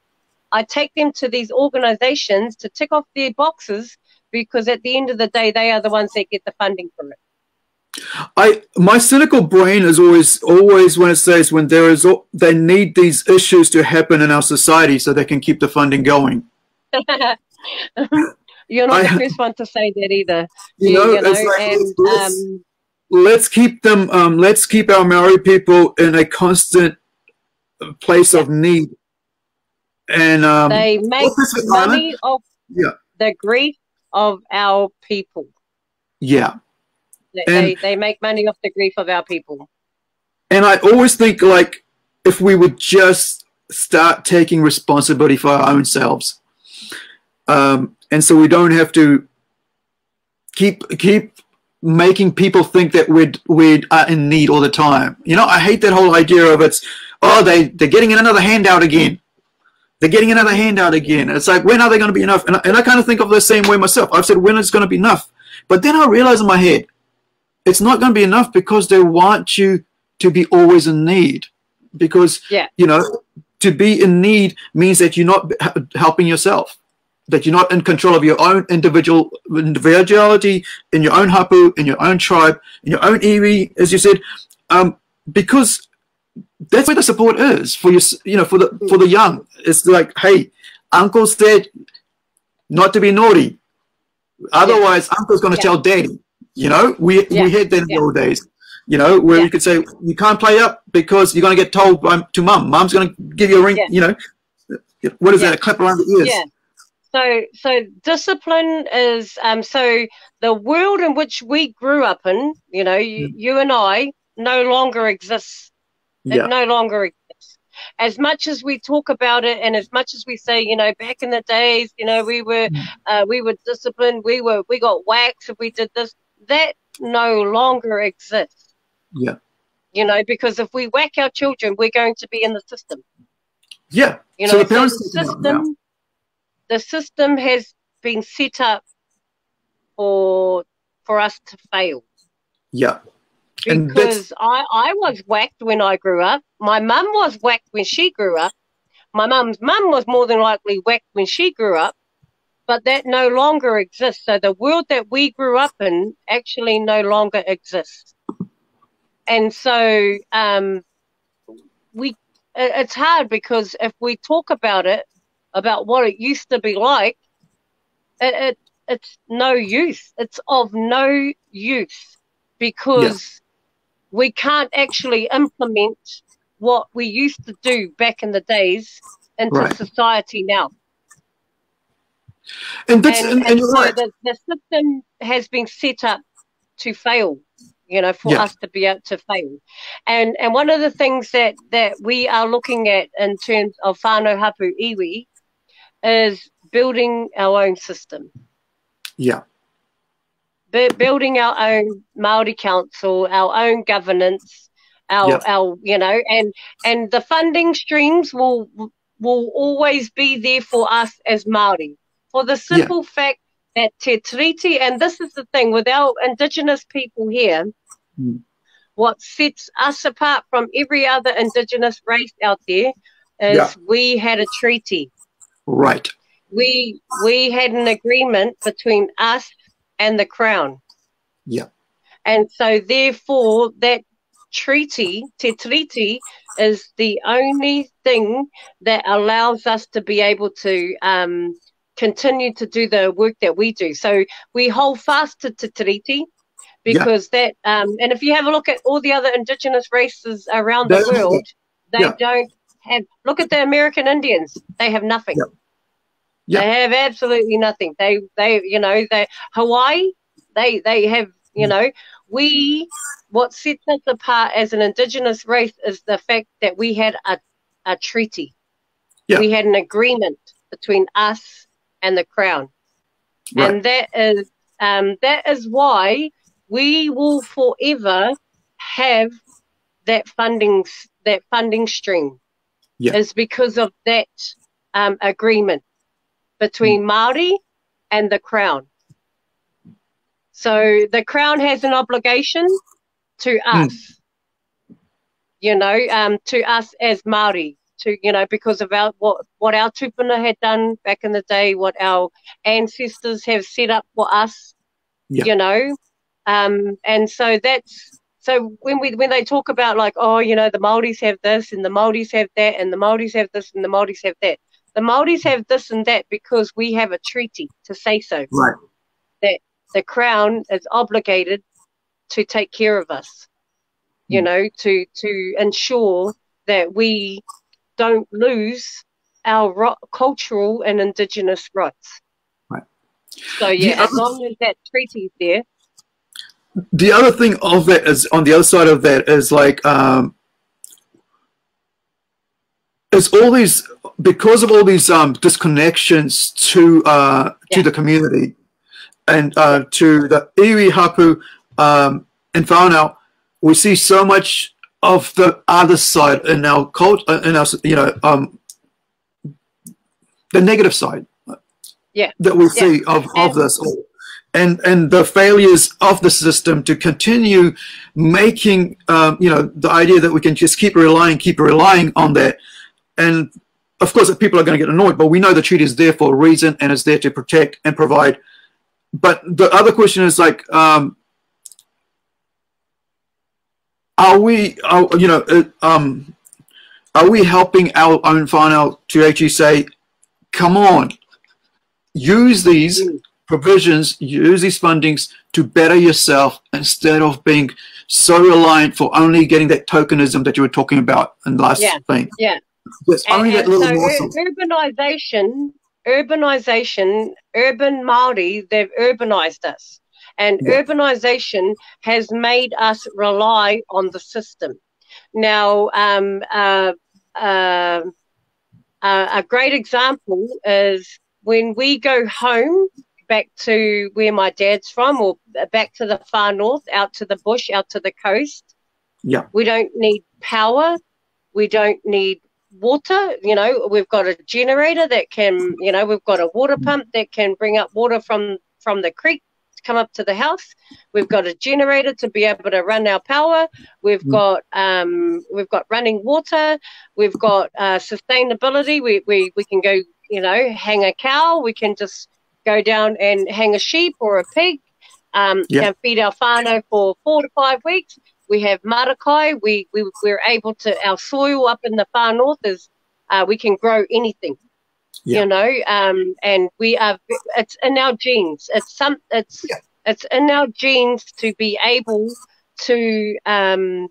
I take them to these organizations to tick off their boxes because at the end of the day, they are the ones that get the funding for it. I my cynical brain is always always when it says when there is they need these issues to happen in our society so they can keep the funding going. You're not I, the first one to say that either. You, know, you know like, and, let's, um, let's, keep them. Um, let's keep our Maori people in a constant place of need. And um, they make money of yeah. the grief of our people. Yeah. They, they, they make money off the grief of our people. And I always think like if we would just start taking responsibility for our own selves, um, and so we don't have to keep keep making people think that we're we are in need all the time. You know, I hate that whole idea of it's oh they they're getting another handout again. They're getting another handout again. It's like when are they going to be enough? And I, and I kind of think of the same way myself. I've said when is it going to be enough, but then I realize in my head it's not going to be enough because they want you to be always in need. Because, yeah. you know, to be in need means that you're not helping yourself, that you're not in control of your own individual individuality, in your own hapu, in your own tribe, in your own iwi, as you said, um, because that's where the support is for you. You know, for the for the young, it's like, hey, uncle said not to be naughty, otherwise, yeah. uncle's going to yeah. tell daddy. You know, we yeah. we had that in yeah. the old days. You know, where yeah. you could say you can't play up because you're going to get told by, to mum. Mum's going to give you a ring. You know, what is that? A clap around the ears. Yeah. So, so discipline is um. So the world in which we grew up in, you know, you, mm. you and I, no longer exists. It no longer exists. As much as we talk about it, and as much as we say, you know, back in the days, you know, we were, mm. uh, we were disciplined. We were, we got whacks if we did this that no longer exists. Yeah. You know, because if we whack our children, we're going to be in the system. Yeah. You know, so the, so the system, the system has been set up for for us to fail. Yeah. Because I, I was whacked when I grew up. My mum was whacked when she grew up. My mum's mum was more than likely whacked when she grew up but that no longer exists. So the world that we grew up in actually no longer exists. And so um, we it's hard because if we talk about it, about what it used to be like, it, it it's no use. It's of no use because yeah. we can't actually implement what we used to do back in the days into right. society now. And that's and, and, and, so right. the, the system has been set up to fail you know, for yeah. us to be able to fail. And and one of the things that that we are looking at in terms of Whānau Hapu Iwi is building our own system. Yeah. building our own Maori council, our own governance, our yeah. our you know, and and the funding streams will will always be there for us as Maori for the simple yeah. fact that Te Tiriti, and this is the thing with our Indigenous people here, mm. what sets us apart from every other Indigenous race out there is yeah. we had a treaty. Right. we we had an agreement between us and the crown. Yeah. And so therefore that treaty, te treaty, is the only thing that allows us to be able to um, continue to do the work that we do. So we hold fast to te treaty because yeah. that um, and if you have a look at all the other indigenous races around the world, they yeah. don't have look at the American Indians. They have nothing. Yeah. They have absolutely nothing. They they you know they Hawaii they they have you mm. know we what sets us apart as an indigenous race is the fact that we had a, a treaty. We had an agreement between us and the crown. Right. And that is um, that is why we will forever have that funding that funding stream. Yeah. Is because of that um, agreement between mm. Maori and the crown. So the crown has an obligation to hmm. us, mm. you know, um, to us as Maori, to you know, because of our what what our tupuna had done back in the day, what our ancestors have set up for us, yeah. you know, um, and so that's so when we when they talk about like oh you know the Maoris have this and the Maoris have that and the Maoris have this and the Maoris have that. The Maoris have this and that because we have a treaty to say so. Right. That the crown is obligated to take care of us, you mm. know, to to ensure that we don't lose our ro- cultural and indigenous rights. Right. So yeah, as long as that treaty's there. The other thing of that is on the other side of that is like um, it's all these because of all these um, disconnections to uh, to yeah. the community and uh, to the iwi hapu um, and whānau, we see so much of the other side in our culture, uh, in our, you know, um, the negative side. Yeah. That we yeah. see of, of this all. And, and the failures of the system to continue making, um, you know, the idea that we can just keep relying, keep relying on that. And of course, people are going to get annoyed, but we know the treaty is there for a reason and it's there to protect and provide but the other question is like, um, are we, are, you know, uh, um, are we helping our own whānau to actually say, come on, use these provisions, use these fundings to better yourself instead of being so reliant for only getting that tokenism that you were talking about in the last yeah, thing. Yeah. There's and, that little so urbanization urbanization, urban Maori, they've urbanized us. And yeah. urbanization has made us rely on the system. Now, um, uh, uh, uh, a great example is when we go home back to where my dad's from or back to the far north, out to the bush, out to the coast. Yeah. We don't need power. We don't need water. You know, we've got a generator that can, you know, we've got a water pump that can bring up water from from the creek come up to the house. We've got a generator to be able to run our power. We've mm. got um, we've got running water. We've got uh, sustainability. We, we we can go, you know, hang a cow. We can just go down and hang a sheep or a pig. Um, yep. Can feed our whānau for four to five weeks we have marakai. We, we, we're able to, our soil up in the far north is, uh, we can grow anything. Yeah. You know, um, and we are. It's in our genes. It's some. It's yeah. it's in our genes to be able to um,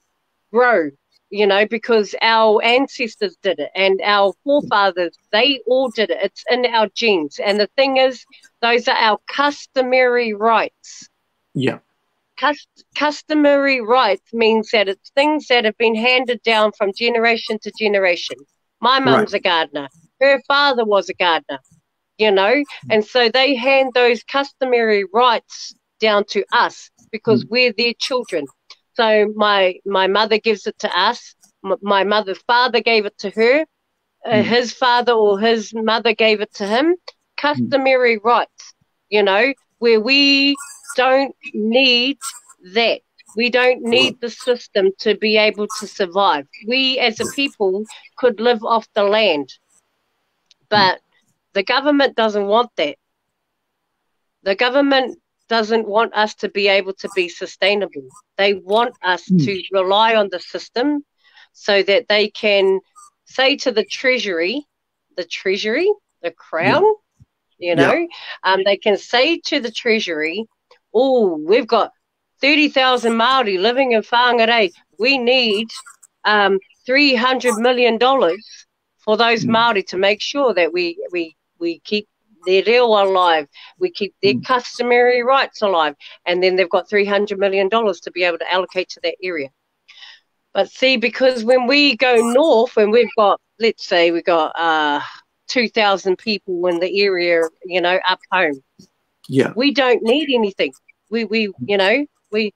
grow you know, because our ancestors did it and our forefathers, they all did it. It's in our genes. And the thing is, those are our customary rights. Yeah. Cust- customary rights means that it's things that have been handed down from generation to generation. My mum's right. a gardener. Her father was a gardener, you know, and so they hand those customary rights down to us because mm. we're their children. So my my mother gives it to us. M- my mother's father gave it to her. Uh, mm. His father or his mother gave it to him. Customary mm. rights, you know, where we don't need that. We don't need the system to be able to survive. We as a people could live off the land. But The government doesn't want that. The government doesn't want us to be able to be sustainable. They want us mm. to rely on the system so that they can say to the treasury, the treasury, the crown, yeah. you know, yeah. um, they can say to the treasury, oh, we've got 30,000 Māori living in Whangarei. We need um, $300 million for those mm. Māori to make sure that we, we, we keep their reo alive, we keep their mm. customary rights alive, and then they've got $300 million to be able to allocate to that area. But see, because when we go north, when we've got, let's say, we've got uh, 2,000 people in the area, you know, up home. Yeah. We don't need anything. We, we, you know, we,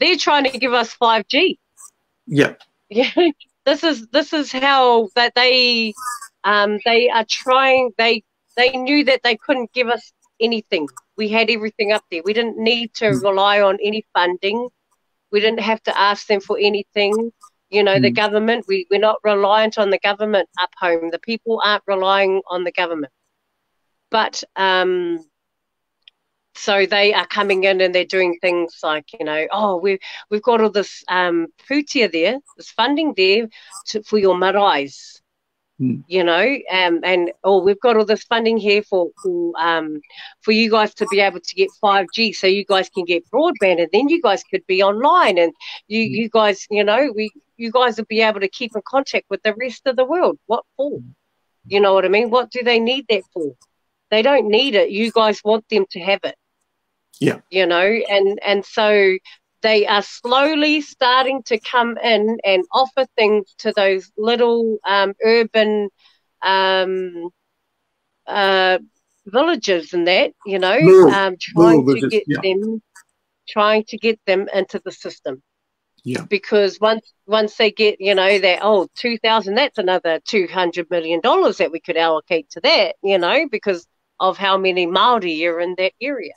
they're trying to give us 5G. Yeah. Yeah. This is, this is how that they, um, they are trying, they they knew that they couldn't give us anything. We had everything up there. We didn't need to mm. rely on any funding. We didn't have to ask them for anything. You know, mm. the hmm. government, we, we're not reliant on the government up home. The people aren't relying on the government. But um, so they are coming in and they're doing things like, you know, oh, we've, we've got all this um, pūtea there, this funding there to, for your marais Mm. You know, um, and oh, we've got all this funding here for for um, for you guys to be able to get five G, so you guys can get broadband, and then you guys could be online, and you mm. you guys, you know, we you guys will be able to keep in contact with the rest of the world. What for? You know what I mean? What do they need that for? They don't need it. You guys want them to have it. Yeah. You know, and and so they are slowly starting to come in and offer things to those little um, urban um, uh, villages and that, you know, um, trying to get yeah. them, trying to get them into the system. Yeah. Because once once they get, you know, that oh, two thousand, that's another two hundred million dollars that we could allocate to that, you know, because of how many Maori are in that area.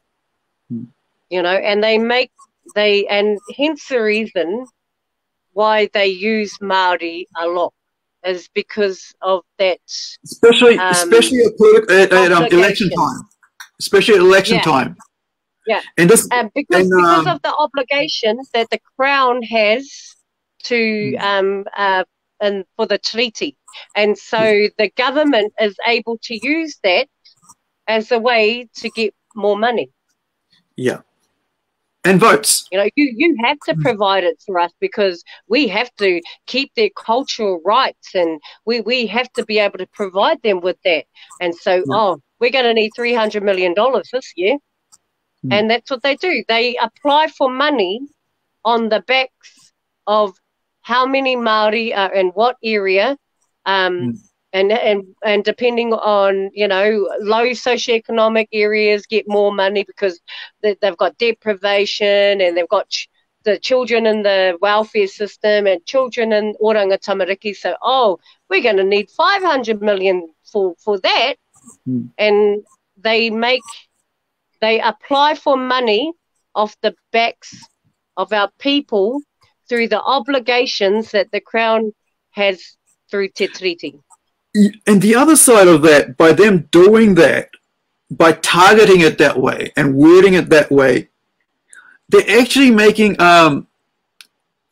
Hmm. You know, and they make they and hence the reason why they use Maori a lot is because of that. Especially, um, especially at, at, at um, election time. Especially at election yeah. time. Yeah. And this um, because and, because um, of the obligation that the crown has to hmm. um uh and for the treaty, and so the government is able to use that as a way to get more money. Yeah and votes. You know, you, you have to provide it for us because we have to keep their cultural rights and we, we have to be able to provide them with that. And so, yeah. oh, we're going to need $300 million this year. Mm. And that's what they do. They apply for money on the backs of how many Maori are in what area. Um, mm and and and depending on you know low socioeconomic areas get more money because they, have got deprivation and they've got ch- the children in the welfare system and children in oranga tamariki so oh we're going to need 500 million for for that. Mm. and they make they apply for money off the backs of our people through the obligations that the crown has through Te Treaty and the other side of that, by them doing that, by targeting it that way and wording it that way, they're actually making um,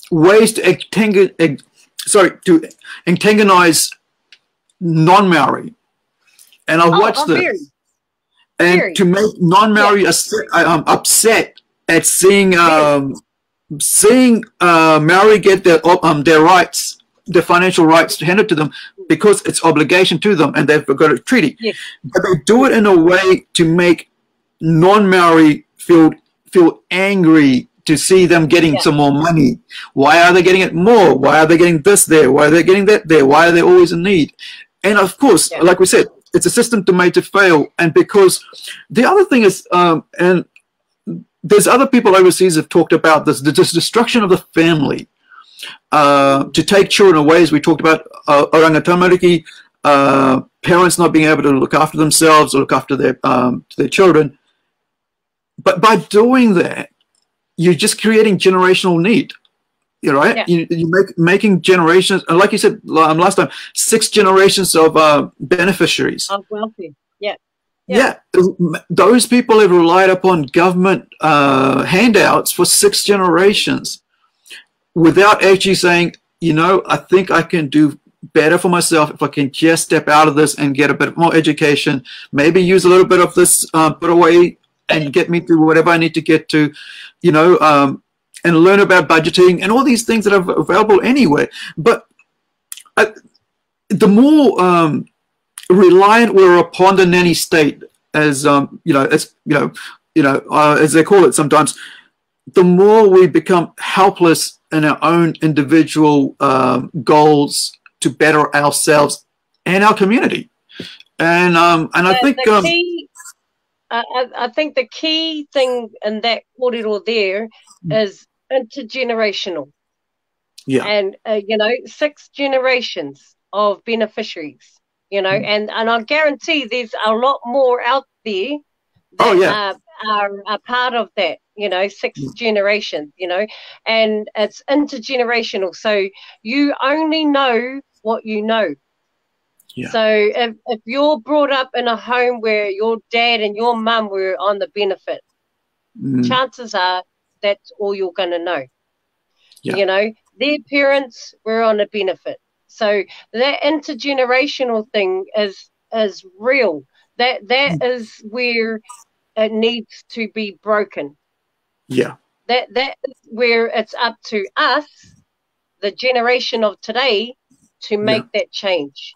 ways to antagonize, sorry, to antagonize non-Maori. And I've oh, watched oh, this. Very, and very. to make non-Maori yeah. upset, um, upset at seeing um, seeing uh, Maori get their um, their rights the financial rights handed to them because it's obligation to them and they've got a treaty. Yes. But they do it in a way to make non-Maori feel feel angry to see them getting yeah. some more money. Why are they getting it more? Why are they getting this there? Why are they getting that there? Why are they always in need? And of course, yeah. like we said, it's a system to made to fail. And because the other thing is, um, and there's other people overseas have talked about this, the destruction of the family uh, to take children away, as we talked about, uh, oranga uh, parents not being able to look after themselves or look after their um, their children. But by doing that, you're just creating generational need. Right? Yeah. You, you make making generations, like you said um, last time, six generations of uh, beneficiaries. Of wealthy. Yeah. Yeah. yeah. those people have relied upon government uh, handouts for six generations without actually saying, you know, I think I can do better for myself if I can just step out of this and get a bit more education, maybe use a little bit of this uh, put away and get me through whatever I need to get to, you know, um, and learn about budgeting and all these things that are available anyway. But I, the more um, reliant we're upon the nanny state, as um, you know, as you know, you know, uh, as they call it sometimes, the more we become helpless in our own individual um, goals to better ourselves and our community. And um, and I think um, key, I, I, think the key thing in that corridor there mm. intergenerational. Yeah. And uh, you know, six generations of beneficiaries. You know, mm. and and I guarantee there's a lot more out there. oh yeah. Are, a part of that you know six mm. generations you know and it's intergenerational so you only know what you know yeah. So if, if you're brought up in a home where your dad and your mum were on the benefit, mm. chances are that's all you're going to know. Yeah. You know, their parents were on a benefit. So that intergenerational thing is is real. That that mm. is where it needs to be broken. Yeah. That that is where it's up to us, the generation of today, to make yeah. that change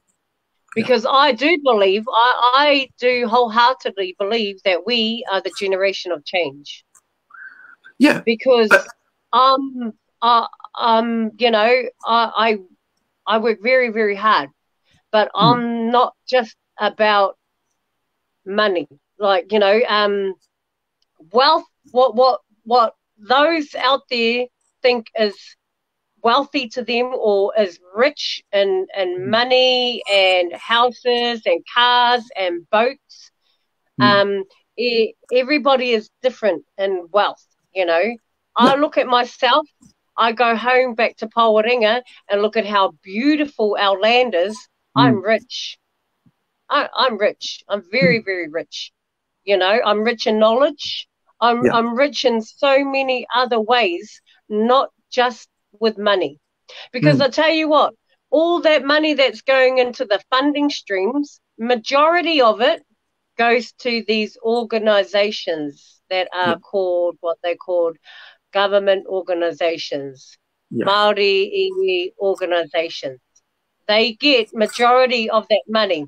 because yeah. I do believe, I, I do wholeheartedly believe that we are the generation of change. Yeah. Because, um, uh, um, you know, I, I, I work very, very hard, but mm. I'm not just about money. Like, you know, um, wealth, what, what, what those out there think is wealthy to them or is rich in, in mm. money and houses and cars and boats. Mm. Um, it, everybody is different in wealth, you know. I look at myself, I go home back to Pawarenga and look at how beautiful our land is. Mm. I'm rich. I, I'm rich. I'm very, mm. very rich. You know, I'm rich in knowledge. I'm, yeah. I'm rich in so many other ways, not just with money. Because mm. I tell you what, all that money that's going into the funding streams, majority of it goes to these organizations that are yeah. called what they're called government organizations, yeah. Maori iwi organizations. They get majority of that money.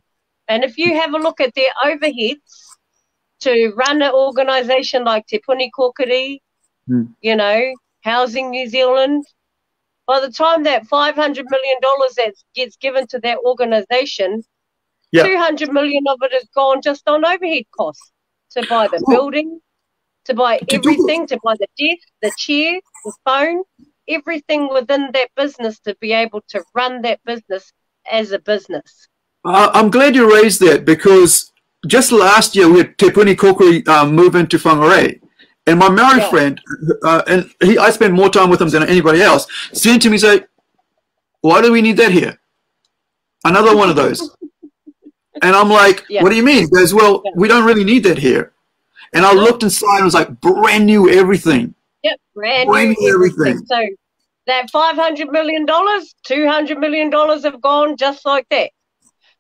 And if you have a look at their overheads to run an organization like Te Puni Kokiri, mm. you know, Housing New Zealand, by the time that $500 million that gets given to that organization, yeah. 200 million of it is gone just on overhead costs to buy the building, to buy everything, to buy the desk, the chair, the phone, everything within that business to be able to run that business as a business. Uh, I'm glad you raised that because just last year we had Te Puni Kokiri um, move into Whangarei. And my Maori yeah. friend, uh, and he, I spend more time with him than anybody else, said to me, say, why do we need that here? Another one of those. and I'm like, yeah. what do you mean? He goes, well, yeah. we don't really need that here. And I looked inside and it was like brand new everything. Yep, brand, brand new everything. everything. So that $500 million, $200 million have gone just like that.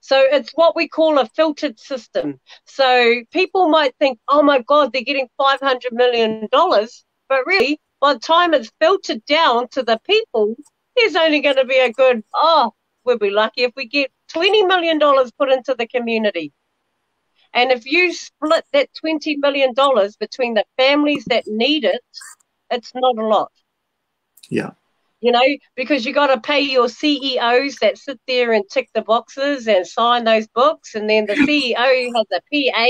So it's what we call a filtered system. So people might think, oh my God, they're getting $500 million. But really, by the time it's filtered down to the people, there's only going to be a good, oh, we'll be lucky if we get $20 million put into the community. And if you split that $20 million between the families that need it, it's not a lot. Yeah you know, because you got to pay your CEOs that sit there and tick the boxes and sign those books, and then the CEO has a PA,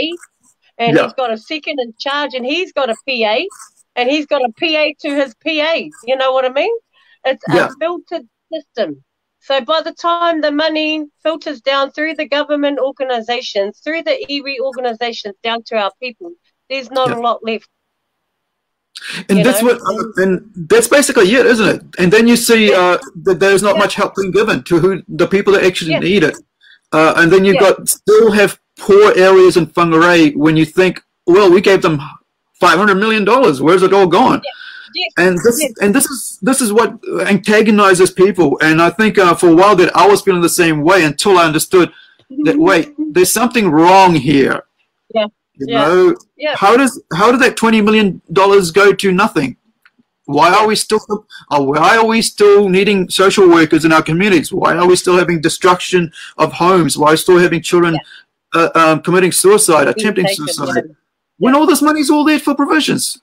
and yeah. he's got a second in charge, and he's got a PA, and he's got a PA to his PA. You know what I mean? It's yeah. a filtered system. So by the time the money filters down through the government organizations, through the iwi organizations down to our people, there's not yeah. a lot left and you that's know? what, and that's basically it, isn't it? And then you see uh, that there's not yeah. much help being given to who the people that actually yeah. need it, uh, and then you've yeah. got still have poor areas in Whangarei when you think, well, we gave them five hundred million dollars. Where's it all gone? And this, and this is this is what antagonizes people. And I think uh, for a while that I was feeling the same way until I understood that wait, there's something wrong here. Yeah. You yeah. know, yeah. how does how did that twenty million dollars go to nothing? Why are we still uh, why are we still needing social workers in our communities? Why are we still having destruction of homes? Why are we still having children yeah. uh, um, committing suicide, attempting suicide? When all this money is all there for provisions,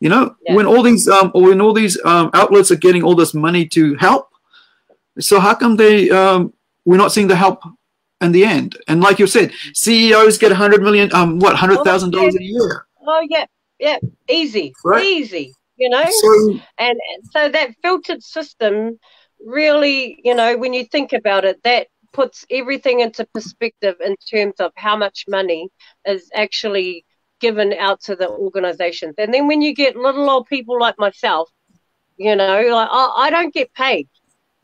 you know, when all these um, when all these um, outlets are getting all this money to help, so how come they um, we're not seeing the help in the end. And like you said, CEOs get a hundred million, um, what, hundred thousand dollars a year. Oh yeah, yeah, easy, right? easy. You know, so, and, and so that filtered system really, you know, when you think about it, that puts everything into perspective in terms of how much money is actually given out to the organizations. And then when you get little old people like myself, you know, like I, I don't get paid.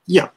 Yeah.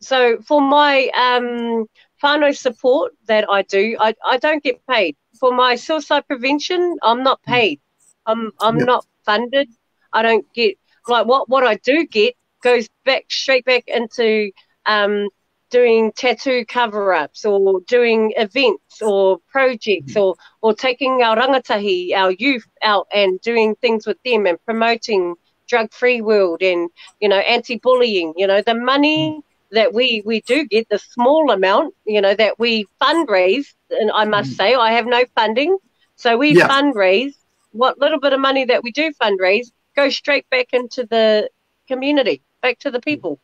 So for my um, whānau support that I do, I, I don't get paid. For my suicide prevention, I'm not mm. paid. I'm I'm yep. not funded. I don't get like what what I do get goes back straight back into um, doing tattoo cover ups or doing events or projects mm. or or taking our rangatahi, our youth out and doing things with them and promoting drug free world and you know anti bullying. You know the money mm that we we do get the small amount, you know, that we fundraise, and I must mm. say I have no funding, so we yeah. fundraise. What little bit of money that we do fundraise goes straight back into the community, back to the people.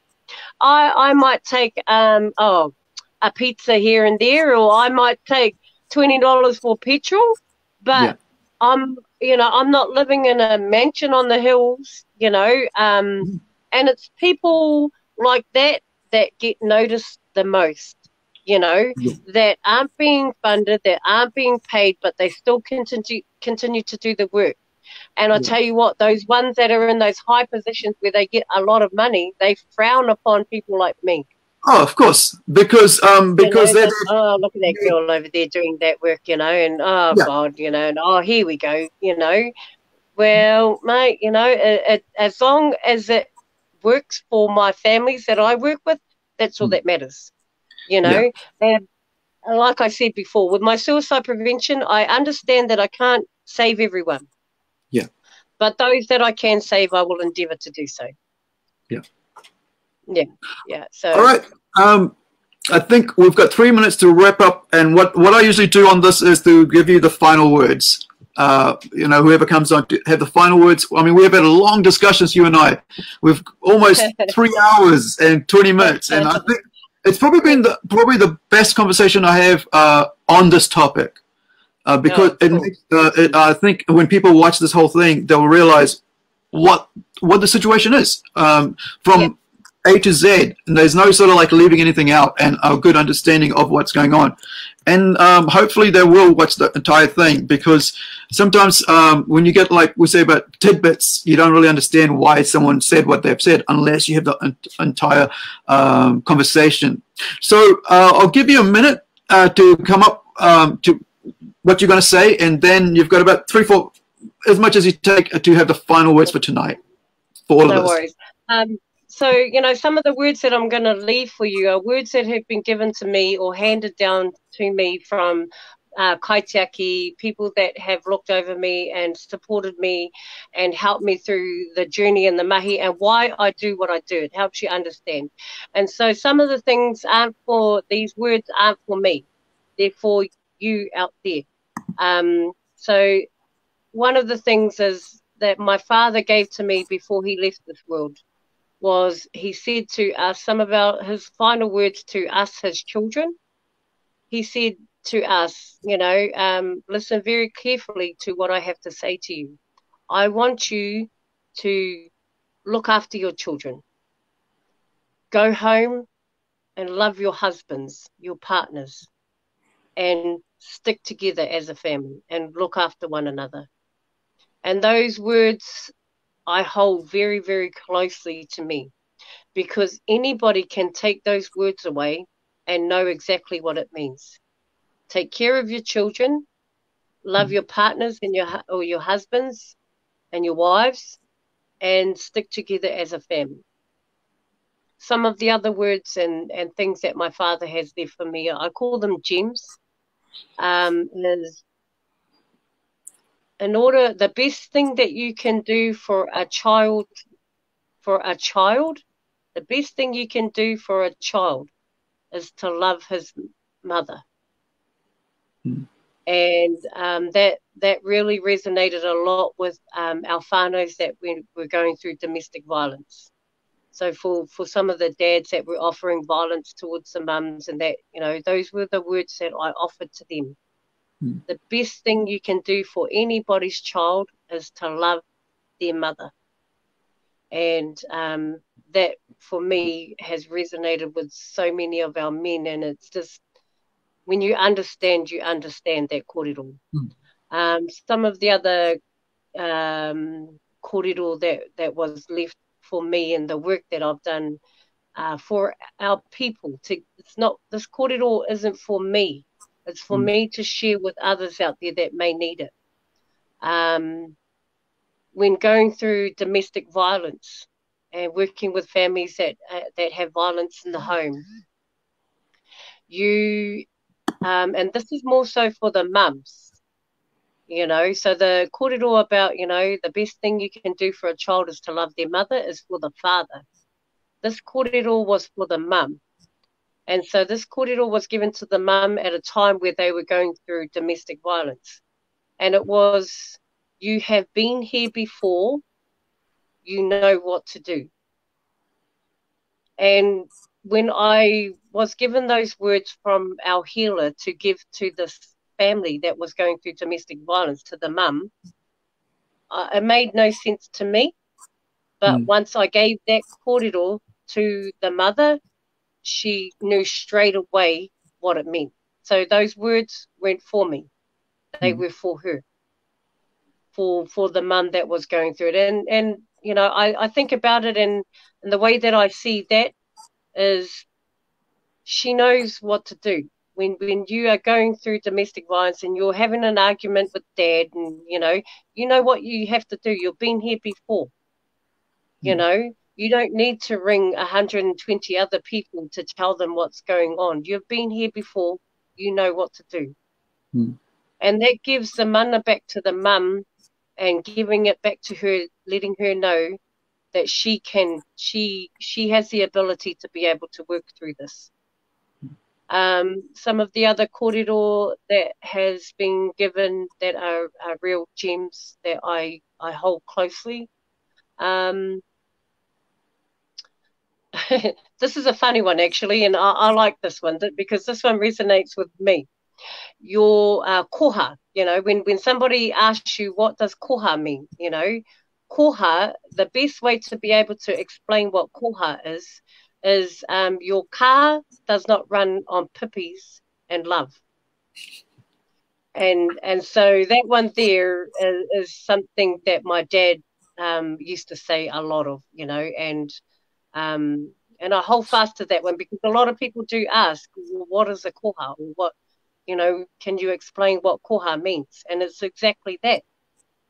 I I might take um oh a pizza here and there, or I might take twenty dollars for petrol, but yeah. I'm you know I'm not living in a mansion on the hills, you know, um, mm. and it's people like that that get noticed the most, you know, yeah. that aren't being funded, that aren't being paid, but they still continue continue to do the work. And I yeah. tell you what, those ones that are in those high positions where they get a lot of money, they frown upon people like me. Oh, of course, because um, because you know, oh, look at that girl over there doing that work, you know, and oh yeah. God, you know, and oh, here we go, you know. Well, mate, you know, it, it, as long as it works for my families that I work with, that's all hmm. that matters. You know, yeah. and like I said before, with my suicide prevention, I understand that I can't save everyone. Yeah. But those that I can save, I will endeavour to do so. Yeah. Yeah. Yeah. So. All right. Um, I think we've got three minutes to wrap up, and what what I usually do on this is to give you the final words uh, you know, whoever comes on to have the final words. I mean, we've had a long discussions, you and I. We've almost three hours and 20 minutes. And I think it's probably been the, probably the best conversation I have uh, on this topic. Uh, because cool. it, uh, it, I think when people watch this whole thing, they'll realize what what the situation is um, from yeah. A to Z, and there's no sort of like leaving anything out, and a good understanding of what's going on. And um, hopefully they will watch the entire thing because sometimes um, when you get like we say about tidbits, you don't really understand why someone said what they've said unless you have the entire um, conversation. So uh, I'll give you a minute uh, to come up um, to what you're going to say, and then you've got about three, four, as much as you take to have the final words for tonight. For all no of us. worries. So, you know, some of the words that I'm going to leave for you are words that have been given to me or handed down to me from uh, kaitiaki, people that have looked over me and supported me and helped me through the journey and the mahi and why I do what I do. It helps you understand. And so some of the things aren't for, these words aren't for me. They're for you out there. Um, so one of the things is that my father gave to me before he left this world was he said to us some of our his final words to us his children. He said to us you know um, listen very carefully to what i have to say to you. I want you to look after your children. Go home and love your husbands your partners and stick together as a family and look after one another. And those words I hold very, very closely to me because anybody can take those words away and know exactly what it means. take care of your children, love your partners and your or your husbands and your wives, and stick together as a family. Some of the other words and, and things that my father has there for me, I call them gems. Um, is in order the best thing that you can do for a child for a child the best thing you can do for a child is to love his mother. Mm. and um, that that really resonated a lot with um, our whānaus that we were going through domestic violence. So for for some of the dads that were offering violence towards the mums and that you know those were the words that i offered to them Mm. The best thing you can do for anybody's child is to love their mother. And um, that for me has resonated with so many of our men. And it's just when you understand, you understand that kōrero. Mm. Um, some of the other um, kōrero that, that was left for me and the work that I've done uh, for our people. To it's not this kōrero isn't for me. It's for mm. me to share with others out there that may need it. Um, when going through domestic violence and working with families that uh, that have violence in the home, you um, and this is more so for the mums, you know. So the kōrero about you know the best thing you can do for a child is to love their mother is for the father. This kōrero was for the mum and so this kōrero was given to the mum at a time where they were going through domestic violence. And it was, you have been here before, you know what to do. And when I was given those words from our healer to give to this family that was going through domestic violence to the mum, uh, it made no sense to me. But mm. once I gave that kōrero to the mother, she knew straight away what it meant. So those words weren't for me; they mm. were for her, for for the mum that was going through it. And and you know, I, I think about it, and, and the way that I see that is, she knows what to do when when you are going through domestic violence and you're having an argument with dad, and you know, you know what you have to do. You've been here before, you mm. know you don't need to ring 120 other people to tell them what's going on. You've been here before, you know what to do. Hmm. And that gives the mana back to the mum and giving it back to her, letting her know that she can, she she has the ability to be able to work through this. Um, some of the other kōrero that has been given that are, are real gems that I, I hold closely. Um, this is a funny one actually, and I, I, like this one because this one resonates with me. Your uh, koha, you know, when when somebody asks you what does koha mean, you know, koha. The best way to be able to explain what koha is is um, your car does not run on pippies and love. And and so that one there is, is something that my dad um, used to say a lot of, you know, and um, and I hold fast to that one because a lot of people do ask, well, what is a koha? Or what, you know, can you explain what koha means? And it's exactly that,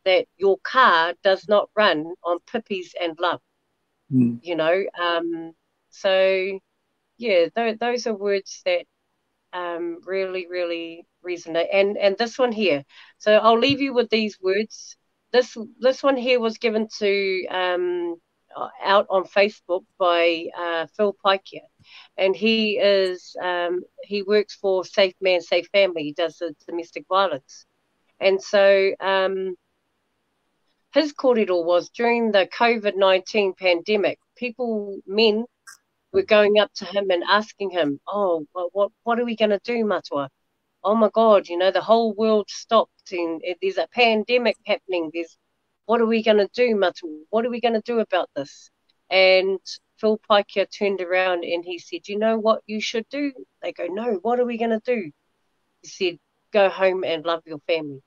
that your car does not run on pippies and love, mm. you know. Um, so, yeah, th- those are words that um, really, really resonate. And and this one here. So I'll leave you with these words. This this one here was given to um, out on Facebook by uh, Phil Paikia, and he is um, he works for Safe Man, Safe Family. He does the domestic violence, and so um, his kōrero was during the COVID nineteen pandemic. People, men, were going up to him and asking him, "Oh, well, what what are we going to do, Matua? Oh my God, you know the whole world stopped, and there's a pandemic happening. There's what are we going to do, Matu? What are we going to do about this? And Phil Paikia turned around and he said, You know what you should do? They go, No, what are we going to do? He said, Go home and love your family.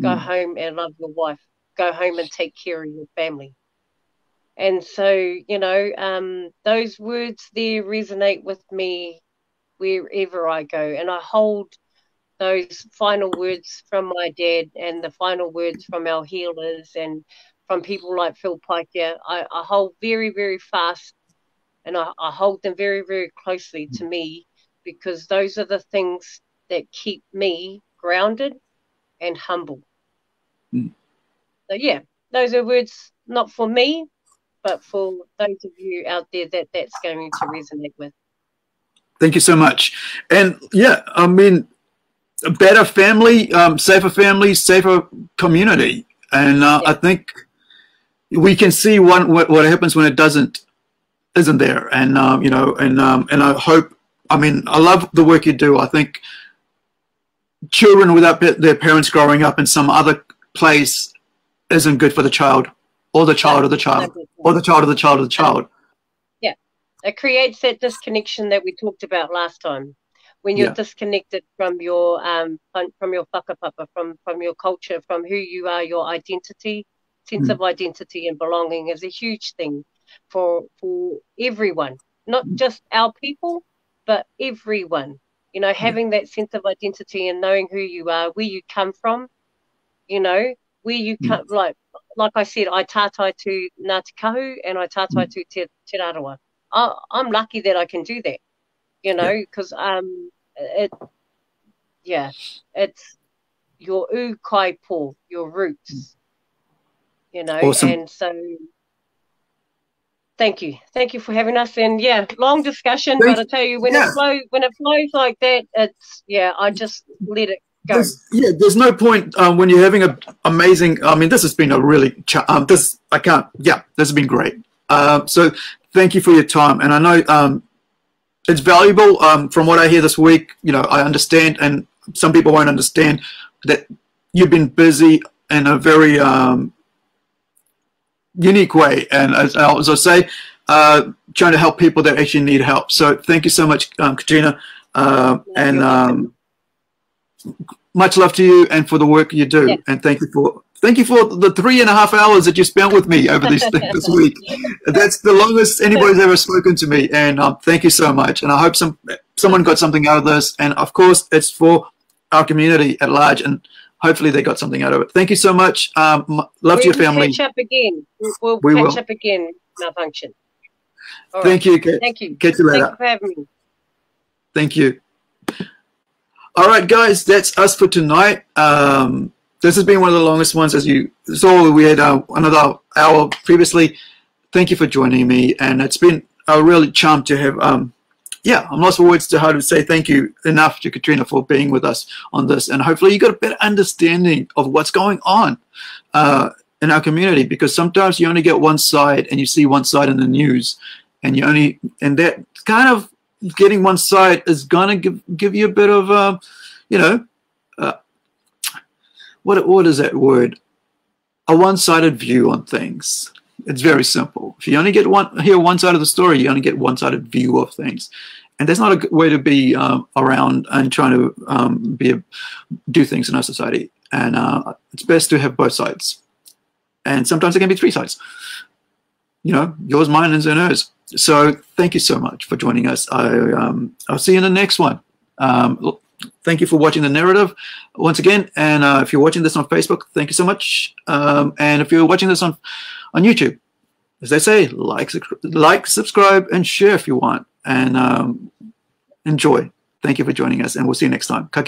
Go mm. home and love your wife. Go home and take care of your family. And so, you know, um, those words there resonate with me wherever I go. And I hold those final words from my dad and the final words from our healers and from people like Phil Paikia, I, I hold very, very fast and I, I hold them very, very closely to me because those are the things that keep me grounded and humble. Mm. So yeah, those are words not for me, but for those of you out there that that's going to resonate with. Thank you so much. And yeah, I mean, a better family, um, safer family, safer community. And uh, yeah. I think we can see one what, what, happens when it doesn't isn't there. And um, you know, and um, and I hope. I mean, I love the work you do. I think children without their parents growing up in some other place isn't good for the child, or the child of the child, or the child of the child of the child. Yeah, it creates that disconnection that we talked about last time. When you're yeah. disconnected from your um from your whakapapa, from from your culture, from who you are, your identity, sense mm. of identity and belonging is a huge thing for for everyone, not just our people, but everyone. You know, having that sense of identity and knowing who you are, where you come from, you know, where you mm. come, like like I said, I tātai to Ngāti Kahu and I tātai mm. to Te, te Rarawa. I, I'm lucky that I can do that, you know, because yeah. um, it, yeah, it's your ūkaipō, your roots, you know, awesome. and so thank you, thank you for having us. And yeah, long discussion, Thanks. but I tell you, when yeah. it flows, when it flows like that, it's yeah, I just let it go. There's, yeah, there's no point um, when you're having an amazing. I mean, this has been a really um, this I can't. Yeah, this has been great. Uh, so thank you for your time, and I know um, it's valuable. Um, from what I hear this week, you know, I understand, and some people won't understand that you've been busy in a very um, unique way. And as, as I say, uh, trying to help people that actually need help. So thank you so much, um, Katrina. Uh, and um, much love to you and for the work you do. Yeah. And thank you for thank you for the three and a half hours that you spent with me over this this week. That's the longest anybody's ever spoken to me. And um, thank you so much. And I hope some someone got something out of this. And of course, it's for our community at large. And hopefully they got something out of it. Thank you so much. Um, love we to your family. Catch up again. We'll we catch will. up again. Malphunkson. All Thank right. you. Thank you. Catch you later. Thank you for having me. Thank you. All right, guys, that's us for tonight. Um, this has been one of the longest ones, as you saw. We had uh, another hour previously. Thank you for joining me, and it's been a really charm to have um, yeah, I'm lost for words to how to say thank you enough to Katrina for being with us on this. And hopefully you got a better understanding of what's going on uh, in our community because sometimes you only get one side and you see one side in the news and you only, and that kind of getting one side is going to give, give you a bit of, uh, you know, what, what is that word? A one-sided view on things. It's very simple. If you only get one hear one side of the story, you only get one sided view of things, and that's not a good way to be um, around and trying to um, be a, do things in our society. And uh, it's best to have both sides, and sometimes it can be three sides. You know, yours, mine, and hers. So thank you so much for joining us. I um, I'll see you in the next one. Thank you for watching the narrative once again. And uh, if you're watching this on Facebook, thank you so much. Um, and if you're watching this on on YouTube. As they say, like, like, subscribe, and share if you want. And um, enjoy. Thank you for joining us, and we'll see you next time. Ka.